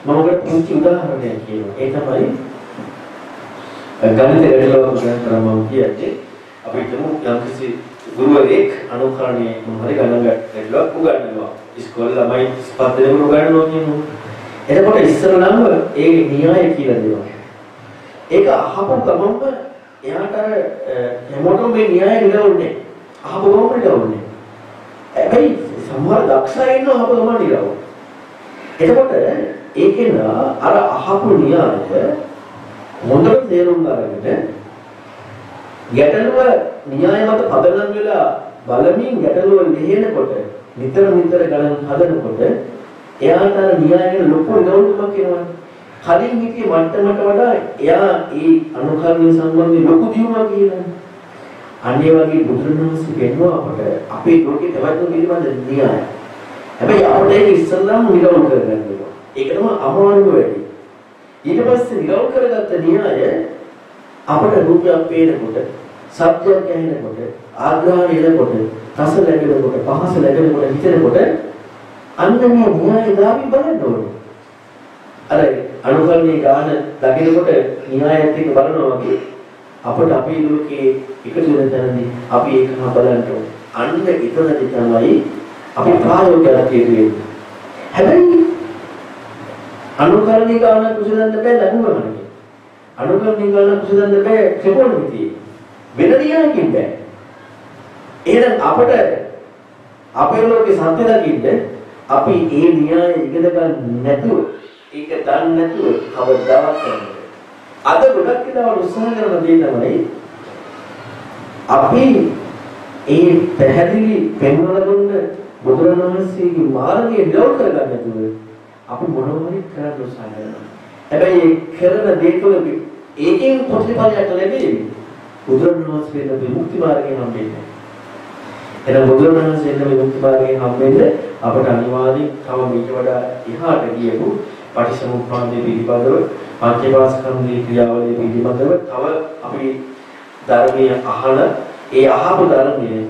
මම ඔකට පුංචි උදාහරණයක් කියනවා. ඒ තමයි ගණිත ගැටලුවක් ගැන කරා මම කියන්නේ අපි හිතමු යම්කිසි ගුරුවරයෙක් අනුකරණයේ මොහරි ගණන් ගැටලුවක් උගන්වනවා. ඉස්කෝලේ ළමයි ස්පර්ධනය උගන්වනවා කියනවා. එතකොට ඉස්සරලම ඒ න්‍යාය කියලා දෙනවා. ඒක අහපු ගමන්ම එයාට අර හැමෝටම මේ න්‍යාය නිරවුන්නේ. අහපු ගමන්ම නිරවුන්නේ. හැබැයි සමහර දක්ෂයි ඉන්නවා අහපු ගමන් නිරවුන. එතකොට ඒකේන අර අහපු න්‍යාය හොඳට තේරුම් අරගෙන ගැටලුව න්‍යාය මත පදනම් වෙලා බලමින් ගැටලුව ලියනකොට නිතර නිතර ගණන් හදනකොට එයාට අර න්‍යායයේ ලොකු ගෞරවයක් එනවා. කලින් හිටිය මට්ටමට වඩා එයා ඒ අනුකරණය සම්බන්ධයෙන් ලොකු දියුණුවක් කියනවා. අන්නේ වගේ බුදුරණවහන්සේ වෙනවා අපට අපේ ලෝකේ තවත් පිළිබඳ න්‍යාය. හැබැයි අපිට ඒක ඉස්සල්ලාම නිරවුල් කරගන්න ඕන. ඒක තමයි අමාරුම වැඩි. ඊට පස්සේ නිරවුල් කරගත්ත න්‍යාය අපට රූපයක් පේනකොට, සත්‍යයක් ඇහෙනකොට, ආග්‍රහණය එනකොට, රස ලැබෙනකොට, පහස ලැබෙනකොට, හිතෙනකොට අන්න මේ න්‍යාය දාවි බලන්න ඕනේ. අර අනුකරණයේ ගාන දකිනකොට න්‍යායත් එක්ක බලනවා වගේ අපිට අපේ ලෝකයේ එකතු වෙන තැනදී අපි ඒක හා බලන්න ඕනේ. අන්න එතනදී තමයි අපි ප්‍රායෝගිකව කියන්නේ. හැබැයි අනුකරණයේ ගාන කුසලන්න බෑ ලඟුවමනේ. අනුකරණයේ ගාන කුසලන්න බෑ ත්‍රිකෝණ මිතියේ. වෙන න්‍යායකින් බෑ. එහෙනම් අපට අපේ ලෝකේ සත්‍ය දකින්න අපි ඒ න්‍යාය ඉගෙන ගන්න නැතුව ඒක දන්නේ නැතුව කවදාවත් කරන්නේ. අද ගොඩක් වෙලාවට උත්සාහ කරන දේ තමයි අපි ඒ පැහැදිලි පෙන්වන දුන්න බුදුරණවහන්සේගේ මාර්ගය ඩෙවලොප් කරගන්න නැතුව අපි මොනවද කරන්න උත්සාහ කරනවා. හැබැයි කරන දේ තුළ ඒකෙන් ප්‍රතිඵලයක් ලැබෙන්නේ බුදුරණවහන්සේගේ විමුක්ති මාර්ගය හම්බෙන්නේ. එහෙනම් බුදුරණවහන්සේගේ විමුක්ති මාර්ගය හම්බෙන්නේ අපට අනිවාර්යෙන් තව මේක වඩා එහාට ගියපු පටිච්චසමුප්පාදයේ පිළිබඳව පංචේපාස්කන්ධයේ ක්‍රියාවලිය පිළිබඳව තව අපි ධර්මයේ අහන ඒ අහපු ධර්මයේ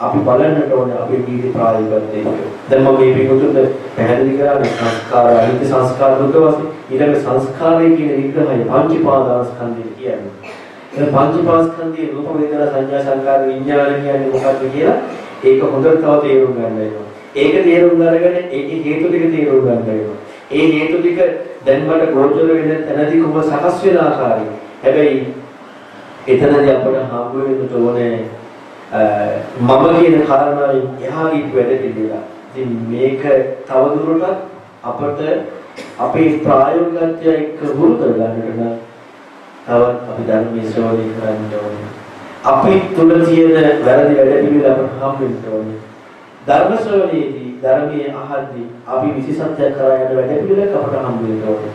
අපි බලන්නට ඕනේ අපේ ජීවිත ප්‍රායෝගිකත්වයේ. දැන් මම මේ පිටුතුන්ට පැහැදිලි කරන්නේ සංස්කාර අනිත්‍ය සංස්කාර දුක වශයෙන් ඊළඟ සංස්කාරයේ කියන විග්‍රහය පංචපාදාස්කන්ධය කියන්නේ. ඒ පංචපාස්කන්ධයේ රූප වේදනා සංඥා සංකාර විඥාන කියන්නේ මොකක්ද කියලා ඒක හොඳට තව තේරුම් ගන්න වෙනවා. ඒක තේරුම් අරගෙන ඒකේ හේතු ටික තේරුම් ගන්න වෙනවා. ඒ හේතු ටික දැන් මට ගෝචර වෙන තැනදී කොහොම සකස් වෙන ආකාරය. හැබැයි එතනදී අපට හම්බ වෙන්න ඕනේ මම කියන කාරණාවෙන් එහා ගිහින් වැඩ පිළිවෙලා. ඉතින් මේක තවදුරටත් අපට අපේ ප්‍රායෝගිකත්වය එක්ක වුරු කරගන්නට නම් තවත් අපි ධර්මයේ ශ්‍රවණය කරන්න ඕනේ. අපි තුල තියෙන වැරදි වැඩ පිළිවෙල අපට හම්බෙන්න ඕනේ. ධර්ම ශ්‍රවණයේදී ධර්මයේ අහද්දී අපි විශේෂත්වයක් කරා යන වැඩ පිළිවෙලක් අපට හම්බෙන්න ඕනේ.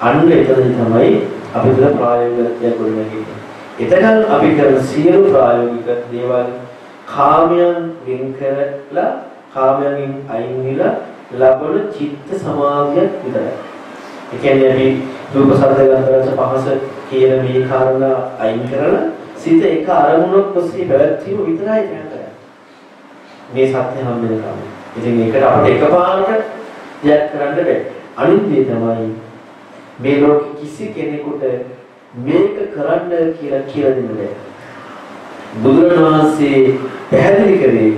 අන්න එතනදී තමයි අපි තුල ප්‍රායෝගිකත්වය ගොඩනගෙන්නේ. එතකන් අපි කරන සියලු ප්‍රායෝගික දේවල් කාමයන් වෙන් කරලා කාමයන්ගෙන් අයින් වෙලා ලබන චිත්ත සමාධියක් විතරයි. ඒ කියන්නේ අපි රූප ශබ්ද ගන්ධ රස පහස කියන මේ කාරණා අයින් කරලා සිත එක අරමුණක් ඔස්සේ පැවැත්වීම විතරයි කරන්නේ. මේ සත්‍ය හැම වෙලකම. ඉතින් ඒකට අපිට එකපාරට දෙයක් කරන්න බෑ. අනිත් දේ තමයි මේ ලෝක කිසි කෙනෙකුට මේක කරන්න කියලා කියලා දෙන්න බෑ. බුදුරණවහන්සේ පැහැදිලි කරේ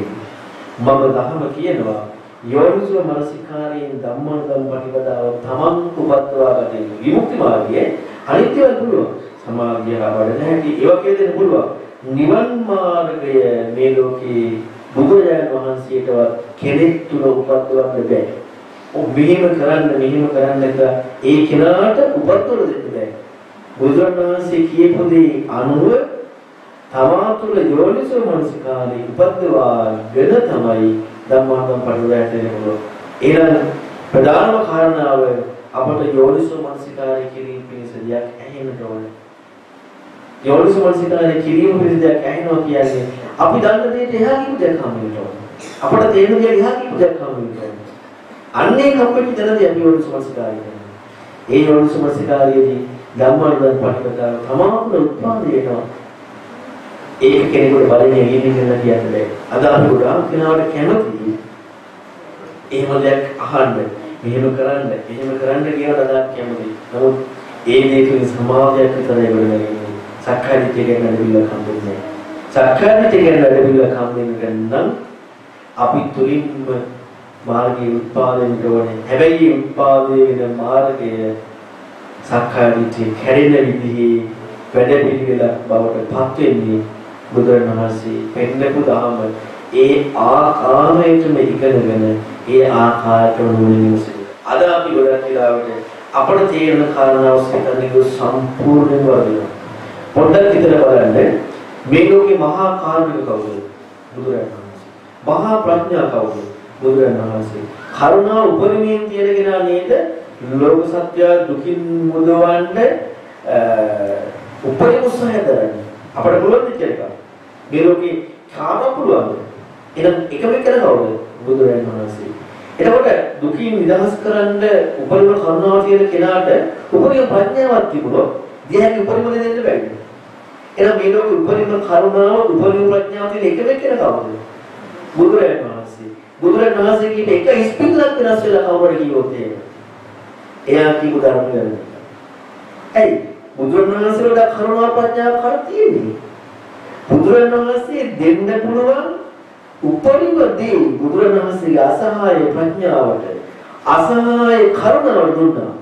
මම දහම කියනවා යෝනිසෝ මනසිකාරයෙන් ධම්මන ධම් ප්‍රතිපදාව තමන් උපත්වා ගන්න විමුක්ති මාර්ගයේ අනිත්‍යව පුළුවන් සමාධිය වඩන හැටි ඒවා කියදෙන්න පුළුවන් නිවන් මාර්ගය මේ ලෝකේ බුදුරජාණන් වහන්සේටවත් කෙනෙක් තුල උපත්වන්න බෑ. ඔව් මෙහෙම කරන්න මෙහෙම කරන්න කියලා ඒ කෙනාට උපත්වල දෙන්න බෑ. බුදුරණවහන්සේ කියපු දේ අනුව තමා තුළ යෝනිසෝ මනසිකාරී උපද්දවාගෙන තමයි ධම්මාගම් පරිවැයට එන්නේ. ඊළඟ ප්‍රධානම කාරණාව අපට යෝනිසෝ මනසිකාරී කිරීම පිණිස දෙයක් ඇහෙන්න ඕනේ. යෝනිසෝ මනසිකාරී කිරීම පිණිස දෙයක් ඇහෙනවා කියන්නේ අපි දන්න දෙයට එහා ගිහු දෙයක් හම්බෙන්න ඕනේ. අපට තේරෙන දෙයක් එහා ගිහු දෙයක් හම්බෙන්න ඕනේ. අන්නේ කම්පිට තැනදී අපි යෝනිසෝ මනසිකාරී කරනවා. ඒ යෝනිසෝ මනසිකාරයේදී ධම්මාගම් පරිවැයට තමාතුළ උත්පාදේ වෙනවා. ඒක කෙනෙකුට බලෙන් එළියෙන් කියලා කියන්න බෑ. අද අපි ගොඩාක් කෙනාට කැමති එහෙම දෙයක් අහන්න, මෙහෙම කරන්න, එහෙම කරන්න කියලා අදක් කැමති. නමුත් ඒ දේ තුලින් සමාජයක් විතරයි ගොඩනගන්නේ. සක්කාය දිට්ඨිය ගැන වැඩිවිල කම්බුන්නේ. සක්කාය දිට්ඨිය ගැන වැඩිවිල කම්බෙන්න නම් අපි තුලින්ම මාර්ගයේ උත්පාදනයට ඕනේ. හැබැයි උත්පාදයේ වෙන මාර්ගය සක්කාය දිට්ඨිය කැඩෙන විදිහේ වැඩ පිළිවෙල බවට පත් වෙන්නේ බුදුරණවහන්සේ පෙන්නපු දාම ඒ ආකාරයටම ඉගෙනගෙන ඒ ආකාරයට නුවණින් විසඳන. අද අපි ගොඩක් වෙලාවට අපට තේරෙන කාරණාව සිතන්නේ සම්පූර්ණයෙන් වදිනවා. පොඩ්ඩක් හිතලා බලන්න මේ ලෝකේ මහා කාරුණික කවුද? බුදුරණවහන්සේ. මහා ප්‍රඥා කවුද? බුදුරණවහන්සේ. කරුණා උපරිමයෙන් තියෙනගෙන නේද? ලෝක සත්‍ය දුකින් මුදවන්න උපරිම උත්සාහය දරන්නේ. අපට පුළුවන් දෙයක් එක. මේ ලෝකේ කාම පුළුවන්. එහෙනම් එකම එක කවුද? බුදුරජාණන් වහන්සේ. එතකොට දුකින් නිදහස් කරන්න උපරිම කරුණාව තියෙන කෙනාට උපරිම ප්‍රඥාවක් තිබුණොත් දිහාගේ උපරිම දෙන්න බැහැ. එහෙනම් මේ ලෝකේ උපරිම කරුණාව උපරිම ප්‍රඥාව තියෙන එකම එක කවුද? බුදුරජාණන් වහන්සේ. බුදුරජාණන් වහන්සේ කියන එක ඉස්පිල්ලක් වෙනස් වෙලා කවුරුද කිව්වොත් එහෙම. එයා කියපු ධර්ම ගැන. ඇයි? බුදුරණවහන්සේ වල කරුණා ප්‍රඥා කර තියෙන්නේ. බුදුරණවහන්සේ දෙන්න පුළුවන් උපරිම දේ බුදුරණවහන්සේගේ අසහාය ප්‍රඥාවට අසහාය කරුණාවට දුන්නා.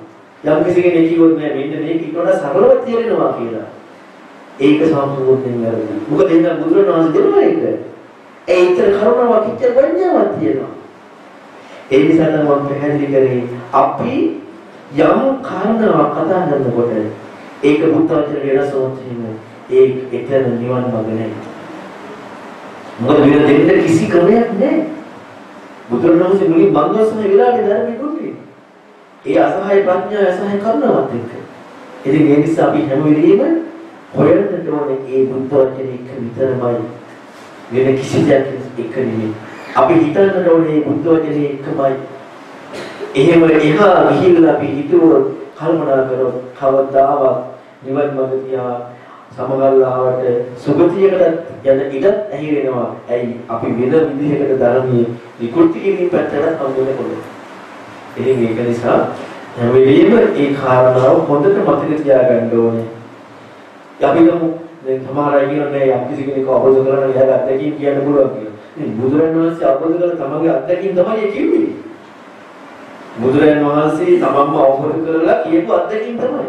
යම් කිසි කෙනෙක් කිව්වොත් නෑ මෙන්න මේක ඊට වඩා සරලව තේරෙනවා කියලා. ඒක සම්පූර්ණයෙන් වැරදි. මොකද එන්න බුදුරණවහන්සේ දෙනවා ඒක. ඒ ඉතර කරුණාවක් ඉච්ඡ ප්‍රඥාවක් තියෙනවා. ඒ නිසා තමයි මම පැහැදිලි කරේ අපි යම් කාරණාවක් කතා කරනකොට ඒක බුද්ධ වචන වෙනස් වුණොත් එහෙම ඒ එතන නිවන් මඟ නැහැ. මොකද වෙන දෙන්න කිසි ක්‍රමයක් නැහැ. බුදුරණවහන්සේ මුලින් මංගලසන විලාගේ ධර්මය දුන්නේ. ඒ අසහාය ප්‍රඥා අසහාය කරුණාවත් එක්ක. ඉතින් ඒ නිසා අපි හැම වෙලෙම හොයන්නට ඕනේ ඒ බුද්ධ වචනේ එක විතරමයි. වෙන කිසි දෙයක් එක නෙමෙයි. අපි හිතන්නට ඕනේ බුද්ධ වචනේ එකමයි. එහෙම එහා ගිහිල්ලා අපි හිතුවොත් කල්පනා කරොත් කවදාවත් නිවන් මඟ තියා සමගල්ලාවට සුගතියකට යන ඉඩත් ඇහි වෙනවා. ඇයි අපි වෙන විදිහකට ධර්මයේ විකෘති කිරීම පැත්තට හම්බ වෙනකොට. ඉතින් ඒක නිසා හැම වෙලෙම ඒ කාරණාව හොඳට මතක තියාගන්න ඕනේ. අපි ගමු දැන් සමහර අය කියනවා යම් කිසි කෙනෙක් අවබෝධ කරගන්න එයාගේ අත්දැකීම් කියන්න පුළුවන් කියලා. ඉතින් බුදුරජාණන් වහන්සේ අවබෝධ කරලා තමන්ගේ අත්දැකීම් තමයි ඒ කිව්වේ. බුදුරජාණන් වහන්සේ තමන්ම අවබෝධ කරලා කියපු අත්දැකීම් තමයි.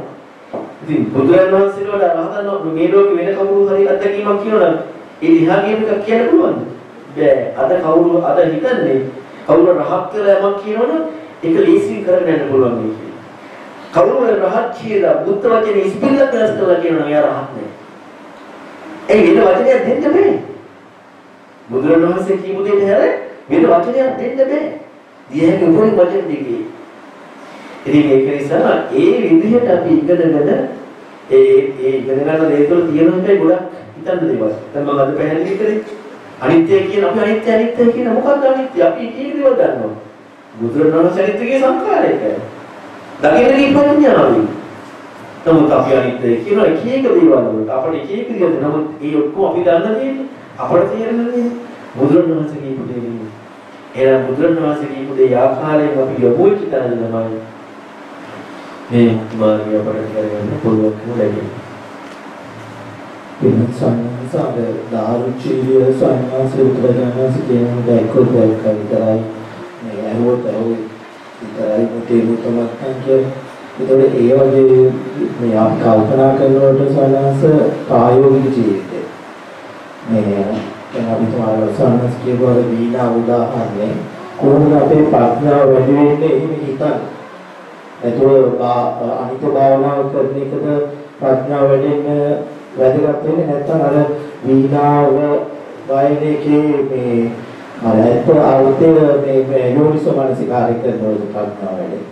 ඉතින් බුදුරජාණන් වහන්සේට වඩා රහතන් මේ ලෝකෙ වෙන කවුරු හරි අත්දැකීමක් කියනවා නම් ඒ දිහා කියන එක කියන්න පුළුවන්ද? බෑ. අද කවුරු අද හිතන්නේ කවුරු රහත් කියලා යමක් කියනවනම් ඒක ලීසින් කරගෙන යන්න පුළුවන් මේ කියන්නේ. කවුරු රහත් කියලා බුද්ධ වචනේ ඉස්පිල්ල කරස්තලා කියනවා එයා රහත් නෑ. ඒ වෙන වචනයක් දෙන්න බෑ. බුදුරණවහන්සේ කියපු දෙයට හැර වෙන වචනයක් දෙන්න බෑ. දියහැක උපරිම වචන දෙකේ. ඉතින් ඒක නිසා ඒ විදිහට අපි ඉගෙනගෙන ඒ ඒ ඉගෙන ගන්න දේ තුළ තියෙන හැටි ගොඩක් හිතන්න දේවල්. දැන් මම අද පැහැදිලි කරේ අනිත්‍ය කියන අපි අනිත්‍ය අනිත්‍ය කියන මොකක්ද අනිත්‍ය? අපි කී දේවල් දන්නවා. බුදුරණවහන්සේ අනිත්‍යගේ සංඛාරයක. දකින්න දීපඥානයි. නමුත් අපි අනිත්‍ය කියන එක එක දේවල් වලට අපිට එක එක දේවල් නමුත් ඒ ඔක්කොම අපි දන්න දේ අපිට තේරෙන දේ බුදුරණවහන්සේ කියපු දේ නෙමෙයි. එහෙනම් බුදුරණවහන්සේ කියපු දේ ආකාරයෙන් අපි යොමු වෙච්ච තැන තමයි මේ මාර්ගය අපට කරගන්න පුළුවන්කම ලැබෙන්නේ. වෙන සංසාර දාරුචීය සංවාසය උත්තරඥානස කියන දෙකෝ දෙක විතරයි. මේ අහුවට අහුව විතරයි මුතේ මුතමත් කියන්නේ ඒතකොට ඒ වගේ මේ අපි කල්පනා කරනකොට සංවාස ප්‍රායෝගික ජීවිතේ. මේ දැන් අපි තුමාලා සංවාස කියවල වීණා උදාහරණය කොහොමද අපේ ප්‍රඥාව වැඩි වෙන්නේ? එහෙම හිතන්න. එතකොට අනිත් භාවනාව කරන එකද ප්‍රඥාව වැඩෙන්න වැදගත් වෙන්නේ? නැත්නම් අර වීණාව වයින් එකේ මේ අර ඇත්ත අර්ථය මේ යෝනිසෝ මානසිකාරය කරනකොට ප්‍රඥාව වැඩේ.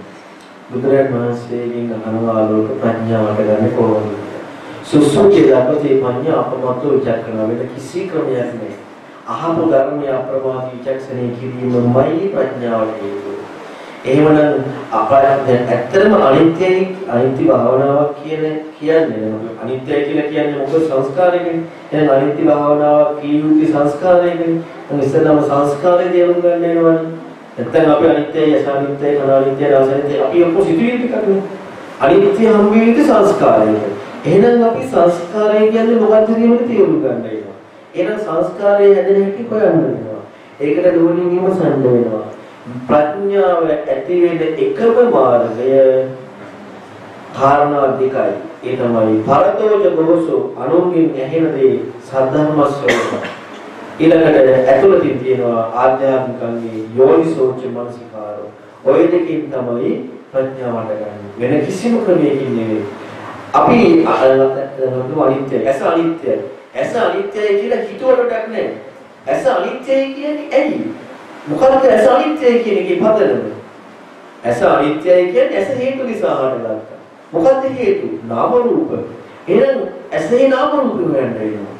බුදුරජාණන් වහන්සේගෙන් අහනවා ආලෝක ප්‍රඥාවට ගන්න කොහොමද? සුසුචේ දපතේ පඤ්ඤා අපමතෝ විචක්‍රණ වෙන කිසි ක්‍රමයක් නැහැ. අහපු ධර්මය අප්‍රමාදී විචක්ෂණය කිරීමමයි ප්‍රඥාවට හේතුව. එහෙමනම් අපට ඇත්තටම අනිත්‍යයි අනිත්‍ය භාවනාවක් කියන කියන්නේ අනිත්‍යයි කියලා කියන්නේ මොකද සංස්කාරයකනේ. එහෙනම් අනිත්‍ය භාවනාවක් කීයුති සංස්කාරයකනේ. මම ඉස්සෙල්ලාම සංස්කාරය තේරුම් ගන්න වෙනවනේ. නැත්තම් අපි අනිත්‍යයි අසානිත්‍යයි අනානිත්‍යයි අසානිත්‍යයි අපි ඔක්කොම සිතුවිලි ටිකක්නේ. අනිත්‍ය හම් වෙන්නේ සංස්කාරයක. එහෙනම් අපි සංස්කාරය කියන්නේ මොකක්ද කියලාට තේරුම් ගන්න වෙනවා. එහෙනම් සංස්කාරය හැදෙන හැටි හොයන්න වෙනවා. ඒකට නුවණින් විමසන්න වෙනවා. ප්‍රඥාව ඇති වෙන එකම මාර්ගය කාරණා දෙකයි. ඒ තමයි පරතෝජ ගෝසෝ අනුන්ගෙන් ඇහෙන දේ සද්ධර්ම ශ්‍රවණ. ඊළඟට ඇතුළතින් තියෙනවා ආධ්‍යාත්මිකංගේ යෝනිසෝච මනසිකාරෝ. ඔය දෙකෙන් තමයි ප්‍රඥාව හටගන්නේ. වෙන කිසිම ක්‍රමයකින් නෙවෙයි. අපි අනිත්‍යයි. ඇස අනිත්‍යයි. ඇස අනිත්‍යයි කියලා හිතුවටක් නෑ. ඇස අනිත්‍යයි කියන්නේ ඇයි? මොකද ඇස අනිත්‍යයි කියන එකේ පදනම? ඇස අනිත්‍යයි කියන්නේ ඇස හේතු නිසා හටගත්තා. මොකද්ද හේතු? නාම රූප. එහෙනම් ඇසේ නාම රූප හොයන්න වෙනවා.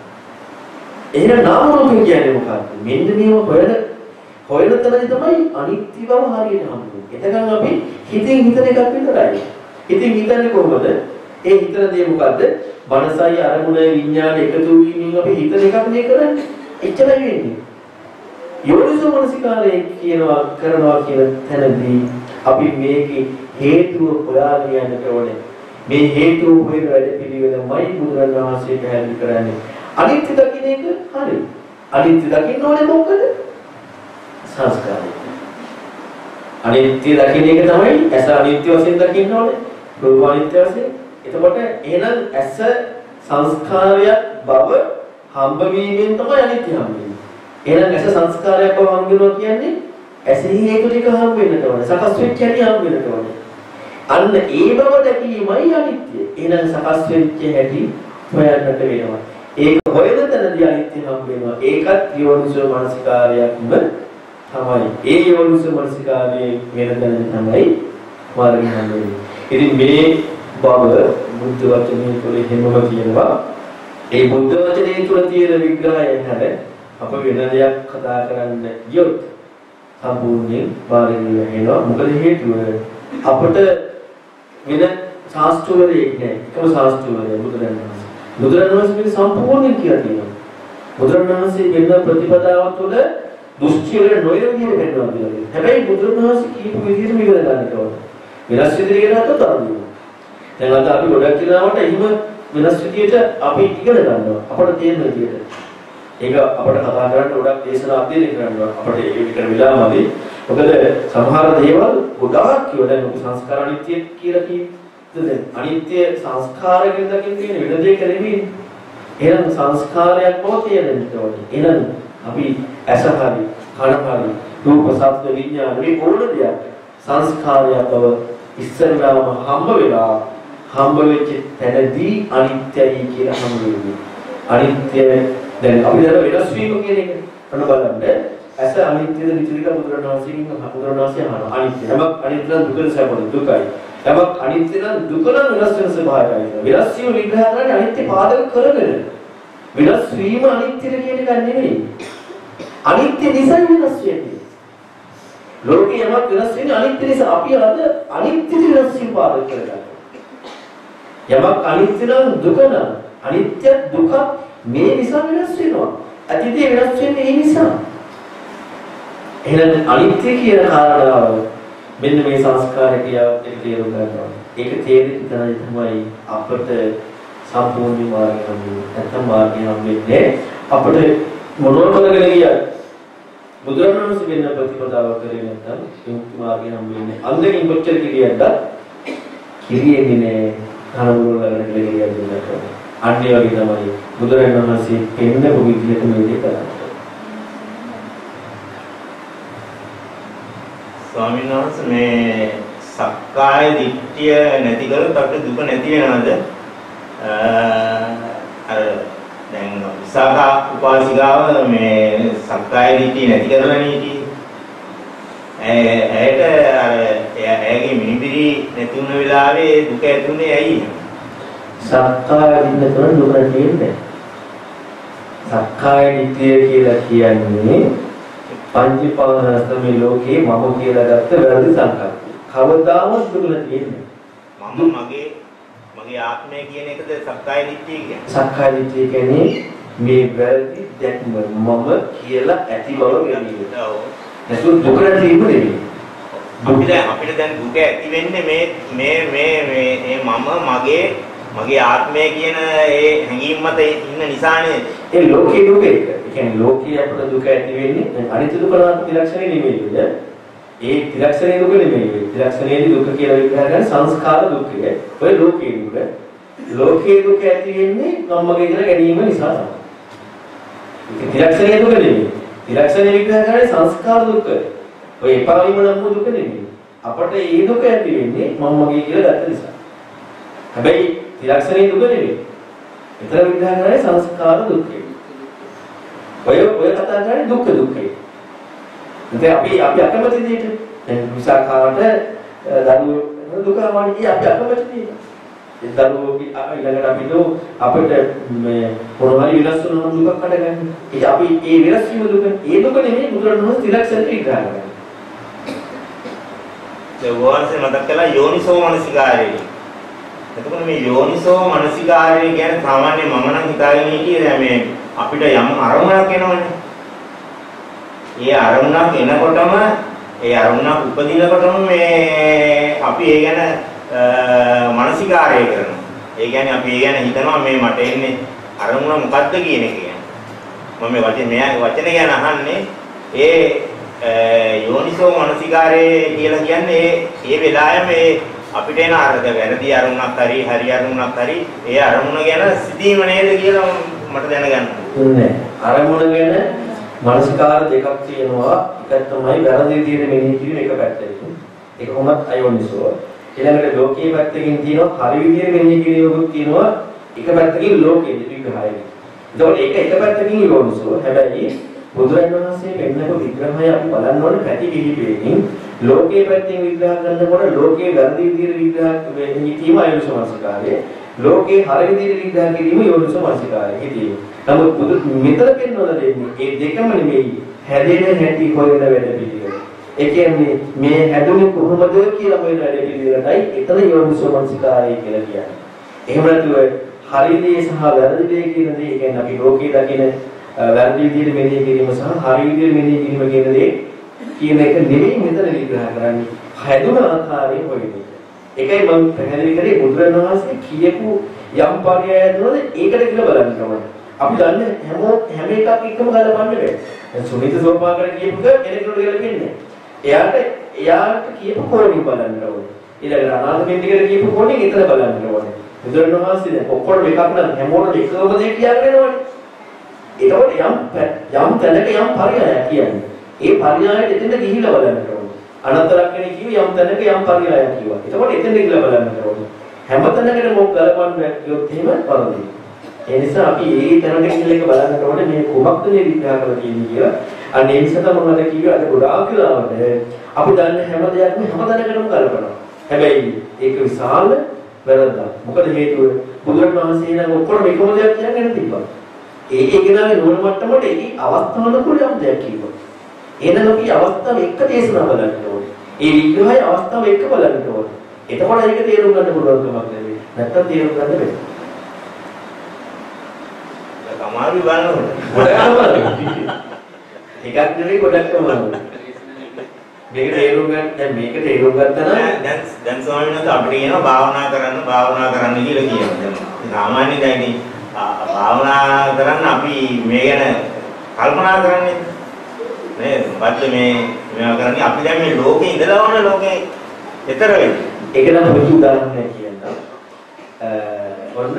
එහෙනම් නාම රූප කියන්නේ මොකක්ද? මෙන්න මේව හොයන හොයන තැනදී තමයි අනිත්‍ය බව හරියට හම්බුනේ. එතකන් අපි හිතින් හිතන එකක් විතරයි. හිතින් හිතන්නේ කොහොමද? ඒ හිතන දේ මොකද්ද? මනසයි අරමුණයි විඥානය එකතු වීමෙන් අපි හිතන එකක් නේ කරන්නේ. එච්චරයි වෙන්නේ. යෝනිසෝ මනසිකාරය කියනවා කරනවා කියන තැනදී අපි මේකේ හේතුව හොයාගෙන යන්නට ඕනේ. මේ හේතුව හොයන වැඩ පිළිවෙලමයි බුදුරණවහන්සේ පැහැදිලි කරන්නේ. අනිත්‍ය දකින්න එක හරි. අනිත්‍ය දකින්න ඕනේ මොකද? සංස්කාරය. අනිත්‍ය දකින්න එක තමයි ඇස අනිත්‍ය වශයෙන් දකින්න ඕනේ. රූප අනිත්‍ය වශයෙන්. එතකොට එහෙනම් ඇස සංස්කාරයක් බව හම්බ වීමෙන් තමයි අනිත්‍ය හම්බ වෙන්නේ. එහෙනම් ඇස සංස්කාරයක් බව හම්බ වෙනවා කියන්නේ ඇසෙහි හේතු ටික හම්බ වෙන්නට ඕනේ. සකස් වෙච්ච හැටි හම්බ වෙන්නට ඕනේ. අන්න ඒ බව දැකීමයි අනිත්‍ය. එහෙනම් සකස් වෙච්ච හැටි හොයන්නට වෙනවා. ඒක හොයන තැනදී අනිත්‍ය හම්බ වෙනවා. ඒකත් යෝනිසෝ මනසිකාරයක්ම තමයි. ඒ යෝනිසෝ මනසිකාරයේ වෙන තැන තමයි මාර්ගය හම්බ වෙන්නේ. ඉතින් මේ බව බුද්ධ වචනේ තුළ හැමම කියනවා. ඒ බුද්ධ වචනේ තුළ තියෙන විග්‍රහය හැර අප වෙන දෙයක් කතා කරන්න ගියොත් සම්පූර්ණයෙන් බාහිර වෙනවා. මොකද හේතුව අපට වෙන ශාස්ත්‍රවලේ නෑ. එකම ශාස්ත්‍රවලේ බුදුරජාණන් වහන්සේ. බුදුරජාණන් වහන්සේ මේක සම්පූර්ණයෙන් කියලා තියෙනවා. බුදුරජාණන් වහන්සේ වෙන ප්‍රතිපදාව තුළ දුෂ්චිර නොයන විදිහට වෙනවා කියලා. හැබැයි බුදුරජාණන් වහන්සේ කියපු විදිහට මේක ගන්න ඕනේ. වෙනස් විදිහකට හතත් අරගෙන. දැන් අද අපි ගොඩක් දිනාවට එහෙම වෙනස් විදිහට අපි ඉගෙන ගන්නවා. අපට තේරෙන විදිහට. ඒක අපට කතා කරන්න ගොඩක් දේශනා අධ්‍යයනය කරන්න අපට ඒක විතර වෙලාවමදි. මොකද සමහර දේවල් ගොඩාක් කියව දැන් අපි සංස්කාර අනිත්‍ය කියලා කිව්වද අනිත්‍ය සංස්කාරයෙන් දකින්න තියෙන වෙන දෙයක නෙවෙයි. එහෙනම් සංස්කාරයක් බව තේරෙන්න ඕනේ. එහෙනම් අපි ඇස හරි කන හරි රූප ශබ්ද විඥාන මේ ඕන දෙයක් සංස්කාරයක් බව ඉස්සරලාම හම්බ වෙලා හම්බ වෙච්ච තැනදී අනිත්‍යයි කියලා හම්බ වෙන්නේ. අනිත්‍ය දැන් අපි දන්න වෙනස් වීම කියන එක අන්න බලන්න ඇස අනිත්‍යද විචලික බුදුරණවහන්සේගෙන් බුදුරණවහන්සේ අහනවා. අනිත්‍ය. නමක් අනිත්‍ය නම් දුක සැපද දුකයි. නමක් අනිත්‍ය නම් දුක නම් වෙනස් වෙන ස්වභාවයයි. වෙනස් වීම විග්‍රහ කරන්නේ අනිත්‍ය පාදක කරගෙන. වෙනස් වීම අනිත්‍යද කියන එක නෙමෙයි. අනිත්‍ය නිසා වෙනස් වෙන්නේ. ලෝකේ යමක් වෙනස් වෙන්නේ අනිත්‍ය නිසා. අපි අද අනිත්‍ය වෙනස් වීම පාදක කරගන්නවා. යමක් අනිත්‍ය නම් දුක නම් අනිත්‍ය දුක මේ නිසා වෙනස් වෙනවා. අතීතේ වෙනස් වෙන්නේ ඒ නිසා. එහෙනම් අනිත්‍ය කියන කාරණාව මෙන්න මේ සංස්කාර කියාවත් එක තේරුම් ගන්නවා. ඒක තේරෙන්න තමයි අපට සම්පූර්ණ මාර්ගය හම්බෙන්නේ. නැත්නම් මාර්ගය හම්බෙන්නේ අපට මොනවා කරගෙන ගියත් බුදුරජාණන් වහන්සේ වෙන ප්‍රතිපදාව කරේ නැත්නම් විමුක්ති මාර්ගය හම්බෙන්නේ. අන්දකින් කොච්චර කිරියක්ද? කිරියෙන්නේ නෑ. කනමුල ළඟට ගිහින් දෙන්නට. අන්න ඒ වගේ තමයි බුදුරජාණන් වහන්සේ පෙන්නපු විදිහට මේ දේ කරන්නේ. ස්වාමීන් වහන්සේ මේ සක්කාය දිට්ඨිය නැති කරොත් අපිට දුක නැති වෙනවද? අර දැන් විසාකා උපාසිකාව මේ සක්කාය දිට්ඨිය නැති කරලා නීටි. ඇයට අර ඇයගේ මිනිබිරි නැති වුණ වෙලාවේ දුක ඇතුනේ ඇයි? සක්කාය කරන දුක තියෙන්නේ. සක්කාය දිට්ඨිය කියලා කියන්නේ පංචපාදස්ත මේ ලෝකේ මම කියලා ගත්ත වැරදි සංකල්ප. කවදාවත් දුක තියෙන්නේ. මම මගේ මගේ ආත්මය කියන එකද සක්කාය දිට්ඨිය කියන්නේ? සක්කාය දිට්ඨිය කියන්නේ මේ වැරදි දැක්ම මම කියලා ඇති බව ගැනීම. ඔව්. නැසු දුක නැතිව නෙවෙයි. අපිට අපිට දැන් දුක ඇති වෙන්නේ මේ මේ මේ මේ මම මගේ මගේ ආත්මය කියන ඒ හැඟීම් මත ඉන්න නිසානේ ඒ ලෝකේ දුක එක. ඒ කියන්නේ ලෝකයේ අපට දුක ඇති වෙන්නේ අනිත්‍ය දුක නම් ත්‍රිලක්ෂණය නෙමෙයි. ඒ ත්‍රිලක්ෂණයේ දුක නෙමෙයි. ත්‍රිලක්ෂණයේදී දුක කියලා විග්‍රහ කරන සංස්කාර දුකය. ඔය ලෝකයේ දුක. ලෝකයේ දුක ඇති වෙන්නේ මම්මගේ කියලා ගැනීම නිසා තමයි. ඒක ත්‍රිලක්ෂණයේ දුක නෙමෙයි. ත්‍රිලක්ෂණය විග්‍රහ කරන්නේ සංස්කාර දුක. ඔය එපා වීම නම් දුක නෙමෙයි. අපට ඒ දුක ඇති වෙන්නේ මම්මගේ කියලා ගත්ත නිසා. හැබැයි ත්‍රිලක්ෂණයේ දුක නෙමෙයි. විතර විග්‍රහ කරන්නේ සංස්කාර දුක්ඛය. ඔය ඔය කතා කරන්නේ දුක්ඛ දුක්ඛය. ඉතින් අපි අපි අකමැති දෙයට දැන් විසාකාවට දරුවෝ දුක වගේ අපි අකමැති දෙයට. ඒ දරුවෝ ඊළඟට අපි දෝ අපිට මේ මොනවාරි වෙනස් වෙන දුකක් හටගන්නේ. ඒක අපි ඒ වෙනස් වීම දුක ඒ දුක නෙමෙයි බුදුරණවහන්සේ ත්‍රිලක්ෂණ විග්‍රහ කරන්නේ. ඒ වහන්සේ මතක් කළා යෝනිසෝ මනසිකාරය. එතකොට මේ යෝනිසෝ මනසිකාරය කියන්නේ සාමාන්‍ය මම නම් හිතාගෙන හිටියේ දැන් මේ අපිට යම් අරමුණක් එනවනේ. ඒ අරමුණක් එනකොටම ඒ අරමුණක් උපදිනකොටම මේ අපි ඒ ගැන මනසිකාරය කරනවා. ඒ කියන්නේ අපි ඒ ගැන හිතනවා මේ මට එන්නේ අරමුණ මොකද්ද කියන එක ගැන. මම මේ වචනේ මෙයා වචන ගැන අහන්නේ ඒ යෝනිසෝ මනසිකාරය කියලා කියන්නේ ඒ ඒ වෙලාවෙම අපිට එන අරද වැරදි අරමුණක් හරි හරි අරමුණක් හරි ඒ අරමුණ ගැන සිතීම නේද කියලා මට දැනගන්න. නෑ. අරමුණ ගැන මානසිකාර දෙකක් තියෙනවා. එකක් තමයි වැරදි විදිහට මෙනෙහි කිරීම එක පැත්තකින්. ඒක කොහොමත් අයෝනිසෝ. ඊළඟට ලෝකීය පැත්තකින් තියෙනවා හරි විදිහට මෙනෙහි කිරීමකුත් තියෙනවා. එක පැත්තකින් ලෝකයේ විග්‍රහයයි. ඒතකොට ඒක එක පැත්තකින් යෝනිසෝ. හැබැයි බුදුරජාණන් වහන්සේ පෙන්නපු විග්‍රහය අපි බලන්න ඕනේ පැති කිහිපයකින් ලෝකයේ පැත්තෙන් විග්‍රහ කරනකොට ලෝකයේ වැරදි විදිහට විග්‍රහ වෙන්නේ තියෙනවා අයෝනිසෝ මානසිකාරය. ලෝකේ හර විදිහට විග්‍රහ කිරීම යෝනිසෝ මනසිකාරය හිතේ. නමුත් බුදු මෙතන පෙන්වලා දෙන්නේ ඒ දෙකම නෙමෙයි හැදෙන හැටි හොයන වැඩ පිළිවෙල. ඒ කියන්නේ මේ හැදුනේ කොහොමද කියලා හොයන වැඩ පිළිවෙලටයි එතන යෝනිසෝ මනසිකාරය කියලා කියන්නේ. එහෙම නැතුව හරි දේ සහ වැරදි දේ කියන දේ ඒ කියන්නේ අපි ලෝකේ දකින වැරදි විදිහට මෙනෙහි කිරීම සහ හරි විදිහට මෙනෙහි කිරීම කියන දේ කියන එක නෙමෙයි මෙතන විග්‍රහ කරන්නේ. හැදුන ආකාරය හොයන්නේ. ඒකයි මම පැහැදිලි කරේ බුදුරණවහන්සේ කියපු යම් පරයයක් නෝද ඒකට කියලා බලන්න ඕනේ. අපි දන්නේ හැම හැම එකක් එක්කම ගලපන්න බෑ. දැන් සුනිත සෝපාකර කියපු එක කෙනෙකුට ගලපෙන්නේ. එයාට එයාට කියපු කෝණි බලන්න ඕනේ. ඊළඟට අනාථපිණ්ඩිකට කියපු කෝණි එතන බලන්න ඕනේ. බුදුරණවහන්සේ දැන් ඔක්කොම එකක් නම් හැමෝටම එකම දේ කියන්නේ නෝනේ. ඒකෝට යම් යම් තැනක යම් පරයයක් කියන්නේ. ඒ පරයයට එතෙන්ද ගිහිල්ලා බලන්න ඕනේ. අනන්තරක් කෙනෙක් කිව්ව යම් තැනක යම් පරියායක් කිව්වා. එතකොට එතෙන් ඉඳලා බලන්න ඕනේ. හැම තැනකටම මොක ගලපන්න ගියොත් එහෙම වරදිනවා. ඒ නිසා අපි ඒ තැනකට ඉඳලා එක බලන්න ඕනේ මේ කොහොමද මේ විග්‍රහ කරලා තියෙන්නේ කියලා. අන්න ඒ නිසා තමයි මම කිව්වේ අද ගොඩාක් වෙලාවට අපි දන්න හැම දෙයක්ම හැම තැනකටම ගලපනවා. හැබැයි ඒක විශාල වැරද්දක්. මොකද හේතුව බුදුරජාණන් වහන්සේ නම් ඔක්කොම එකම දෙයක් කියන්නේ තිබ්බා. ඒ ඒ කෙනාගේ නුවණ මට්ටමට ඒ අවස්ථානුකූල යම් දෙයක් කිව්වා. එහෙනම් අපි අවස්ථාව එක්ක දේශනා බලන්න ඕනේ. ඒ විග්‍රහය අවස්ථාව එක්ක බලන්න ඕනේ. එතකොට ඒක තේරුම් ගන්න පුළුවන් කමක් නැහැ. නැත්තම් තේරුම් ගන්න බැහැ. අමාරු බලනකොට. එකක් නෙවෙයි ගොඩක් අමාරු. මේක තේරුම් ගන්න දැන් මේක තේරුම් ගත්තා නම් දැන් දැන් ස්වාමීන් වහන්සේ අපිට කියනවා භාවනා කරන්න භාවනා කරන්න කියලා කියනවා. සාමාන්‍ය දැන් භාවනා කරන්න අපි මේ ගැන කල්පනා කරන්නේ නේද? මොකද්ද මේ මේවා කරන්නේ? අපි දැන් මේ ලෝකේ ඉඳලා වුණ ලෝකේ ඈතර වෙන්නේ. ඒක නම් පොඩි උදාහරණයක් කියන්න. අ ඔන්න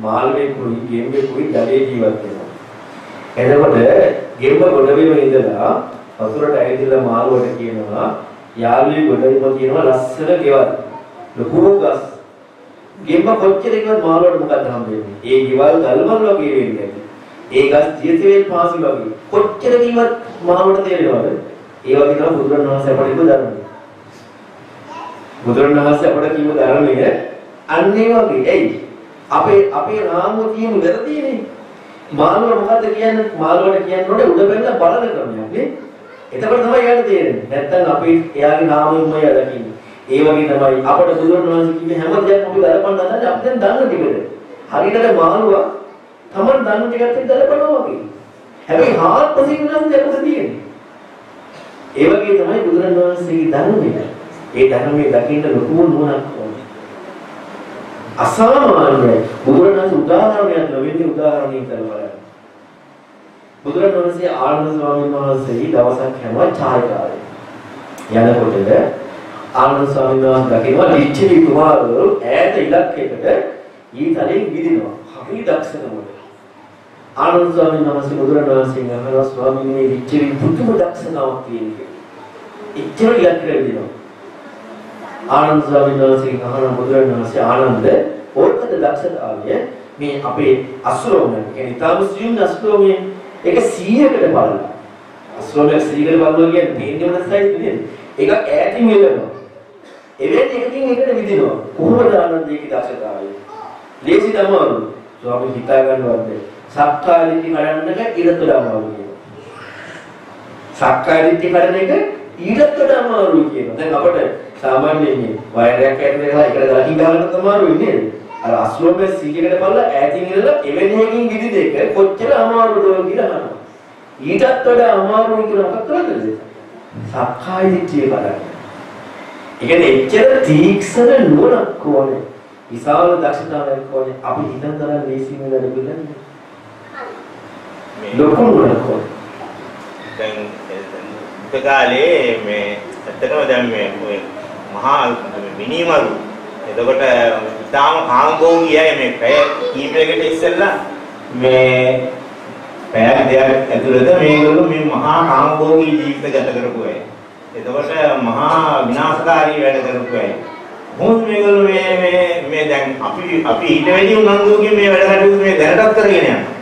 මාළුවේ කුයි ගෙම්බේ කුයි ජලයේ ජීවත් වෙනවා. එතකොට ගෙම්බ ගොඩබිම ඉඳලා වතුරට ඇවිදලා මාළුවට කියනවා යාළුවේ ගොඩබිම කියනවා ලස්සන ගෙවල්. ලොකු ගස්. ගෙම්බ කොච්චර එකවත් මාළුවට මොකද හම්බෙන්නේ? ඒ ගෙවල් ගල්මල් වගේ වෙන්නේ. ඒ ගස් ජීවිතේ පාසි වගේ. කොච්චර කිව්වත් මාළුවට තේරෙනවද? ඒ වගේ තමයි බුදුරණවහන්සේ අපට කිව්ව ධර්මය. බුදුරණවහන්සේ අපට කිව්ව ධර්මය අන්න ඒ වගේ. එයි අපේ අපේ රාමුව තියෙන වැරදීනේ. මානව මොකද්ද කියන්නේ? මානවට කියනකොට උඩ බැලලා බලන ක්‍රමයක් නේ. එතකොට තමයි එයාට තේරෙන්නේ. නැත්තම් අපි එයාගේ නාමයෙන්ම එයා දකින්නේ. ඒ වගේ තමයි අපට බුදුරණවහන්සේ කිව්වේ හැම දෙයක්ම අපි ගලපන්න හදන්නේ අපි දැන් දන්න ටිකද. හරියට මානව Taman දන්න ටිකත් එක්ක ගලපනවා වගේ. හැබැයි හාත්පසින් නම් දෙකක තියෙන්නේ. ඒ වගේ තමයි බුදුරණවහන්සේගේ ධර්මය. ඒ ධර්මයේ දකින්න ලොකු නුවණක් ඕනේ. අසාමාන්‍යයි. බුදුරණවහන්සේ උදාහරණයක් ලැබෙන්නේ උදාහරණයක් කරලා. බුදුරණවහන්සේ ආනන්ද ස්වාමීන් වහන්සේ දවසක් යනවා ඡායකාරේ. යනකොට ආනන්ද ස්වාමීන් වහන්සේ දකිනවා ලිච්ඡවි කුමාරවරු ඈත ඉලක්කයකට ඊතලෙන් විදිනවා. හරි දක්ෂකමට. ආනන්ද ස්වාමීන් වහන්සේ බුදුරණවහන්සේගෙන් අහනවා ස්වාමීන් මේ ලිච්ඡවි පුදුම දක්ෂකමක් තියෙනවා. එච්චර ඉලක්කයට විදිනවා. ආනන්ද ස්වාමීන් වහන්සේගෙන් අහන බුදුරණවහන්සේ ආනන්ද ඕකද දක්ෂතාවය මේ අපේ අශ්‍රෝමය කියන්නේ තාම සියුම් අශ්‍රෝමය ඒක 100කට බලලා අශ්‍රෝමය 100කට බලනවා කියන්නේ මේන්නේ මොන සයිස් විදිහද ඒක ඈතින් එළනවා එවෙන් එකකින් එකට විදිනවා කොහොමද ආනන්ද ඒකේ දක්ෂතාවය ලේසි තමයි ස්වාමී හිතා ගන්නවත් සක්කාය දිට්ඨි කඩන්නක ඉරතුල අමාරු කියනවා සක්කාය දිට්ඨි කඩන එක ඊටත් අමාරු කියනවා දැන් අපිට සාමාන්‍යයෙන් වයරයක් ඇතුලේ එකට ගහින් ගහන්න තමයි නේද? අර අස්ලෝමේ සීකකට බලලා ඈතින් ඉඳලා එවැනි එකකින් විදි දෙක කොච්චර අමාරුද කියලා අහනවා. ඊටත් වඩා අමාරුයි කියලා මොකක් කරන්නද? සක්කාය දිට්ඨිය බලන්න. කියන්නේ එච්චර තීක්ෂණ නුවණක් ඕනේ. විශාල දක්ෂතාවයක් ඕනේ. අපි හිතන තරම් ලේසියෙන් වැඩ පිළිගන්නේ. ලොකු නුවණක් ඕනේ. දැන් ඒ කාලේ මේ ඇත්තටම දැන් මේ මහා මිනිමරු එතකොට ඉතාලම කාමභෝගීයයි මේ පැය කීපයකට ඉස්සෙල්ලා මේ පැයක් දෙයක් ඇතුළත මේගොල්ලෝ මේ මහා කාමභෝගී ජීවිත ගත කරපු අය. එතකොට මහා විනාශකාරී වැඩ කරපු අය. මොහොත මේගොල්ලෝ මේ මේ මේ දැන් අපි අපි ඊට වැඩි උනන්දුවකින් මේ වැඩ කටයුතු මේ දැනටත් කරගෙන යනවා.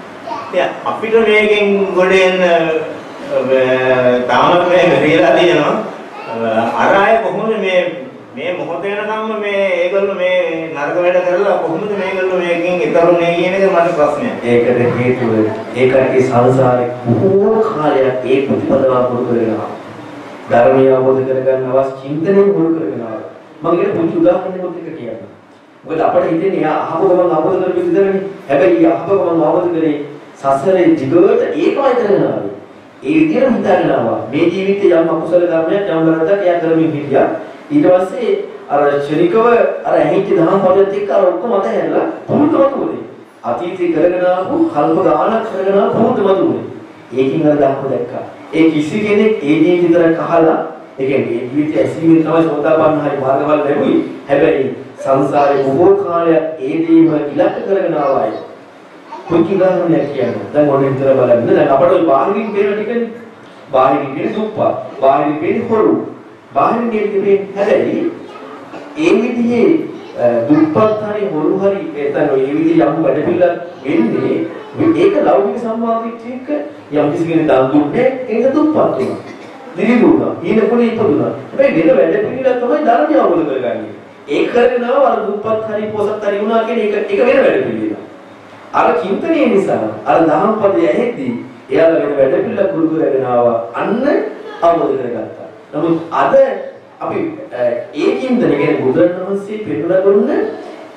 ඉතින් අපිට මේකෙන් ගොඩ එන්න තාමත් මේ රියලා තියෙනවා. අර අය කොහොමද මේ මේ මොහොත වෙනකම්ම මේ ඒගොල්ලෝ මේ නරක වැඩ කරලා කොහොමද මේගොල්ලෝ මේකෙන් ඊතරුනේ කියන එක මට ප්‍රශ්නයක්. ඒකට හේතුව ඒකටගේ සංසාරේ බොහෝ කාලයක් ඒ ප්‍රතිපදාව පුරු කරගෙන ආවා. ධර්මය අවබෝධ කරගන්න අවශ්‍ය චින්තනය පුරු කරගෙන ආවා. මම ඒකට පුංචි උදාහරණයක් ඔත් එක කියන්නම්. මොකද අපිට හිතෙන්නේ යා අහපු ගමන් අවබෝධ කරගන්න විතරනේ. හැබැයි අහපු ගමන් අවබෝධ කරේ සසරේ දිගට ඒකමයි කරගෙන ආවේ. ඒ විදිහට හිතාගෙන ආවා. මේ ජීවිතේ යම් අකුසල ධර්මයක් යම් වැරද්දක් එයා කරමින් හිටියා. ඊට පස්සේ අර ශනිකව අර ඇහිච්ච දහම් පදෙත් එක්ක අර ඔක්කොම අතහැරලා පුරුදුමතුනේ. අතීතේ කරගෙන ආපු කල්ප ගානක් කරගෙන ආපු පුරුදුමතුනේ. ඒකින් අර දහම දැක්කා. ඒ කිසි කෙනෙක් ඒ දේ විතරක් අහලා ඒ කියන්නේ ඒ ජීවිතය ඇසීමෙන් තමයි සෝතාපන්න හරි මාර්ගවල ලැබුයි. හැබැයි සංසාරේ බොහෝ කාලයක් ඒ දේම ඉලක්ක කරගෙන ආවයි. පුංචි උදාහරණයක් කියන්න. දැන් ඔන්න විතර බලන්න. දැන් අපට ওই බාහිරින් පේන ටිකනේ. බාහිරින් කියන්නේ දුප්පා. බාහිරින් කියන්නේ හොරු. බාහිරින් කියන්නේ හැබැයි ඒ විදිහේ දුප්පත් හරි හොරු හරි එතන ඒ විදිහේ යම් වැඩ පිළිලක් වෙන්නේ ඒක ලෞකික සම්මාදිට්ඨියක යම් කිසි කෙනෙක් දන් දුන්නේ ඒක දුප්පත් වෙනවා. දිරිදුණා. ඊන පොඩි ඉපදුණා. හැබැයි වෙන වැඩ පිළිලක් තමයි ධර්මය අවබෝධ කරගන්නේ. ඒක කරගෙනව අර දුප්පත් හරි පොසත් හරි වුණා කියන එක ඒක වෙන වැඩ පිළිලක්. අර චින්තනයේ නිසා අර දහම් පදය ඇහෙද්දී එයාලා වෙන වැඩ පිළිලක් ගුරු කරගෙන ආවා. අන්න අවබෝධ කරගත්තා. නමුත් අද අපි ඒ චින්තනය කියන්නේ බුදුරණවහන්සේ පෙන්වලා දුන්න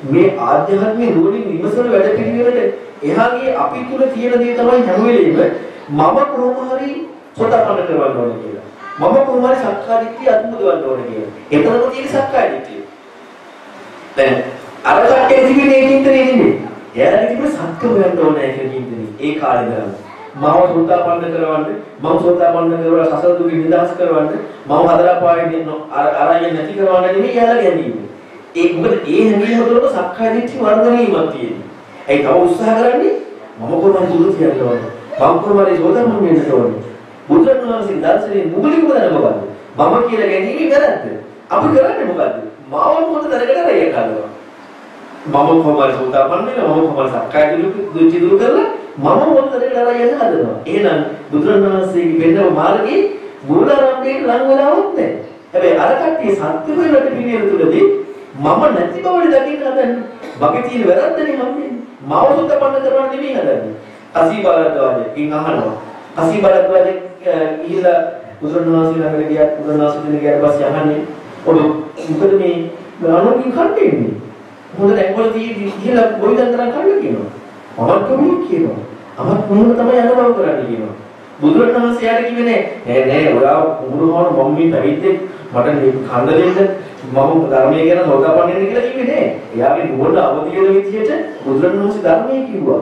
මේ ආධ්‍යාත්මික නුවණින් විමසන වැඩ පිළිවෙලට එහාගේ අපි තුල තියෙන දේ තමයි හැම වෙලෙම මම කොහොම හරි සෝතාපන්න කරවන්න ඕනේ කියලා. මම කොහොම හරි සක්කාය දිට්ඨිය අත්මුදවන්න ඕනේ කියලා. එතනම තියෙන සක්කාය දිට්ඨිය. දැන් අර කට්ටිය තිබුණේ ඒ චින්තනේ නෙමෙයි. එයාලා තිබුණේ සත්‍ය හොයන්න ඕනේ කියලා චින්තනේ. ඒ කාලේ දරන. මම සෝතාපන්න කරවන්න, මම සෝතාපන්න කරවලා සසල දුකින් නිදහස් කරවන්න, මම හදලා පාවෙන්නේ අරගෙන නැති කරවන්න නෙමෙයි එයාලා කියන්නේ. ඒ මොකද ඒ හැඟීම තුළම සක්කාය දිට්ඨි වර්ධනයීමක් තියෙනවා. ඒ තව උත්සාහ කරන්නේ මම කොහොමද දුරු කියන්න ඕනේ. මම කොහොමද සෝදානම් වෙන්න ඕනේ. බුදුන් වහන්සේ දර්ශනේ මුලින්ම දැන මොකද්ද? මම කියලා ගැනීම වැරද්ද. අපි කරන්නේ මොකද්ද? මාව මොකද දැනගෙන රැය කරනවා. මම කොහොමද සෝදාපන්න වෙලා මම කොහොමද සක්කාය දිට්ඨි දුරු කරලා මම මොකද දැනගෙන රැය යන්න හදනවා. එහෙනම් බුදුන් වහන්සේගේ පෙන්නව මාර්ගයේ මූලාරම්භයෙන් ලං වෙලාවක් නැහැ. හැබැයි අර කට්ටිය සත්‍ය වලට පිළිවෙල තුලදී මම නැති බවට දකින්න හදන්නේ. මගේ තියෙන වැරද්දනේ හම්බෙන්නේ. මාව සුත්තපන්න කරනවා නෙමෙයි හදන්නේ. අසී බලද්වාජකින් අහනවා. අසී බලද්වාජ ගිහිල්ලා බුදුරණවහන්සේ ළඟට ගියා බුදුරණවහන්සේ දෙන ගියාට පස්සේ අහන්නේ ඔබ මොකද මේ අනුකින් කන්නේ? මොකද දැන් වල තියෙන්නේ ගිහිල්ලා ගොවිතැන් තරම් කන්න කියනවා. මමත් කොහොමද කියනවා. අමත් මොනවද තමයි අනුභව කරන්නේ කියනවා. බුදුරණවහන්සේ යාට කිව්වේ නෑ නෑ ඔයා කුඹුරුහොන මම මේ පැවිද්දෙක් මට කන්න දෙන්න මම ධර්මයේ ගැන සෝදාපන්න වෙන්න කියලා කිව්වේ නෑ. එයාගේ නුවණ අවදි වෙන විදිහට බුදුරණවහන්සේ ධර්මයේ කිව්වා.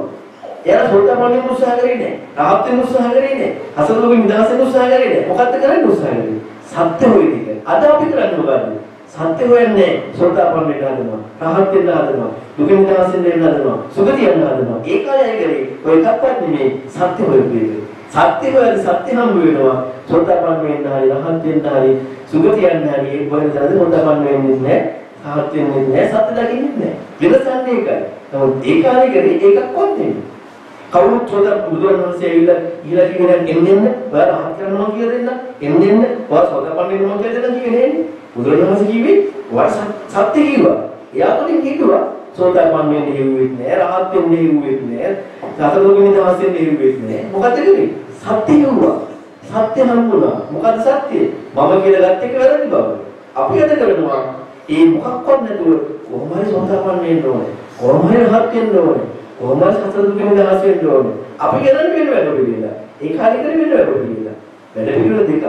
එයා සෝදාපන්න වෙන්න උත්සාහ කරේ නෑ. රහත් වෙන්න උත්සාහ කරේ නෑ. අසලෝකෙ නිදහස් වෙන්න උත්සාහ කරේ නෑ. මොකද්ද කරන්න උත්සාහ කරේ? සත්‍ය හොයන එක. අද අපි කරන්නේ මොකද්ද? සත්‍ය හොයන්නේ සෝදාපන්න වෙන්න හදනවා. රහත් වෙන්න හදනවා. දුක නිදහස් වෙන්න හදනවා. සුගතිය යන්න හදනවා. ඒ කාලය කරේ ඔය එකක්වත් නෙමෙයි සත්‍ය හොයපු එක. සත්‍ය හොයද්දි සත්‍ය හම්බ වෙනවා. සෝදාපන්න වෙන්න හරි රහත් වෙන්න හරි සුගතියන්න හරි ඒ වගේ තරද සෝදාපන්න වෙන්නේ නැහැ. රහත් වෙන්නේ නැහැ. සත්‍ය දකින්නේ නැහැ. වෙනසන්නේ ඒකයි. නමුත් ඒ කාලේ කරේ ඒකක්වත් නෙමෙයි. කවුරුත් සෝදා බුදුරණවහන්සේ ඇවිල්ලා ඊළඟ කියන එන්න එන්න. ඔයාලා රහත් කරනවා කියලා දෙන්න. එන්න එන්න. ඔයා සෝදාපන්න වෙනවා කියලා දෙන්න කිව්වේ නෑනේ. බුදුරණවහන්සේ කිව්වේ ඔයා සත්‍ය කිව්වා. එයා තුලින් කිව්වා සෝදාපන්න වෙන්න හිව්වෙත් නෑ රහත් වෙන්න හිව්වෙත් නෑ සතරෝගෙ නිදහස් වෙන්න හිව්වෙත් නෑ. මොකද කිව්වේ? සත්‍ය කිව්වා. සත්‍ය හම්බුණා. මොකද සත්‍ය? මම කියලා ගත්ත එක වැරදි බව. අපි අද කරනවා. ඒ මොකක්වත් නැතුව කොහොම හරි සෝදාපන්න වෙන්න ඕනේ. කොහොම හරි රහත් වෙන්න ඕනේ. කොහොම හරි සතරෝගෙ නිදහස් වෙන්න ඕනේ? අපි කරන්නේ වෙන වැඩ පිළිවෙල ඒ කාලේ කරේ වෙන වැඩ පිළිවෙල වැඩ පිළිවෙල දෙක.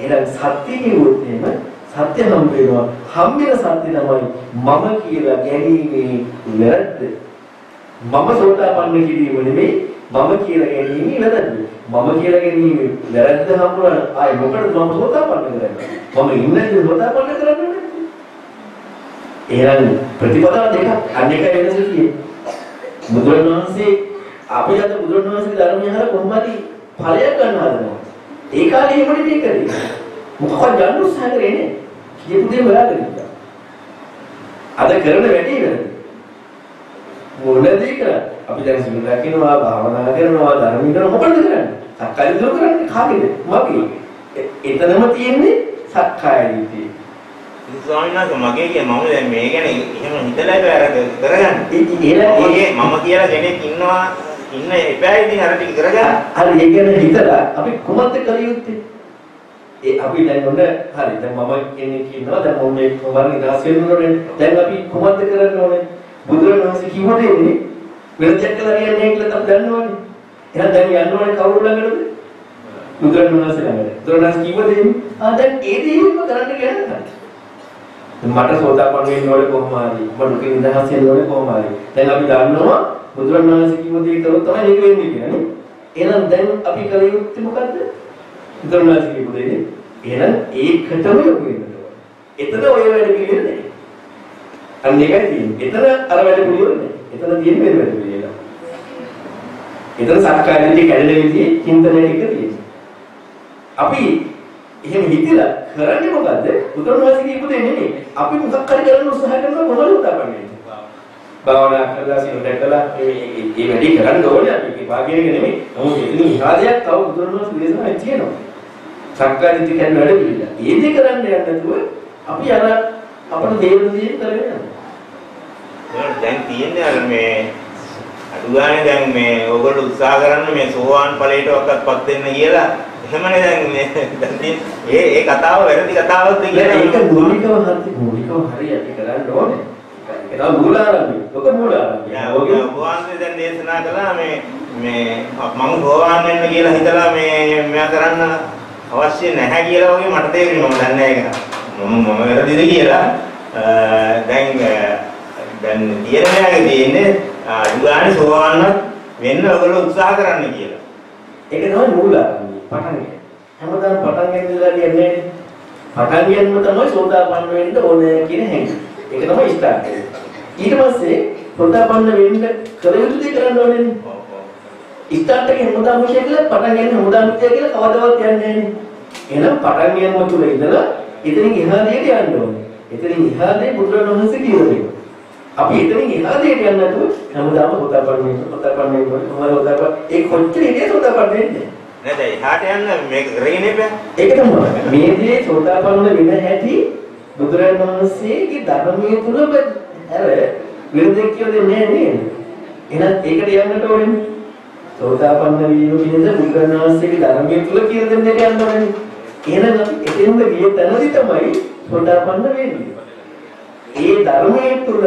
එහෙනම් සත්‍ය කිව්වොත් එහෙම සත්‍ය හම් වෙනවා. හම් වෙන සත්‍ය තමයි මම කියලා ගැනීමේ වැරද්ද. මම සෝතාපන්න කිරීම නෙමෙයි මම කියලා ගැනීමේ වැරද්ද. මම කියලා ගැනීමේ වැරද්ද හම්බුනා ආයි මොකටද මම සෝතාපන්න කරන්නේ? මම ඉන්නේ සෝතාපන්න කරන්නේ එහෙනම් ප්‍රතිපදාව දෙකක්. අන්න එකයි වෙනස තියෙන්නේ බුදුරණවහන්සේ අපි අද බුදුරණවහන්සේ ධර්මය අහලා කොහොමද ඵලයක් ගන්න හදනවා ඒ කාලේ එහෙම නෙමෙයි කරේ මොකක්ද ගන්න උත්සාහ කරේ නේ කියපු දේ හොයාගෙන ඉන්නවා. අද කරන වැඩේ නේද? මොන දේ කරන්නේ? අපි දැන් සිල් රැකිනවා, භාවනා කරනවා, ධර්ම කරනවා මොකටද කරන්නේ? සක්කාය දිට්ඨිය කරන්නේ කාගේද? මගේ. එතනම තියෙන්නේ සක්කාය දිට්ඨිය. ඉතින් ස්වාමීන් වහන්සේ මගේ කිය මම දැන් මේ ගැන එහෙම හිතලා බෑරද කරගන්න. ඒ ඒ මම කියලා කෙනෙක් ඉන්නවා ඉන්න එපා ඉතින් අර ටික කරගන්න. හරි ඒ ගැන හිතලා අපි කොහොමද කළ යුත්තේ? ඒ අපි දැන් ඔන්න හරි දැන් මම කෙනෙක් ඉන්නවා දැන් මම මේ කොහොමද නිදහස් වෙන්න ඕනේ. දැන් අපි කොහොමද කරන්න ඕනේ? බුදුරණවහන්සේ කිව්වට එන්නේ වෙනදක් කියලා කියන්නේ කියලා තමයි දන්නවනේ. එහෙනම් දැන් යන්න ඕනේ කවුරු ළඟටද? බුදුරණවහන්සේ ළඟට. බුදුරණවහන්සේ කිව්වද එන්නේ? ආ දැන් ඒ දේම කරන්න කියන්නේ. මට සෝතාපන්න වෙන්න ඕනේ කොහොම හරි. මට දුක නිදහස් වෙන්න ඕනේ කොහොම හරි. දැන් අපි දන්නවා බුදුරණවහන්සේ කිව්ව දේ කරොත් තමයි ඒක වෙන්නේ කියලා නේ. එහෙනම් දැන් අපි කල යුත්තේ මොකද්ද? බුදුරණවහන්සේ කිව්ව දේ නේ. එහෙනම් ඒකටම යොමු වෙන්න ඕනේ. එතන ඔය වැඩ පිළිවෙල නැහැ. අන්න ඒකයි තියෙන්නේ. එතන අර වැඩ පිළිවෙල නැහැ. එතන තියෙන්නේ වෙන වැඩ පිළිවෙල. එතන සක්කායදිටි කැඩෙන විදිහේ චින්තනය ටික තියෙනවා. අපි එහෙම හිතලා කරන්නේ මොකද්ද? බුදුරණවහන්සේ කියපු දේ නෙමෙයි. අපි මොකක් හරි කරන්න උත්සාහ කරනවා මොනවද උදාපන්නේ? භාවනා කරලා සිල් දැකලා මේ මේ වැඩි කරන්න ඕනේ අපි විභාගයක නෙමෙයි. නමුත් එතන ඉහාදයක් තව බුදුරණවහන්සේ දේශනා තියෙනවා. සක්කායදිටි කැඩෙන වැඩ පිළිලා. ඒ දේ කරන්න යන්නේ නැතුව අපි අර අපිට තේරෙන දේ කරගෙන යනවා. දැන් තියෙන්නේ අර මේ අඩුගානේ දැන් මේ ඕගොල්ලෝ උත්සාහ කරන්න මේ සෝවාන් ඵලයටවත් වෙන්න කියලා එහෙමනේ දැන් මේ ඒ ඒ කතාව වැරදි කතාවක්ද කියලා ඒක මූලිකව හරි මූලිකව හරි අපි කරන්න ඕනේ. ඒක මූලාරම්භය. ඔක මූලාරම්භය. ඔගේ වහන්සේ දැන් දේශනා කළා මේ මේ මම සෝවාන් වෙන්න කියලා හිතලා මේ මෙයා කරන්න අවශ්‍ය නැහැ කියලා වගේ මට තේරෙන්නේ මම දන්නේ නැහැ ඒක. මම මම වැරදිද කියලා දැන් දැන් තීරණයක් තියෙන්නේ අදුගානේ සෝවාන්වත් වෙන්න ඔයගොල්ලෝ උත්සාහ කරන්න කියලා. ඒක තමයි මූලාරම්භය. පටන් ගන්න. හැමදාම පටන් ගන්නදලා කියන්නේ පටන් ගන්නම තමයි සෝදාපන්න වෙන්න ඕනේ කියන හැඟීම. ඒක තමයි ස්ටාර්ට් එක. ඊට පස්සේ සෝදාපන්න වෙන්න කල යුතු දේ කරන්න ඕනේ. ස්ටාර්ට් එක හැමදාම මුෂය කියලා පටන් ගන්න හැමදාම මුෂය කියලා කවදාවත් යන්නේ නැහැ. එහෙනම් පටන් ගැනීම තුළ ඉඳලා එතනින් එහා දෙයට යන්න ඕනේ. එතනින් එහා දෙය බුදුරණවහන්සේ කියලා දෙනවා. අපි එතනින් එහා දෙයට යන්න නැතුව හැමදාම සෝදාපන්න වෙන්න සෝදාපන්න වෙන්න කොහොමද සෝදාපන්න ඒ කොච්චර ඉන්නේ සෝදාපන්න වෙන්නේ? නේද? එහාට යන්න මේක කරගෙන ඉපෑ. ඒක තමයි. මේ දේ සෝතාපන්න වෙන හැටි බුදුරජාණන් වහන්සේගේ ධර්මයේ තුල හැර වෙන දෙයක් කියලා දෙන්නේ නැහැ නේද? එහෙනම් ඒකට යන්නට ඕනේ. සෝතාපන්න වීම පිණිස බුදුරජාණන් වහන්සේගේ ධර්මයේ තුල කියලා දෙන්න දෙයක් යන්න ඕනේ. එහෙනම් අපි එතෙන්ද ගිය තැනදී තමයි සෝතාපන්න වෙන්නේ. ඒ ධර්මයේ තුල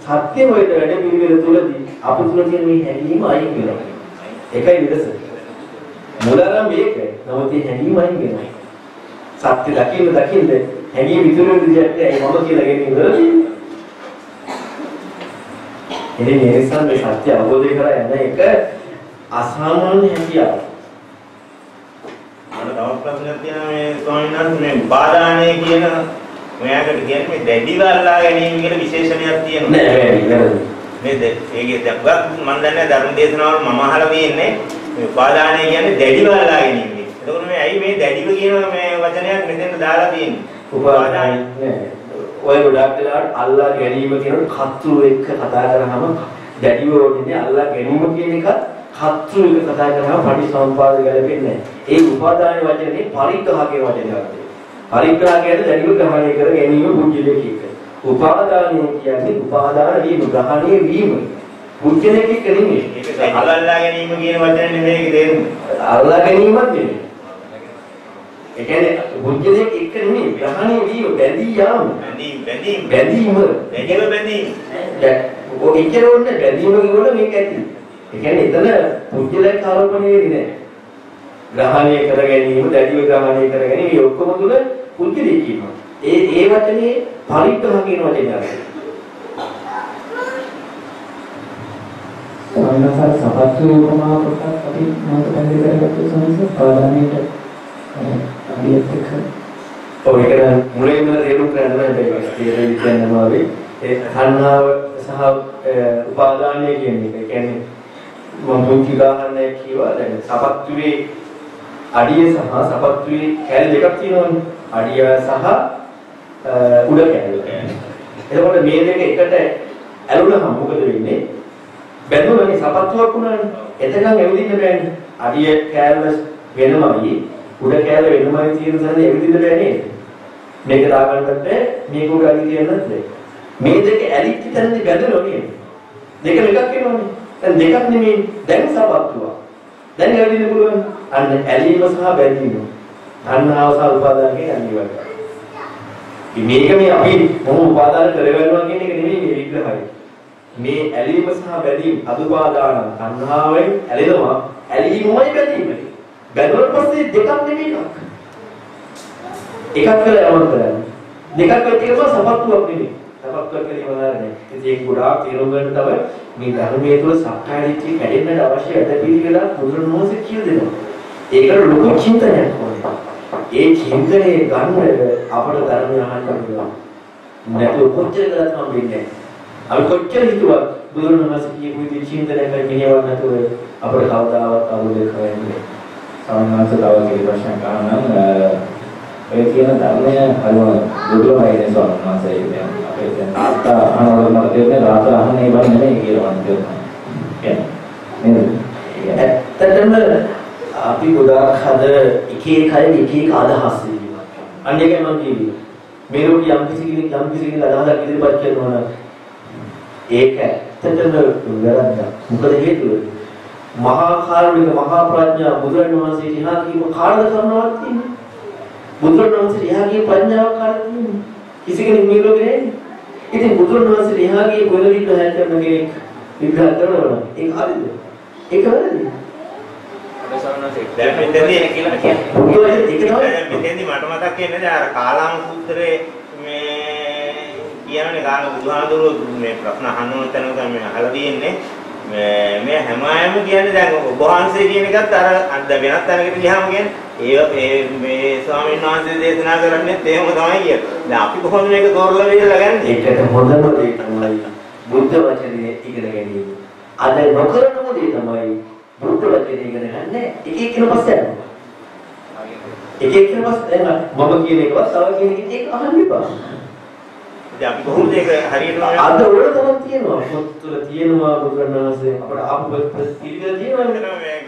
සත්‍ය හොයන වැඩ පිළිවෙල තුලදී අප තුල තියෙන මේ හැඟීම අයින් වෙනවා. ඒකයි විදස. මුලාරම් මේකයි. නමුත් මේ හැඟීම අයින් වෙනවා. සත්‍ය දකින්න දකින්න හැඟීම ඉතුරු වෙන විදිහට ඒ මම කියලා ගෙන ඉවරයි. ඉතින් මේ නිසා මේ සත්‍ය අවබෝධ කරලා යන එක අසාමාන්‍ය හැකියාවක්. මට තවත් ප්‍රශ්නයක් තියෙනවා මේ ස්වාමීන් වහන්සේ මේ උපාදානය කියන ඔයාලට කියන්නේ මේ දැඩිව අල්ලා ගැනීම කියලා විශේෂණයක් තියෙනවා. නෑ වැඩි වැරදි. නේද? ඒකේ දැක්වත් මම දන්නේ ධර්ම දේශනාවල මම අහලා තියෙන්නේ මේ උපාදානය කියන්නේ දැඩිව අල්ලා ගැනීම කියලා. එතකොට මේ ඇයි මේ දැඩිව කියන මේ වචනයක් මෙතෙන් දාලා තියෙන්නේ? උපාදානයි නෑ. ඔය ගොඩක් වෙලාවට අල්ලා ගැනීම කියනකොට කත්තු එක්ක කතා කරාම දැඩිව ඕනේ අල්ලා ගැනීම කියන එක කත්තු එක කතා කරාම පටිසම්පාද ගැලපෙන්නේ නෑ. ඒ උපාදාන වචනේ පරිග්‍රහ කියන වචනයක්. පරිග්‍රහ කියන්නේ දැඩිව ග්‍රහණය කර ගැනීම පුජ්‍යලේ එක. උපාදානය කියන්නේ උපාදාන වීම ග්‍රහණය වීම. පුජ්‍යලේ එක නෙමෙයි. ඒක දැඩිව අල්ලා ගැනීම කියන වචනේ නෙමෙයි ඒක තේරුම. අල්ලා ගැනීමක් නෙමෙයි. ඒ කියන්නේ පුජ්‍යලේ එක නෙමෙයි ග්‍රහණය වීම බැඳී යාම. බැඳීම් බැඳීම් බැඳීම දැඩිව බැඳීම්. ඔය එච්චර ඕනේ බැඳීම කියනකොට මේක ඇති. ඒ කියන්නේ එතන පුජ්‍යලයක් ආරෝපණය වෙන්නේ. ග්‍රහණය කර ගැනීම, දැඩිව ග්‍රහණය කර ගැනීම ඔක්කොම තුල පුජ්‍යලේ කියනවා. ඒ ඒ වචනේ පරිග්‍රහ කියන වචනේ අරගෙන. සමනසාර සපත්තු උපමා කොටස් අපි මාත පැහැදිලි කරගත්තු සංස පාදානයට අභියත් එක්ක ඔව් ඒක නම් මුලින්ම තේරුම් ගන්න ඕනේ මේක. තේරෙන්නේ කියනවා අපි ඒ තණ්හාව සහ උපාදානය කියන එක. ඒ කියන්නේ මම මුල් උදාහරණයක් කිව්වා දැන් සපත්තුවේ අඩිය සහ සපත්තුවේ කැල දෙකක් තියෙනවනේ. අඩිය සහ උඩ කැල. එතකොට මේ දෙක එකට ඇලුනහම මොකද වෙන්නේ? බැඳුනනේ සපත්තුවක් වුණානේ. එතකන් ඇවිදින්න බෑනේ. අඩිය කැල වෙනමයි උඩ කැල වෙනමයි තියෙන තැන ඇවිදින්න බෑ නේද? මේක දාගන්නත් මේක උඩ අලි තියන්නත් බැහැ. මේ දෙක ඇලිච්ච තැනදී බැඳෙනව නේද? දෙක එකක් වෙනවනේ. දැන් දෙකක් නෙමෙයි දැන් සපත්තුවක්. දැන් ඇවිදින්න පුළුවන්. අන්න ඇලීම සහ බැඳීම. තණ්හාව සහ උපාදාන කියන අනිවාර්යයි. මේක මේ අපි මොන උපාදාන කරගන්නවා කියන එක නෙමෙයි මේ විග්‍රහය. මේ ඇලීම සහ බැඳීම අදුපාදාන තණ්හාවෙන් ඇලෙනවා. ඇලීමයි බැඳීමයි. බැඳුනට පස්සේ දෙකක් නෙමෙයි එකක්. එකක් කියලා යමක් කරන්නේ. දෙකක් වෙච්ච එකම සපත්තුවක් නෙමෙයි. සපත්තුවක් කියලා ඉවරන්නේ. ඉතින් ඒක ගොඩාක් තේරුම් ගන්න තමයි මේ ධර්මයේ තුල සක්කාය දිට්ඨිය කැඩෙන්නට අවශ්‍ය ඇදපිළිවෙල බුදුරණවහන්සේ කියලා දෙනවා. ඒකට ලොකු චින්තනයක් ඕනේ. ඒ චින්තනයේ ගන්න අපට ධර්මය අහන්න පුළුවන්. නැතුව කොච්චර කරත් හම්බෙන්නේ නැහැ. අපි කොච්චර හිතුවත් බුදුරණවහන්සේ කියපු විදිහට චින්තනය කරගෙන ඉන්නව නැතුව අපට කවදාවත් අවබෝධ කරගන්න බැහැ. සමන්වංශ තව කෙනෙක් ප්‍රශ්නයක් අහනම් ඔය කියන ධර්මය හරිම දුර්ලභයි ස්වාමීන් වහන්සේ කියන්නේ අපේ දැන් තාත්තා අහනකොට මට තේරෙන්නේ තාත්තා අහන්නේ බෑ නෙමෙයි කියලා මට තේරෙනවා. කියන්නේ නේද? ඇත්තටම අපි ගොඩාක් හද එක එක අය එක එක අදහස් ඉන්නවා. අන්න ඒකයි මම කියන්නේ. මේ රෝගී යම් කිසි කෙනෙක් යම් කිසි කෙනෙක් අදහසක් ඉදිරිපත් කරනවා නම් ඒක ඇත්තටම වැරද්දක්. මොකද හේතුව? මහා කාරුණික මහා ප්‍රඥා බුදුරජාණන් වහන්සේ ඉහා කීම කාර්ය කරනවක් තියෙනවා. බුදුරජාණන් වහන්සේ ඉහා කී ප්‍රඥාවක් කාර්ය තියෙනවා. කිසි කෙනෙක් මේ ලෝකේ නැහැ. ඉතින් බුදුරජාණන් වහන්සේ ඉහා කී විග්‍රහ කරන කෙනෙක් විග්‍රහ කරනවා ඒක හරිද? ඒක වැරදිද? දැන් මෙතනදී එන කියලා කියන්නේ. ඒක තමයි මෙතෙන්දි මට මතක් වෙන්නේ අර කාලාම සූත්‍රයේ මේ කියන්නේ කාල බුදුහාඳුරු මේ ප්‍රශ්න අහන්න ඕන තැනක මේ අහලා තියෙන්නේ මේ මේ හැම අයම කියන්නේ දැන් ඔබ වහන්සේ කියන එකත් අර අද වෙනත් තැනකට ගියාම කියන්නේ ඒ ඒ මේ ස්වාමීන් වහන්සේ දේශනා කරන්නේ එහෙම තමයි කියන්නේ. දැන් අපි කොහොමද මේක තෝරලා වෙලා ගන්නේ? ඒකට හොඳම දේ තමයි බුද්ධ වචනේ ඉගෙන ගැනීම. අද නොකරනම දේ තමයි බුද්ධ වචනේ ඉගෙන ගන්න එක එක්කෙනා පස්සේ යනවා. එක එක්කෙනා පස්සේ දැන් මම කියන එකවත් තව කෙනෙක්ට ඒක අහන්න එපා. ඉතින් අපි කොහොමද ඒක හරියටම අද ඕන තරම් තියෙනවා. පොත් තුළ තියෙනවා බුදුරණවහන්සේ අපට ආපු පිළිවෙල තියෙනවා.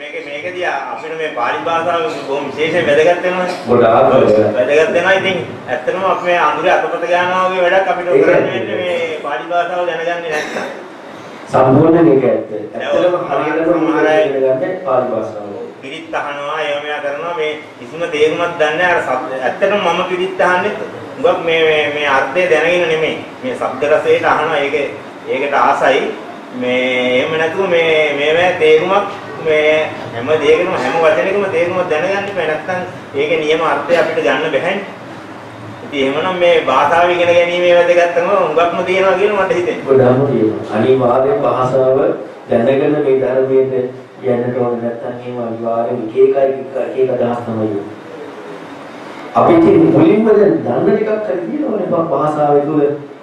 මේක මේකදී අපිට මේ පාලි භාෂාව බොහොම විශේෂයෙන් වැදගත් වෙනවා. ගොඩාක් වැදගත්. වැදගත් වෙනවා. ඉතින් ඇත්තටම අපි මේ අඳුරේ අතපත ගන්නවා වගේ වැඩක් අපිට කරන්න මේ පාලි භාෂාව දැනගන්නේ නැත්නම්. සම්පූර්ණ මේක ඇත්ත. ඇත්තටම හරියටම අය ඉගෙන ගන්න පාලි භාෂාව. පිරිත් අහනවා යෝමයා කරනවා. මේ කිසිම තේරුමක් දන්නේ අර සබ්ද ඇත්තටම මම පිරිත් අහන්නේ උගක් මේ මේ මේ අර්ථය දැනගෙන නෙමෙයි. මේ ශබ්ද රසයට අහනවා. ඒක ඒකට ආසයි. මේ එහෙම නැතුව මේ මේවැ තේරුමක් මේ හැම දෙයකම හැම වචනයකම තේරුමක් දැනගන්න බෑ නැත්තම් ඒකේ නියම අර්ථය අපිට ගන්න බැහැනේ ඉතින් එහෙමනම් මේ භාෂාව ඉගෙන ගැනීමේ වැදගත්කම උගක්ම තියෙනවා කියලා මට හිතෙනවා. ගොඩාක්ම තියෙනවා. අනිවාර්යෙන් භාෂාව දැනගෙන මේ ධර්මයේ යන්නට ඕනේ නැත්නම් එහෙම අනිවාර්යෙන් එක එකයි එක එක අදහස් තමයි. අපි ඉතින් මුලින්ම දැන් දන්න ටිකක් හරි කියනවනේ බං භාෂාවේ තුල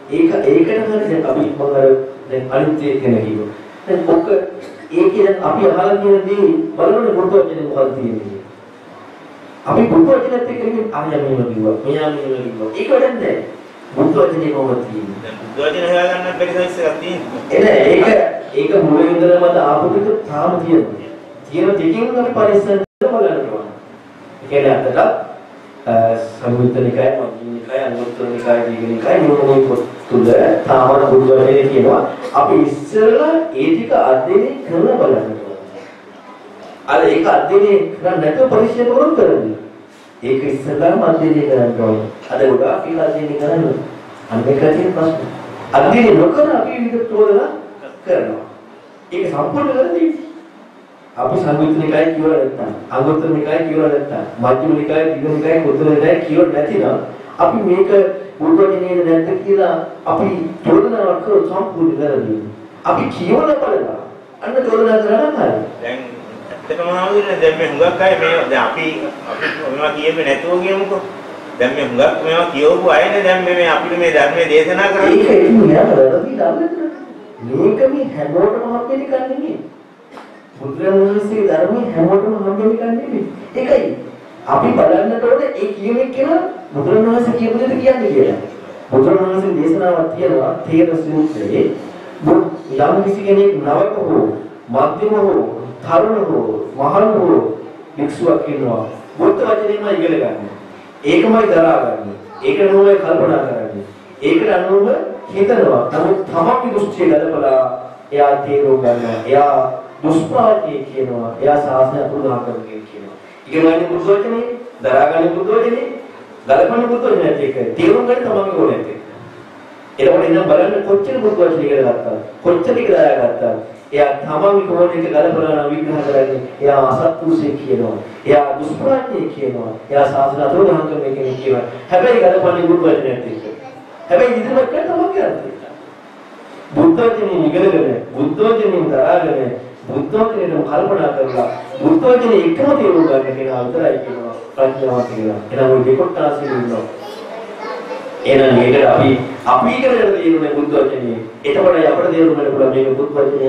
ඒක ඒකට හරි දැන් අපි මම අර දැන් අනිත් එක ගැන කිව්වා. දැන් ඔක ඒකේ දැන් අපි අහලා තියෙන දේ බලන්න පොත වචනේ මොකක්ද තියෙන්නේ. අපි බුද්ධ වචනත් එක්ක ඉන්නේ ආයෙ මේව කිව්වා. මෙයා මේව කිව්වා. ඒක වැඩක් නැහැ. බුද්ධ වචනේ කොහොමද තියෙන්නේ? දැන් බුද්ධ වචන හොයාගන්න බැරි සයිස් එකක් තියෙනවා එන ඒක ඒක මුලින් ඉඳලම ආපු ටික තාම තියෙනවා. තියෙන දෙකින් අපි පරිස්සම් බලන්න ඕන. ඒ කියන්නේ අතට සංයුත්තනිකය, මධ්‍යනිකය, අනුත්තරිකය, දීඝනිකය මොනෝයි පොත් තුල තාම බුදු වචනේ කියනවා. අපි ඉස්සෙල්ලා ඒ ටික අධ්‍යයනය කරන බලන්න ඕන. අර ඒක අධ්‍යයනය කරන්නේ නැතුව පරිශ්‍රය කරොත් කරන්නේ. ඒක ඉස්සෙල්ලාම අධ්‍යයනය කරන්න ඕනේ. අද ගොඩාක් ඒක අධ්‍යයනය කරන්නේ. අන්න ඒක තියෙන ප්‍රශ්නේ. අධ්‍යයනය නොකර අපි විවිධ චෝදනා කරනවා. ඒක සම්පූර්ණ වැරදි. අපි සංයුත්නිකයි කියවලා නැත්තම්, අංගුත්තරනිකයි කියවලා නැත්තම්, මධ්‍යමනිකයි, දීඝනිකයි, කුද්දනිකයි කියවලා නැතිනම් අපි මේක බුද්ධජනේද නැද්ද කියලා අපි චෝදනාවක් කරොත් සම්පූර්ණ වැරදි. අපි කියවලා බලලා අන්න චෝදනා කරලා හරි. දැන් ඇත්තටම ආවදිනේ දැන් මේ හුඟක් අය මේ දැන් අපි අපි මේවා කියෙන්නේ නැතුව ගියමුකෝ. දැන් මේ හුඟක් මේවා කියවපු අයනේ දැන් මේ මේ අපිට මේ ධර්මයේ දේශනා ඒක කරන්නේ. ඉතින් මෙයා වැරදි දාන්නද? මේක මේ හැමෝටම හම්බෙන්න එකක් නෙමෙයි. බුදුරජාණන්සේ ධර්මයේ හැමෝටම හම්බෙන්න එකක් නෙමෙයි. ඒකයි අපි බලන්නට ඕනේ ඒ කියන එක කියලා බුදුරජාණන්සේ කියපු දෙයට කියන්නේ කියලා. බුදුරජාණන්සේ දේශනාවක් තියෙනවා තේර සූත්‍රයේ යම් කිසි කෙනෙක් නවක හෝ මධ්‍යම හෝ තරුණ හෝ මහලු හෝ භික්ෂුවක් ඉන්නවා. බුද්ධ වචනේම ඉගෙන ගන්න. ඒකමයි දරා ගන්න. ඒකට අනුව කල්පනා කරන්නේ. ඒකට අනුව හිතනවා. නමුත් තමන්ගේ දෘෂ්ටිය ගලපලා එයා තේරුම් ගන්නවා. එයා දුෂ්පාටිය කියනවා. එයා සාසනය අතුරුදහන් කරන්නේ කියනවා. ඉගෙනගන්නේ බුද්ධ වචනේ, දරාගන්නේ බුද්ධ වචනේ, ගලපන්නේ බුද්ධ වචනේ ඒක තේරුම් ගන්න තමන්ගේ ඕනේ නැත්තේ. එතකොට ඉතින් බලන්න කොච්චර බුද්ධ වචනේ ඉගෙන ගත්තා. කොච්චර ඉගෙන ගත්තා. එයා තමන්ගේ කෝණ එක ගලපලා නම් විග්‍රහ කරන්නේ. එයා අසත්පුරුෂයෙක් කියනවා. එයා දුෂ්ප්‍රඥයෙක් කියනවා. එයා සාසන අතුරුදහන් කරන කෙනෙක් කියනවා. හැබැයි ගලපන්නේ බුද්ධ වචනේත් එක්ක. හැබැයි ඉදිරියට කරන තමන්ගේ අර්ථය. බුද්ධ වචනේ ඉගෙනගෙන බුද්ධ වචනේ දරාගෙන බුද්ධ වචනේට කල්පනා කරලා බුද්ධ වචනේ එකම තේරුම් ගන්න කෙනා විතරයි කියනවා ප්‍රඥාව කියලා. එහෙනම් ওই දෙකොට්ටාසින් ඉන්නවා. එහෙනම් මේකට අපි අපි ඉගෙන ගන්න තියෙන්නේ බුද්ධ වචනේ. එතකොට අපිට තේරුම් ගන්න පුළුවන් මේක බුද්ධ වචනය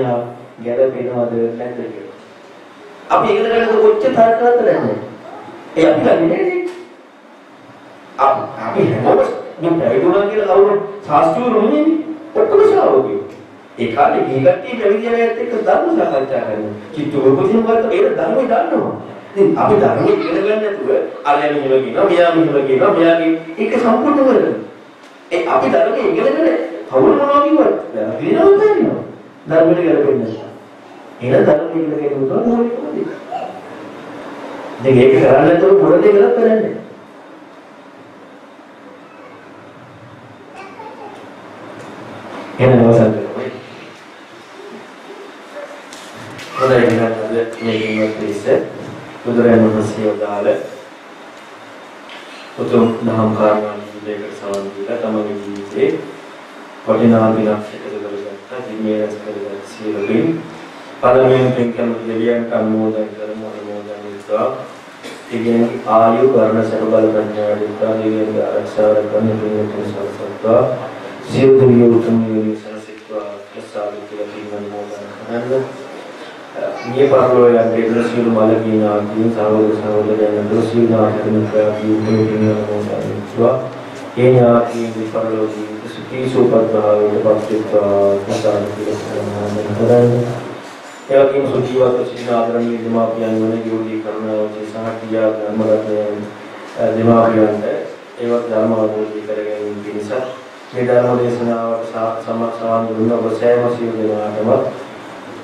ගැලපෙනවද නැද්ද කියලා. අපි ඉගෙන ගන්න කොච්චර තරක කරන්නේ. ඒ අපි ගන්නේ නේද? අපි හැමෝම මේ පැවිදුණා කියලා කවුරු ශාස්ත්‍රීය රුමනේ ඔක්කොම ශ්‍රාවකයෝ. ඒ කාලේ මේ කට්ටිය පැවිදි වෙලාවත් එක්ක ධර්ම සාකච්ඡා කරනවා. කිට්ටු වපදින වලට ඒක ධර්මය දන්නවා. ඉතින් අපි ධර්මය ඉගෙන ගන්න නැතුව අරයා මෙහෙම කියනවා, මෙයා මෙහෙම කියනවා, මෙයාගේ ඒක සම්පූර්ණ කරගන්න. ඒ අපි ධර්මය ඉගෙනගෙන කවුරු මොනවා කිව්වත් වෙනවද වෙනවා. ධර්මයට ගැලපෙන්නේ නැහැ. එහෙනම් ධර්මය ඉගෙන ගන්න උදව් මොකද? දැන් ඒක කරන්නේ නැතුව පොර දෙයක් කරන්නේ නැහැ. එහෙනම් අවසන් කරමු. හොඳයි එහෙනම් අද මේ ඉවත් ඉස්ස බුදුරජාණන් වහන්සේ වදාළ උතුම් දහම් කාරණා දෙයකට සමන් දීලා තමගේ ජීවිතේ වටිනා දිනක් එකතු කරගත්තා. දිනේ රැස් කරගත් සියලුමින් පළමුවෙන් පින්කම් දෙවියන් අනුමෝදන් කරමු අනුමෝදන් වෙත්වා. ඉගෙන ආයු වර්ණ සර්ව බල ප්‍රඥා විද්‍යා දෙවියන්ගේ ආරක්ෂාව කරන පින්කම් සල්සත්වා. සියලු දෙවියෝ උතුම් නිවන සනසිතවා ප්‍රසාද කියලා පින්කම් මොදන් කරන්න. මේ පාරලෝ යන දෙවියන් සියලු මලකීන ආදී සහෝදර සහෝදරයන් දොසියු නාමයෙන් ප්‍රාපී පින්කම් මොදන් වෙත්වා. ඒ ඥාතීන් විපරලෝ ජීවිත සුඛී සුවපත්භාවයට පත්වෙත්වා ප්‍රසාද කියලා කරන්න. ඒ වගේම සුජීවත්ව සිටින ආදරණීය දෙමාපියන් වන යෝගී කරුණාවදී සහ කියා ධර්මරත්නයන් දෙමාපියන්ට ඒවත් ධර්ම අවබෝධ කර ගැනීම පිණිස මේ ධර්ම දේශනාවට සමත්සවන් දුන්න ඔබ සෑම සියලු දෙනාටම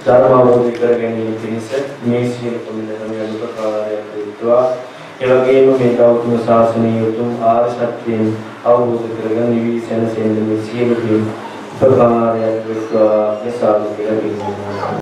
ධර්ම අවබෝධ කර ගැනීම පිණිස මේ සියලු කුමිලකම අනුපකාරයක් වෙත්වා. ඒ වගේම මේ ගෞතම ශාසනීය උතුම් ආර්ය සත්‍යයෙන් අවබෝධ කරගන්න නිවි සැනසෙන්න මේ සියලු දේ උපකාරයක් වෙත්වා. මේ සාදු කියලා කියනවා